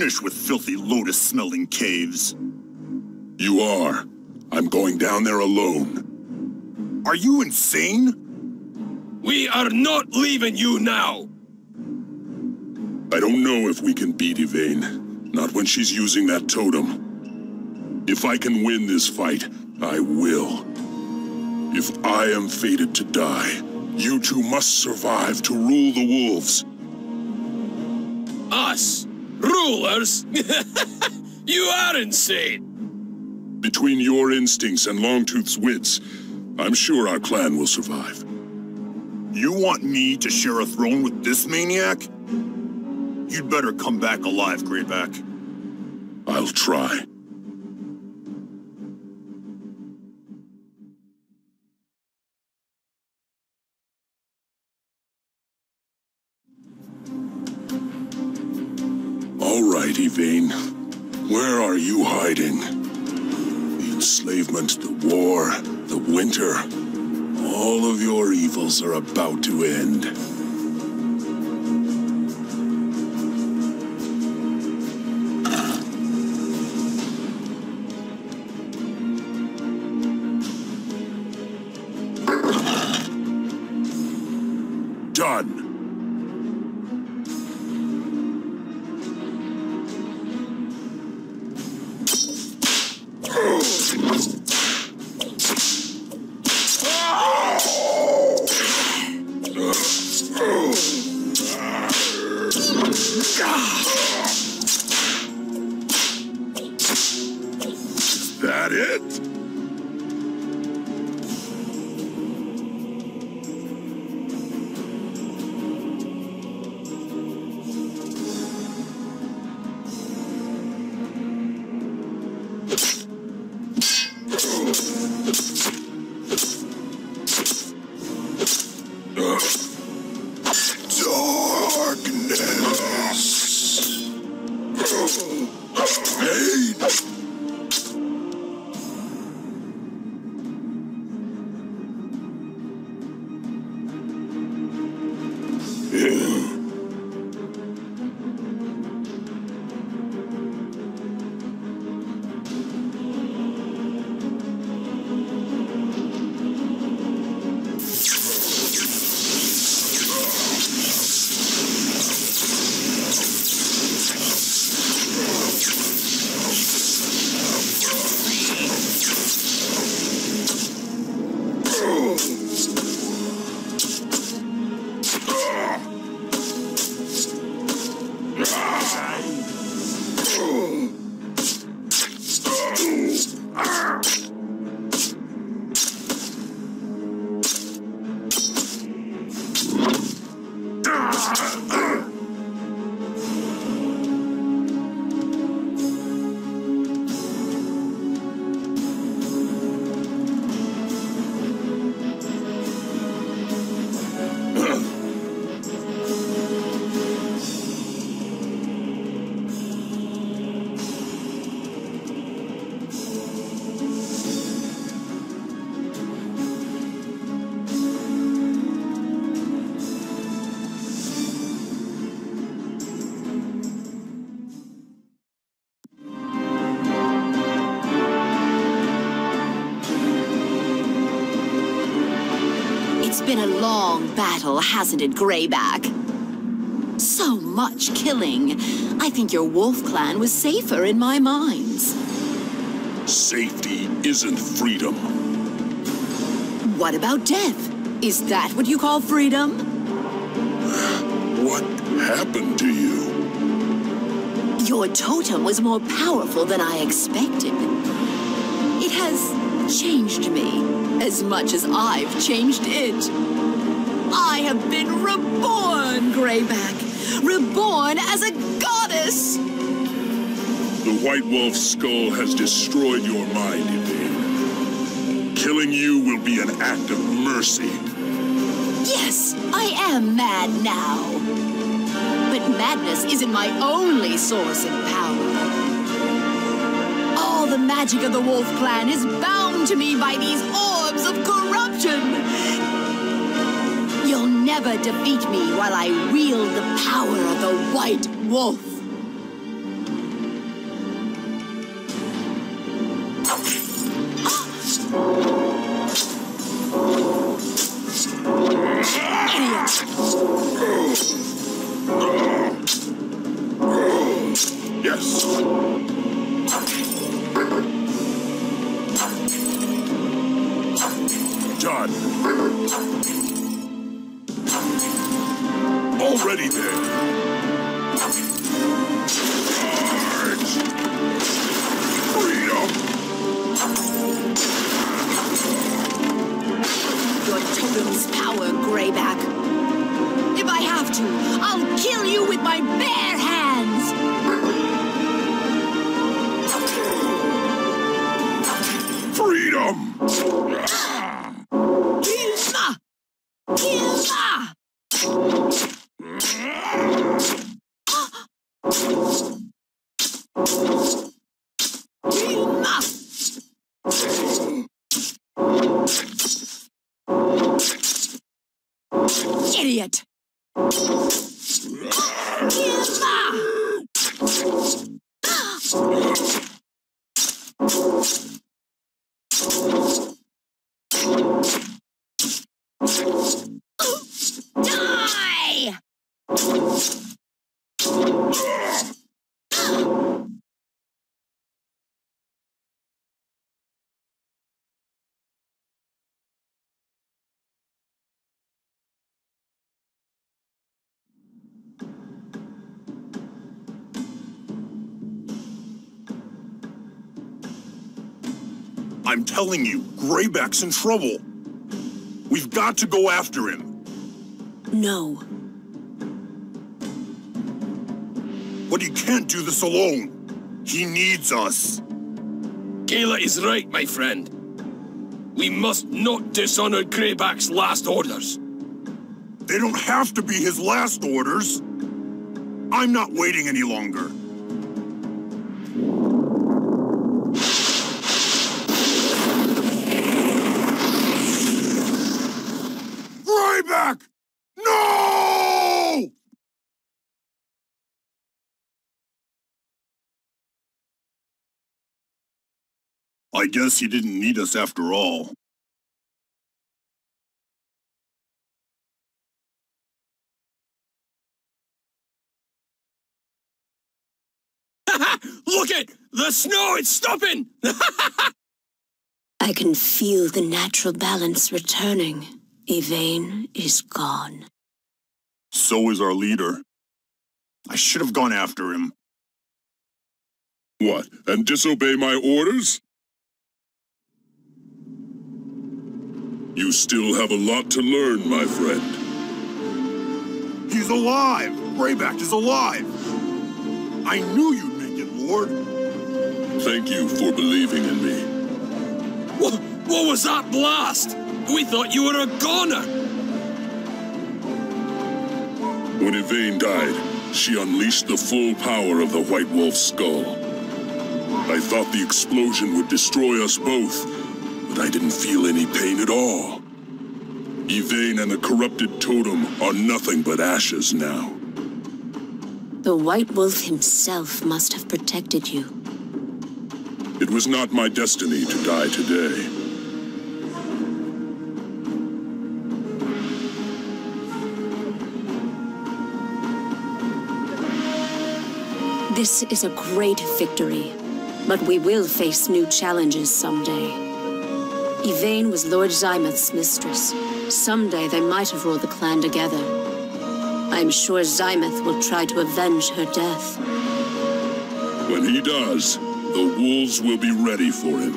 Finished with filthy lotus-smelling caves. You are. I'm going down there alone. Are you insane? We are not leaving you now. I don't know if we can beat Yvaine. Not when she's using that totem. If I can win this fight, I will. If I am fated to die, you two must survive to rule the wolves. You are insane! Between your instincts and Longtooth's wits, I'm sure our clan will survive. You want me to share a throne with this maniac? You'd better come back alive, Grayback. I'll try. Hasn't it, Grayback? So much killing. I think your wolf clan was safer in my mines. Safety isn't freedom. What about death? Is that what you call freedom? What happened to you? Your totem was more powerful than I expected. It has changed me as much as I've changed it. I have been reborn, Grayback. Reborn as a goddess. The White Wolf's skull has destroyed your mind, Yvaine. Killing you will be an act of mercy. Yes, I am mad now. But madness isn't my only source of power. All the magic of the Wolf Clan is bound to me by these orbs of corruption. You'll never defeat me while I wield the power of the White Wolf. Telling you, Grayback's in trouble. We've got to go after him. No. But he can't do this alone. He needs us. Gala is right, my friend. We must not dishonor Grayback's last orders. They don't have to be his last orders. I'm not waiting any longer. I guess he didn't need us after all. Look it! The snow, it's stopping! I can feel the natural balance returning. Yvaine is gone. So is our leader. I should have gone after him. What, and disobey my orders? You still have a lot to learn, my friend. He's alive! Grayback is alive! I knew you'd make it, Lord! Thank you for believing in me. What, what was that blast? We thought you were a goner! When Yvaine died, she unleashed the full power of the White Wolf's skull. I thought the explosion would destroy us both, but I didn't feel any pain at all. Yvaine and the corrupted totem are nothing but ashes now. The White Wolf himself must have protected you. It was not my destiny to die today. This is a great victory, but we will face new challenges someday. Yvaine was Lord Zymeth's mistress. Someday they might have ruled the clan together. I'm sure Zymeth will try to avenge her death. When he does, the wolves will be ready for him.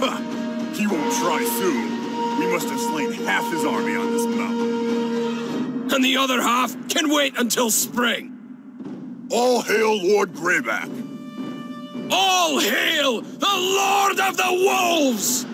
Ha! He won't try soon. We must have slain half his army on this mountain. And the other half can wait until spring. All hail Lord Grayback. All hail the Lord of the Wolves!